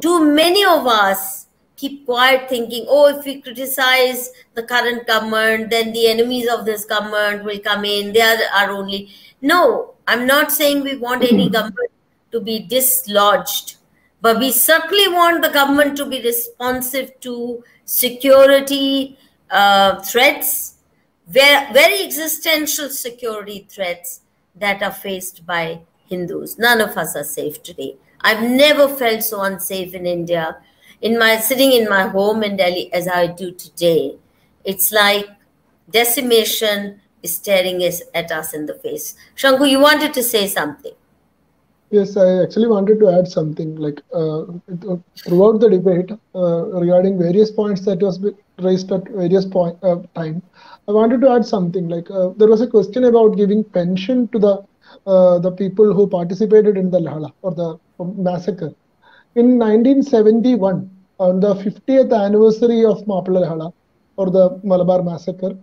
Too many of us keep quiet thinking, oh, if we criticize the current government, then the enemies of this government will come in. They are, are only. No, I'm not saying we want any <clears throat> government to be dislodged. But we certainly want the government to be responsive to security uh, threats, very, existential security threats that are faced by Hindus. None of us are safe today. I've never felt so unsafe in India, in my sitting in my home in Delhi as I do today. It's like decimation is staring us, at us in the face. Shanku, you wanted to say something. Yes, I actually wanted to add something like uh, throughout the debate uh, regarding various points that was raised at various point uh, time. I wanted to add something like uh, there was a question about giving pension to the uh, the people who participated in the Lahala or the massacre. In 1971, on the 50th anniversary of Mappila Hala or the Malabar massacre,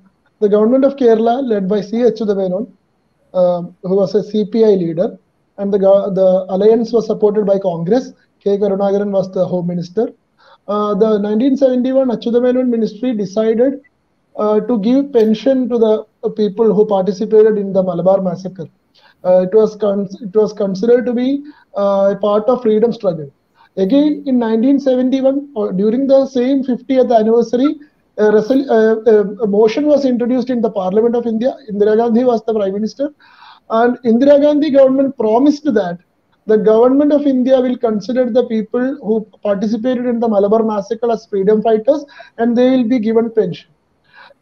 the government of Kerala, led by C. H. Achyuta uh, who was a CPI leader, and the, the alliance was supported by Congress. K. Karunakaran was the Home Minister. Uh, the 1971 Achyuta Menon ministry decided uh, to give pension to the uh, people who participated in the Malabar massacre. Uh, it was it was considered to be uh, a part of freedom struggle. Again, in 1971, or during the same 50th anniversary, a, a, motion was introduced in the Parliament of India. Indira Gandhi was the Prime Minister, and Indira Gandhi government promised that the government of India will consider the people who participated in the Malabar massacre as freedom fighters, and they will be given pension.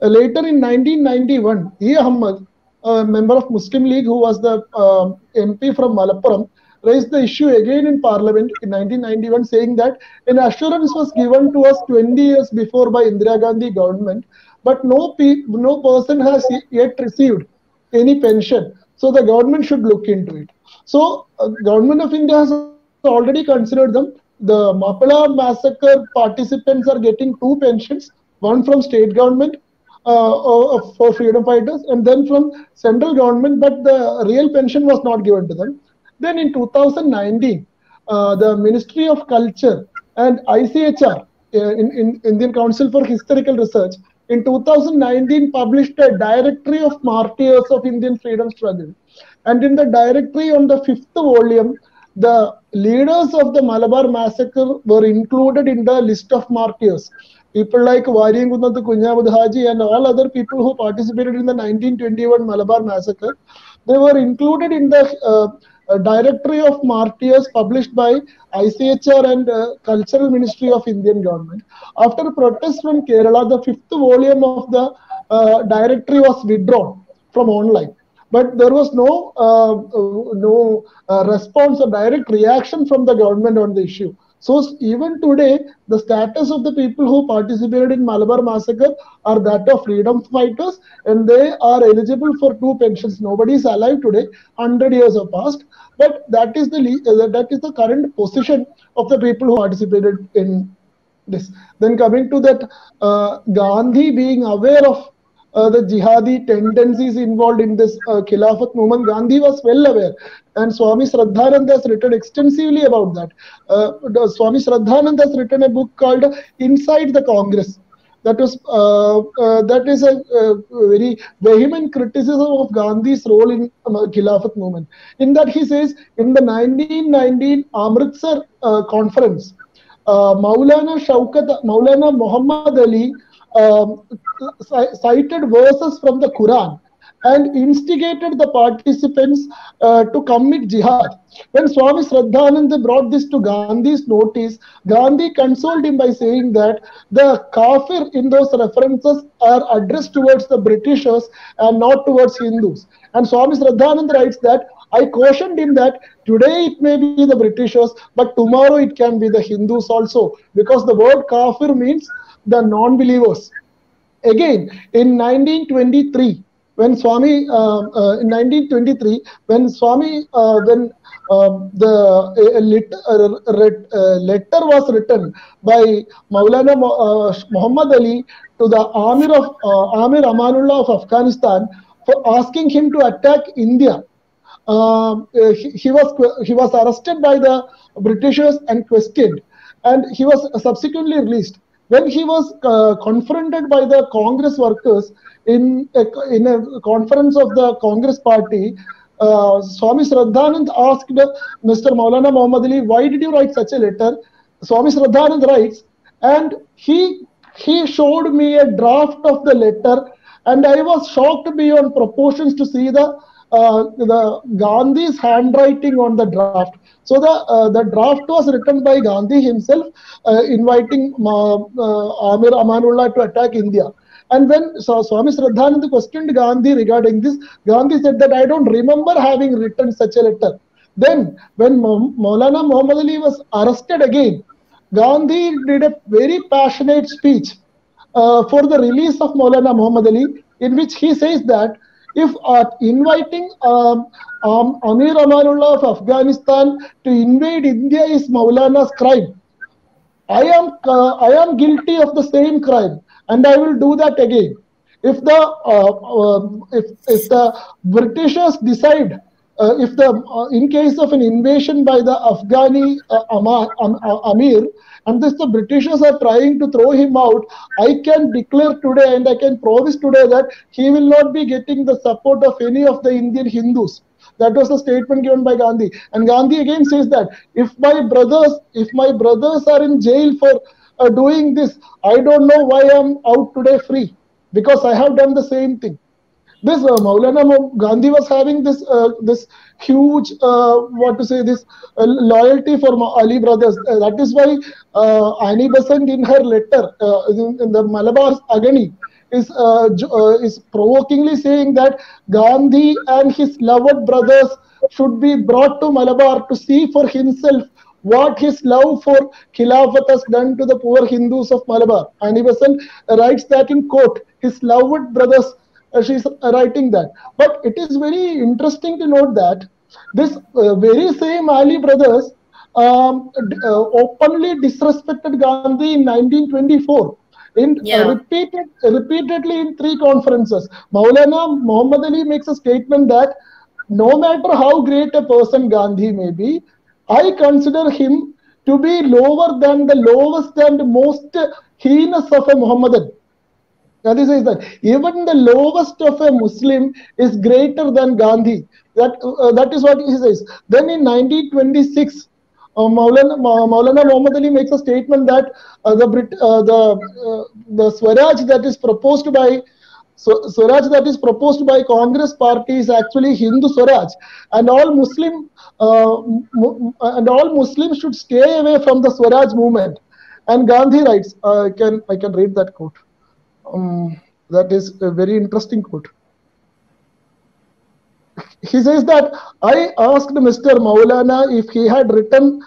Uh, later in 1991, E. Ahmad, a member of Muslim League who was the uh, um, MP from Malappuram, raised the issue again in Parliament in 1991, saying that an assurance was given to us 20 years before by Indira Gandhi government, but no, pe- no person has yet received any pension. So the government should look into it. So uh, government of India has already considered them. The Mapala massacre participants are getting two pensions, one from state government uh, for freedom fighters and then from central government, but the real pension was not given to them. Then in 2019, uh, the Ministry of Culture and ICHR, uh, in, in Indian Council for Historical Research, in 2019 published a directory of martyrs of Indian freedom struggle. And in the directory on the fifth volume, the leaders of the Malabar massacre were included in the list of martyrs people like Variyamkunnath Kunjahammed Haji and all other people who participated in the 1921 Malabar massacre, they were included in the uh, uh, directory of martyrs published by ICHR and uh, Cultural Ministry of Indian government. After protests from Kerala, the fifth volume of the uh, directory was withdrawn from online. But there was no uh, uh, no response or direct reaction from the government on the issue. So even today, the status of the people who participated in Malabar massacre are that of freedom fighters, and they are eligible for two pensions. Nobody is alive today. Hundred years have passed, but that is the uh, that is the current position of the people who participated in this. Then coming to that, uh, Gandhi being aware of uh, the jihadi tendencies involved in this uh, Khilafat movement, Gandhi was well aware. And Swami Shraddhanand has written extensively about that. Uh, Swami Shraddhanand has written a book called Inside the Congress. That was uh, uh, that is a, a, very vehement criticism of Gandhi's role in um, Khilafat movement. In that he says, in the 1919 Amritsar uh, conference, Maulana Shaukat, Maulana Muhammad Ali um, cited verses from the Quran and instigated the participants uh, to commit jihad. When Swami Shraddhananda brought this to Gandhi's notice, Gandhi consoled him by saying that the kafir in those references are addressed towards the Britishers and not towards Hindus. And Swami Shraddhananda writes that I cautioned him that today it may be the Britishers, but tomorrow it can be the Hindus also, because the word kafir means the non-believers. Again, in 1923, when Swami, uh, uh, in 1923, when Swami, uh, when um, the lit, letter was written by Maulana Muhammad Ali to the Amir of Amir Amanullah of Afghanistan for asking him to attack India. Uh, he, he, was he was arrested by the Britishers and questioned, and he was subsequently released when he was uh, confronted by the Congress workers in a, in a conference of the Congress party, uh, Swami Shraddhanand asked Mr. Maulana Muhammad Ali, why did you write such a letter? Swami Shraddhanand writes, and he he showed me a draft of the letter, and I was shocked beyond proportions to see the uh, the Gandhi's handwriting on the draft. So the uh, the draft was written by Gandhi himself, uh, inviting Amir Amanullah to attack India. And when so Swami Shraddhanand questioned Gandhi regarding this, Gandhi said that I don't remember having written such a letter. Then, when Maulana Muhammad Ali was arrested again, Gandhi did a very passionate speech uh, for the release of Maulana Muhammad Ali, in which he says that if inviting um, um, Amir Amanullah of Afghanistan to invade India is Maulana's crime, I am uh, I am guilty of the same crime, and I will do that again. If the uh, uh, if, if the Britishers decide if the uh, in case of an invasion by the Afghani uh, Ama- Am- uh, Amir, and this the Britishers are trying to throw him out, I can declare today and I can promise today that he will not be getting the support of any of the Indian Hindus. That was the statement given by Gandhi. And Gandhi again says that if my brothers, if my brothers are in jail for uh, doing this, I don't know why I'm out today free because I have done the same thing this uh, Maulana Gandhi was having this uh, this huge uh, what to say this uh, loyalty for Ali brothers. Uh, that is why uh, Annie Besant in her letter in, in the Malabar Agony is is provokingly saying that Gandhi and his loved brothers should be brought to Malabar to see for himself what his love for Khilafat has done to the poor Hindus of Malabar. Annie Besant writes that in quote, his loved brothers she's writing that. But it is very interesting to note that this uh, very same Ali brothers um, uh, openly disrespected Gandhi in 1924. In uh, Yeah. repeated, repeatedly in three conferences, Maulana Muhammad Ali makes a statement that no matter how great a person Gandhi may be, I consider him to be lower than the lowest and most heinous of a Muhammadan. Gandhi says that even the lowest of a Muslim is greater than Gandhi. That uh, that is what he says. Then in 1926, uh, Maulana, Ma- Maulana Muhammad Ali makes a statement that uh, the Brit, uh, the uh, the Swaraj that is proposed by so, Swaraj that is proposed by Congress party is actually Hindu Swaraj, and all Muslim uh, mu- and all Muslims should stay away from the Swaraj movement. And Gandhi writes, uh, I can I can read that quote. Um, that is a very interesting quote. He says that I asked Mr. Maulana if he had written.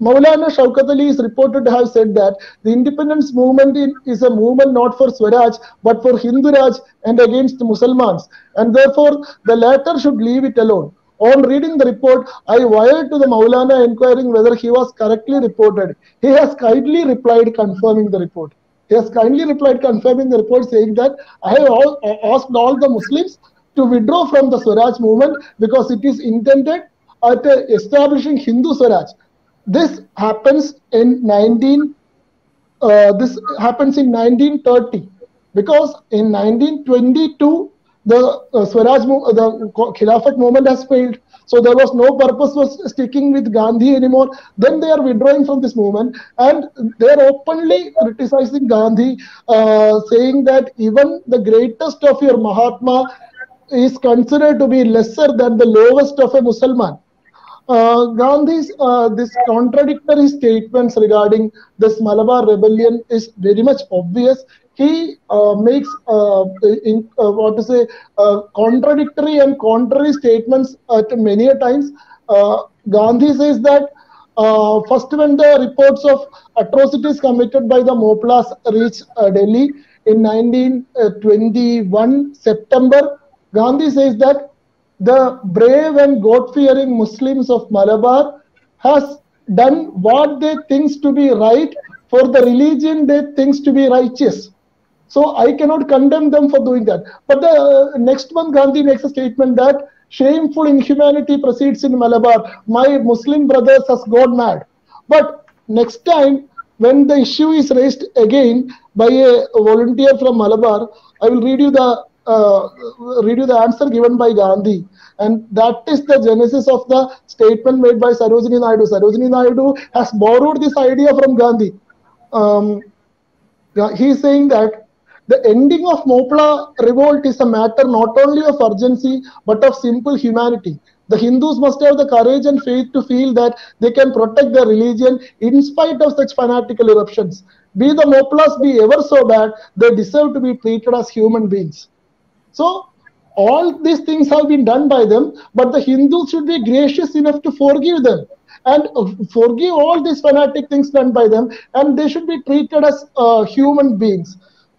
Maulana Shaukat Ali is reported to have said that the independence movement in, is a movement not for Swaraj but for Hindu Raj and against Muslims, and therefore the latter should leave it alone. On reading the report, I wired to the Maulana inquiring whether he was correctly reported. He has kindly replied confirming the report. He has kindly replied confirming the report saying that I have all, asked all the Muslims to withdraw from the Swaraj movement because it is intended at uh, establishing Hindu Swaraj. This happens in 19 uh, this happens in 1930 because in 1922 the uh, Swaraj the Khilafat movement has failed so there was no purpose for sticking with Gandhi anymore then they are withdrawing from this movement and they are openly criticizing Gandhi uh, saying that even the greatest of your Mahatma is considered to be lesser than the lowest of a Muslim uh, Gandhi's uh, this contradictory statements regarding this Malabar rebellion is very much obvious. He uh, makes uh, in, uh, what to say uh, contradictory and contrary statements at many a times. Uh, Gandhi says that uh, first when the reports of atrocities committed by the Moplas reach uh, Delhi in 1921 September, Gandhi says that the brave and God-fearing Muslims of Malabar has done what they thinks to be right for the religion they thinks to be righteous. So I cannot condemn them for doing that. But the uh, next one, Gandhi makes a statement that shameful inhumanity proceeds in Malabar. My Muslim brothers has gone mad. But next time, when the issue is raised again by a volunteer from Malabar, I will read you the uh, read you the answer given by Gandhi. And that is the genesis of the statement made by Sarojini Naidu. Sarojini Naidu has borrowed this idea from Gandhi. Um, he is saying that the ending of Mopla revolt is a matter not only of urgency but of simple humanity. The Hindus must have the courage and faith to feel that they can protect their religion in spite of such fanatical eruptions. Be the Moplas be ever so bad, they deserve to be treated as human beings. So all these things have been done by them, but the Hindus should be gracious enough to forgive them and uh, forgive all these fanatic things done by them, and they should be treated as uh, human beings.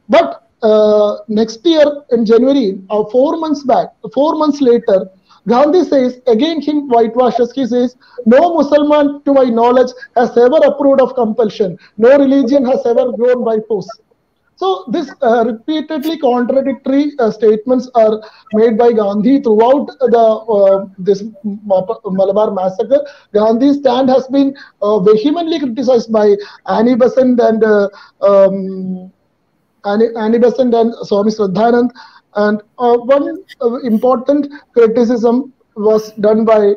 But uh, next year in January, uh, four months back, four months later, Gandhi says, again he whitewashes, he says, no Muslim to my knowledge has ever approved of compulsion. No religion has ever grown by force. So this uh, repeatedly contradictory uh, statements are made by Gandhi throughout the uh, this Malabar massacre. Gandhi's stand has been uh, vehemently criticized by Annie Besant and uh, um, Annie, Besant and Swami Shraddhanand. And uh, one important criticism was done by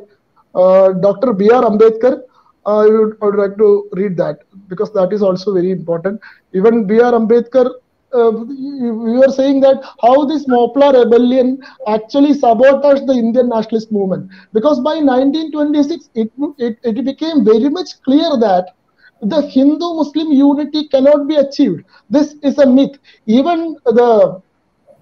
Dr. B.R. Ambedkar I would, I would like to read that because that is also very important. Even B.R. Ambedkar, uh, we were saying that how this Mopla rebellion actually sabotaged the Indian nationalist movement. Because by 1926, it, it, it became very much clear that the Hindu-Muslim unity cannot be achieved. This is a myth. Even the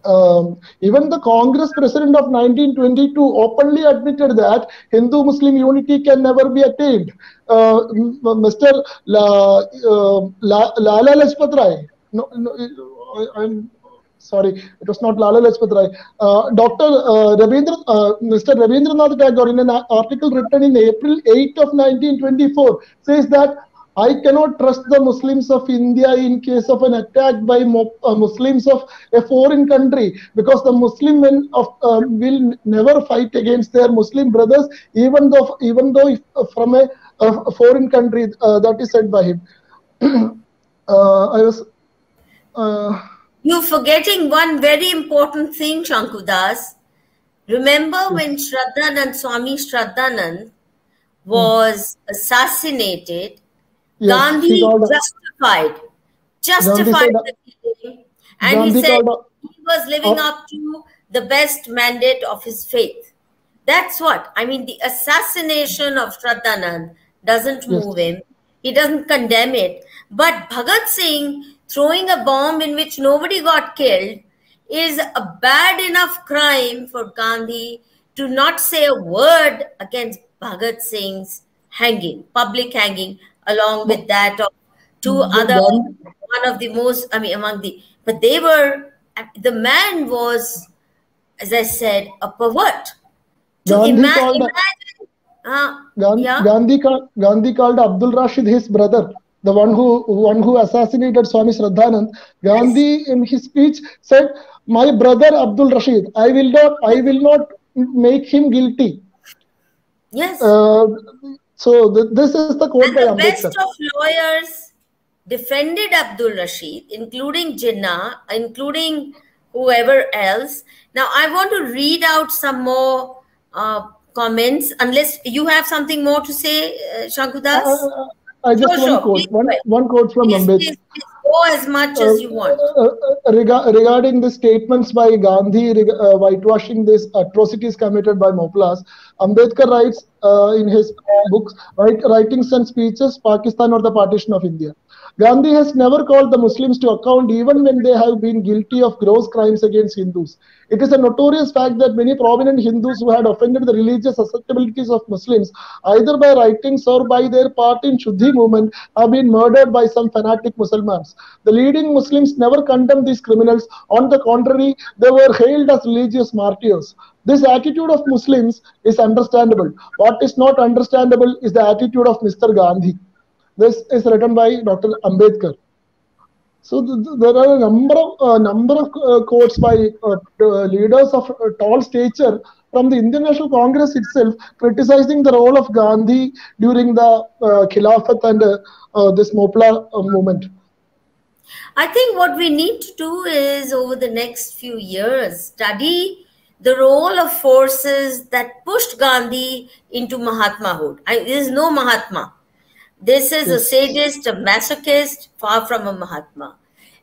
um, even the Congress president of 1922 openly admitted that Hindu-Muslim unity can never be attained. Uh, Mr. La, uh, La, Lala Lajpat Rai, no, no, I, am sorry, it was not Lala Lajpat Rai. Uh, Dr. Uh, Rabindra, uh, Mr. Rabindranath Tagore, in an article written in April 8 of 1924, says that I cannot trust the Muslims of India in case of an attack by uh, Muslims of a foreign country because the Muslim men of, uh, will never fight against their Muslim brothers even though even though if, uh, from a, a, foreign country uh, that is said by him. <clears throat> Uh, I was. Uh, You're forgetting one very important thing, Shankudas. Remember when Shraddhanand, Swami Shraddhanand was hmm. assassinated Yes, Gandhi justified, justified Gandhi the killing, and Gandhi he said he was living up to the best mandate of his faith. That's what I mean. The assassination of Shraddhanand doesn't move yes. him. He doesn't condemn it. But Bhagat Singh throwing a bomb in which nobody got killed is a bad enough crime for Gandhi to not say a word against Bhagat Singh's hanging, public hanging along with that of two other one of the most i mean among the but they were the man was as i said a pervert to Gandhi ima- called, imagine uh, Gandhi, yeah? Gandhi, Gandhi called Abdul Rashid his brother the one who one who assassinated Swami Shraddhanand, Gandhi yes. in his speech said, "My brother Abdul Rashid, I will not, I will not make him guilty." Yes. Uh, so th- this is the quote and by the best of lawyers defended Abdul Rashid, including Jinnah, including whoever else. Now I want to read out some more uh, comments, unless you have something more to say, uh, Shankudas. Uh, uh, I just sure, one sure. quote, one, one quote from please, Ambedkar. Please, please go as much as you want. Uh, uh, rega- regarding the statements by Gandhi whitewashing these atrocities committed by Moplas, Ambedkar writes in his books, Writings and Speeches, Pakistan or the Partition of India. Gandhi has never called the Muslims to account even when they have been guilty of gross crimes against Hindus. It is a notorious fact that many prominent Hindus who had offended the religious susceptibilities of Muslims, either by writings or by their part in Shuddhi movement, have been murdered by some fanatic Muslims. The leading Muslims never condemned these criminals. On the contrary, they were hailed as religious martyrs. This attitude of Muslims is understandable. What is not understandable is the attitude of Mr. Gandhi. This is written by Dr. Ambedkar. So there are a number of uh, number of uh, quotes by uh, leaders of uh, tall stature from the Indian National Congress itself criticizing the role of Gandhi during the uh, Khilafat and this Mopla movement. I think what we need to do is over the next few years study the role of forces that pushed Gandhi into Mahatmahood. I, there is no Mahatma. This is yes. a sadist, a masochist, far from a Mahatma.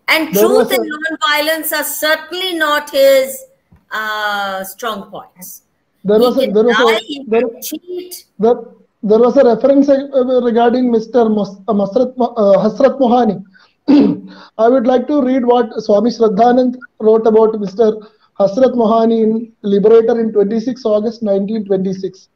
And there truth and non-violence are certainly not his uh, strong points. There was, a, there, was a, there, cheat. There, there was a reference uh, regarding Mr. Masrat, uh, Hasrat Mohani. <clears throat> I would like to read what Swami Shraddhanand wrote about Mr. Hasrat Mohani in Liberator in 26 August 1926.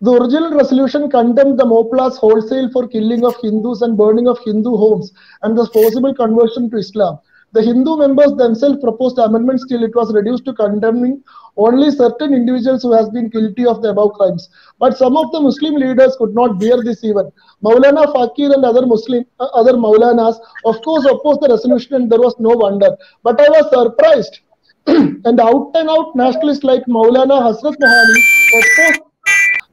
The original resolution condemned the Moplas wholesale for killing of Hindus and burning of Hindu homes and the forcible conversion to Islam. The Hindu members themselves proposed amendments till it was reduced to condemning only certain individuals who has been guilty of the above crimes. But some of the Muslim leaders could not bear this even. Maulana Fakir and other Muslim, uh, other Maulanas, of course, opposed the resolution and there was no wonder. But I was surprised. <clears throat> and out and out nationalists like Maulana Hasrat Mohani opposed.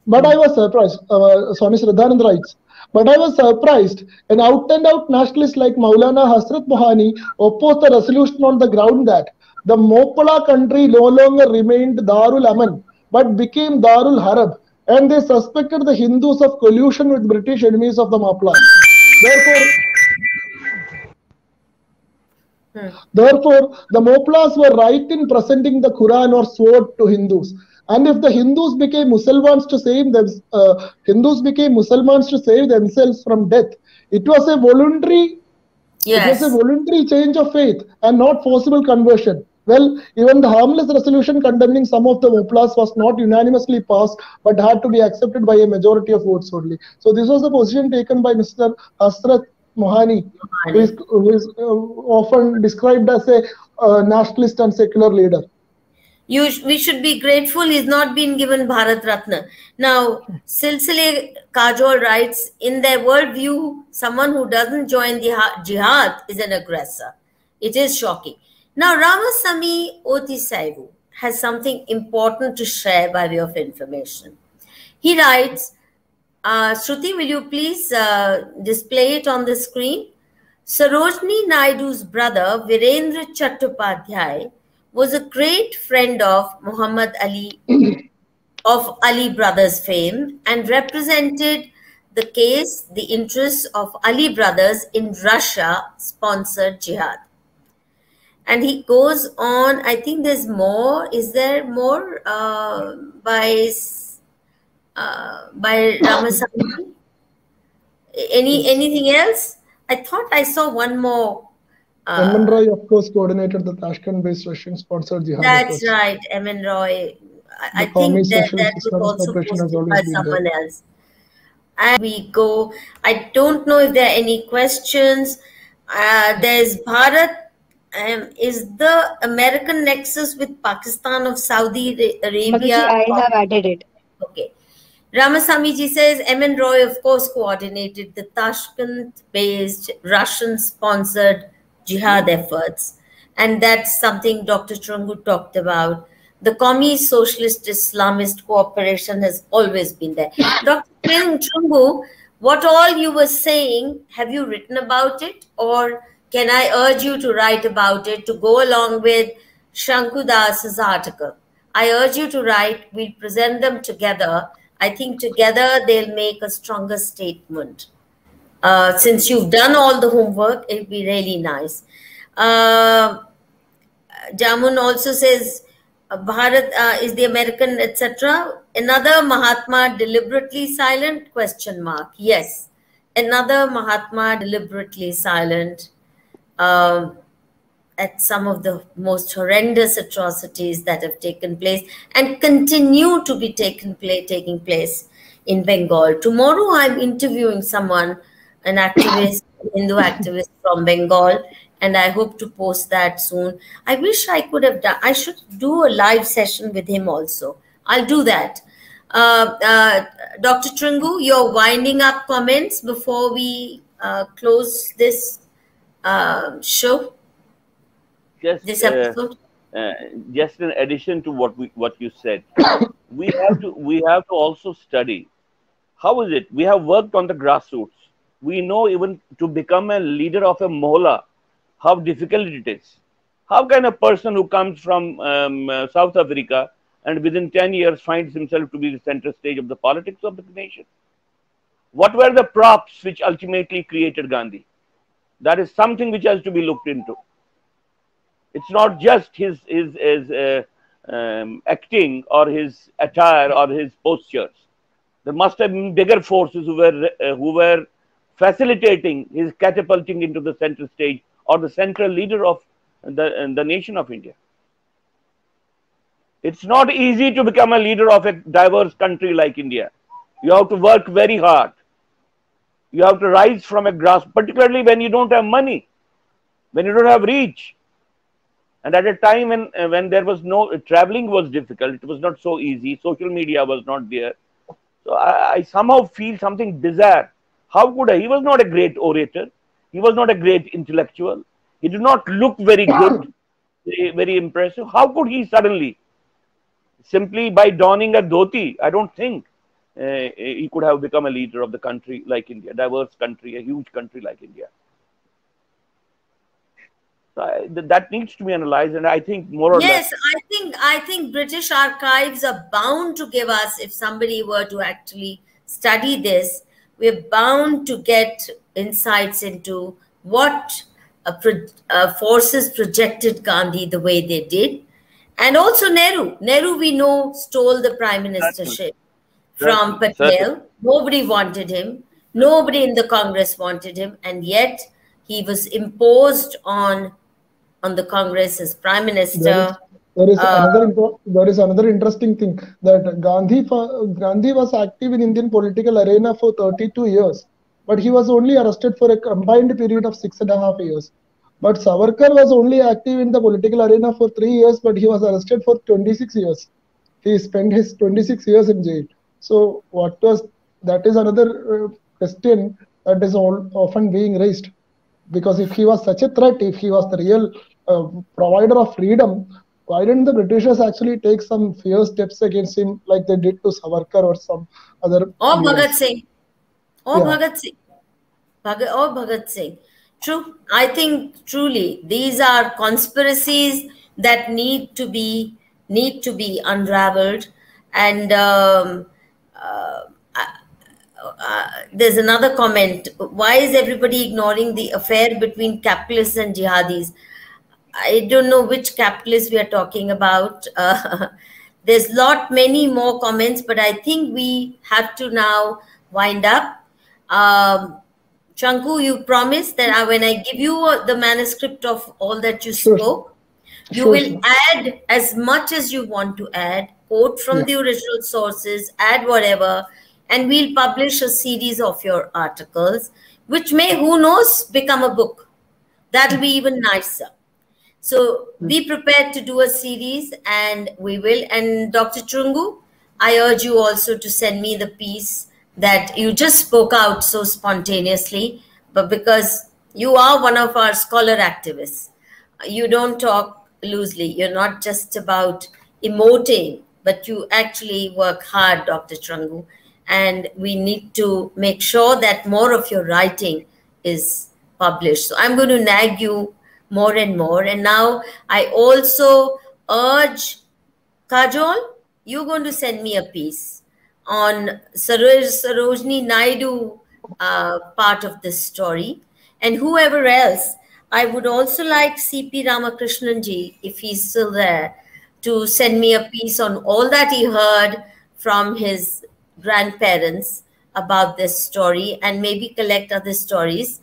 But I was surprised. Uh, Swami Shraddhanand writes. But I was surprised. An out and out nationalist like Maulana Hasrat Mohani opposed the resolution on the ground that the Mopala country no longer remained Darul Aman but became Darul Harb and they suspected the Hindus of collusion with British enemies of the Mopala. Therefore, Hmm. Therefore, the Moplas were right in presenting the Quran or sword to Hindus. And if the Hindus became Muslims to save them, uh, Hindus became Muslims to save themselves from death. It was a voluntary, Yes. it was a voluntary change of faith and not forcible conversion. Well, even the harmless resolution condemning some of the Moplas was not unanimously passed, but had to be accepted by a majority of votes only. So this was the position taken by Mr. Hasrat Mohani, who is, who is uh, often described as a uh, nationalist and secular leader. You, sh- we should be grateful he's not been given Bharat Ratna. Now, Silsile Kajol writes, in their worldview, someone who doesn't join the ha- jihad is an aggressor. It is shocking. Now, Ramasamy Otisaivu has something important to share by way of information. He writes, uh, Shruti, will you please uh, display it on the screen? Sarojini Naidu's brother, Virendra Chattopadhyay, was a great friend of Muhammad Ali, <clears throat> of Ali brothers fame, and represented the case, the interests of Ali brothers in Russia sponsored jihad. And he goes on, I think there's more. Is there more uh, by, uh, by Ramasamy? Any, anything else? I thought I saw one more. Uh, Raman Roy, of course, coordinated the Tashkent-based Russian-sponsored jihad. That's efforts. right, M.N. Roy. I, I think that, that was also Corporation posted by been there. someone else. And we go. I don't know if there are any questions. Uh, there's Bharat. Um, is the American nexus with Pakistan of Saudi Ara- Mataji, I have added it. Okay. Ramasamiji says M.N. Roy, of course, coordinated the Tashkent based Russian sponsored jihad efforts. And that's something Dr. Chrungoo talked about. The Communist Socialist Islamist cooperation has always been there. Dr. Chrungoo, what all you were saying, have you written about it? Or can I urge you to write about it to go along with Sanku Das's article? I urge you to write. We'll present them together. I think together they'll make a stronger statement. Uh, since you've done all the homework, it'll be really nice. Uh, Jamun also says uh, Bharat uh, is the American, etc. Another Mahatma deliberately silent? Question mark. Yes, another Mahatma deliberately silent. Um, at some of the most horrendous atrocities that have taken place and continue to be taken place, taking place in Bengal. Tomorrow, I'm interviewing someone, an activist, Hindu activist from Bengal, and I hope to post that soon. I wish I could have done. I should do a live session with him also. I'll do that. Uh, uh, Dr. Chrungoo, your winding up comments before we uh, close this uh, show Just, this uh, episode? uh, just in addition to what we what you said, <coughs> we have to we have to also study how is it we have worked on the grassroots. We know even to become a leader of a mohla, how difficult it is. How can a person who comes from um, uh, South Africa and within 10 years finds himself to be the center stage of the politics of the nation? What were the props which ultimately created Gandhi? That is something which has to be looked into it's not just his his, his uh, um, acting or his attire or his postures. There must have been bigger forces who were uh, who were facilitating his catapulting into the central stage or the central leader of the the nation of India. It's not easy to become a leader of a diverse country like India. You have to work very hard. You have to rise from a grass, particularly when you don't have money when you don't have reach. And at a time when uh, when there was no traveling was difficult, it was not so easy. Social media was not there. So I, I somehow feel something bizarre. How could I? He was not a great orator. He was not a great intellectual. He did not look very good, <coughs> very, impressive. How could he suddenly, simply by donning a dhoti, I don't think uh, he could have become a leader of the country like India, diverse country, a huge country like India. So I, th- that needs to be analyzed, and I think more or yes, less. Yes, I think I think British archives are bound to give us, if somebody were to actually study this, we're bound to get insights into what uh, pro- uh, forces projected Gandhi the way they did, and also Nehru. Nehru, we know, stole the prime ministership from Certainly, Patel. certainly. Nobody wanted him. Nobody in the Congress wanted him, and yet he was imposed on on the Congress as prime minister. There is Uh, another there is another interesting thing that Gandhi Gandhi was active in Indian political arena for 32 years, but he was only arrested for a combined period of six and a half years. But Savarkar was only active in the political arena for three years, but he was arrested for 26 years. He spent his 26 years in jail. So what was that is another uh, question that is all, often being raised because if he was such a threat, if he was the real uh, provider of freedom, why didn't the Britishers actually take some fierce steps against him like they did to Savarkar or some other? or? Bhagat Singh, or Yeah. Bhagat Singh, Bhagat, or Bhagat Singh. True, I think truly these are conspiracies that need to be need to be unraveled, and um, uh, uh, there's another comment. Why is everybody ignoring the affair between capitalists and jihadis? I don't know which capitalist we are talking about. <laughs> Uh, there's lot many more comments, but I think we have to now wind up. Um, Sanku, you promised that I, when I give you the manuscript of all that you Sure. spoke, you Sure, will add as much as you want to add, quote from Yeah. the original sources, add whatever, and we'll publish a series of your articles, which may, who knows, become a book. That'll be even nicer. So be prepared to do a series and we will. And Dr. Chrungoo, I urge you also to send me the piece that you just spoke out so spontaneously, but because you are one of our scholar activists, you don't talk loosely. You're not just about emoting, but you actually work hard, Dr. Chrungoo. And we need to make sure that more of your writing is published. So I'm going to nag you more and more. And now I also urge Kajol, you're going to send me a piece on Saroj, Sarojini Naidu uh, part of this story. And whoever else, I would also like CP Ramakrishnan ji, if he's still there, to send me a piece on all that he heard from his grandparents about this story and maybe collect other stories.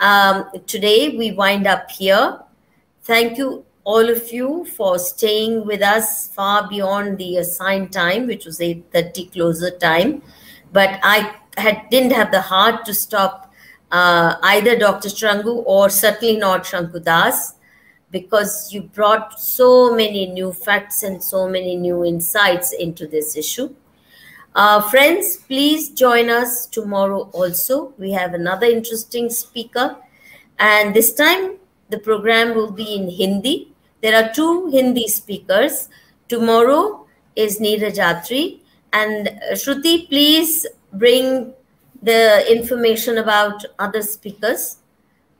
Um, today, we wind up here. Thank you, all of you, for staying with us far beyond the assigned time, which was 8.30 closer time. But I had, didn't have the heart to stop uh, either Dr. Chrungoo or certainly not Sanku Das because you brought so many new facts and so many new insights into this issue. Uh, friends, please join us tomorrow also. We have another interesting speaker. And this time, the program will be in Hindi. There are two Hindi speakers. Tomorrow is Neeraj. And uh, Shruti, please bring the information about other speakers.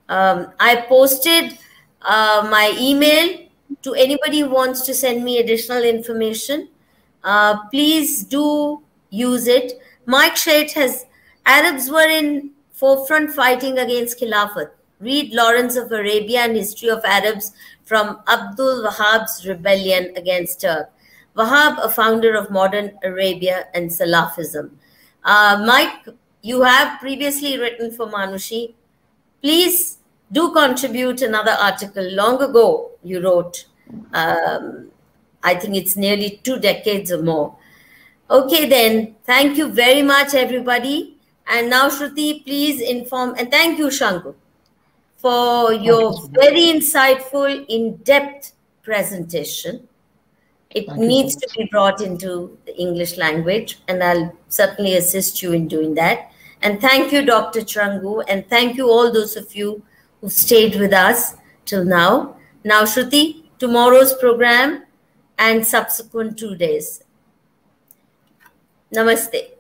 Um, I posted uh, my email to anybody who wants to send me additional information. Uh, please do use it. Mike Shait has Arabs were in forefront fighting against Khilafat. Read Lawrence of Arabia and History of Arabs from Abdul Wahhab's rebellion against Turk. Wahhab, a founder of modern Arabia and Salafism. Uh, Mike, you have previously written for Manushi. Please do contribute another article. Long ago, you wrote. Um, I think it's nearly two decades or more. Okay, then. Thank you very much, everybody. And now, Shruti, please inform. And thank you, Sanku, for your very insightful, in-depth presentation. It Thank you needs to be brought into the English language, and I'll certainly assist you in doing that. And thank you, Dr. Chrungoo, and thank you all those of you who stayed with us till now. Now, Shruti, tomorrow's program and subsequent two days. Namaste.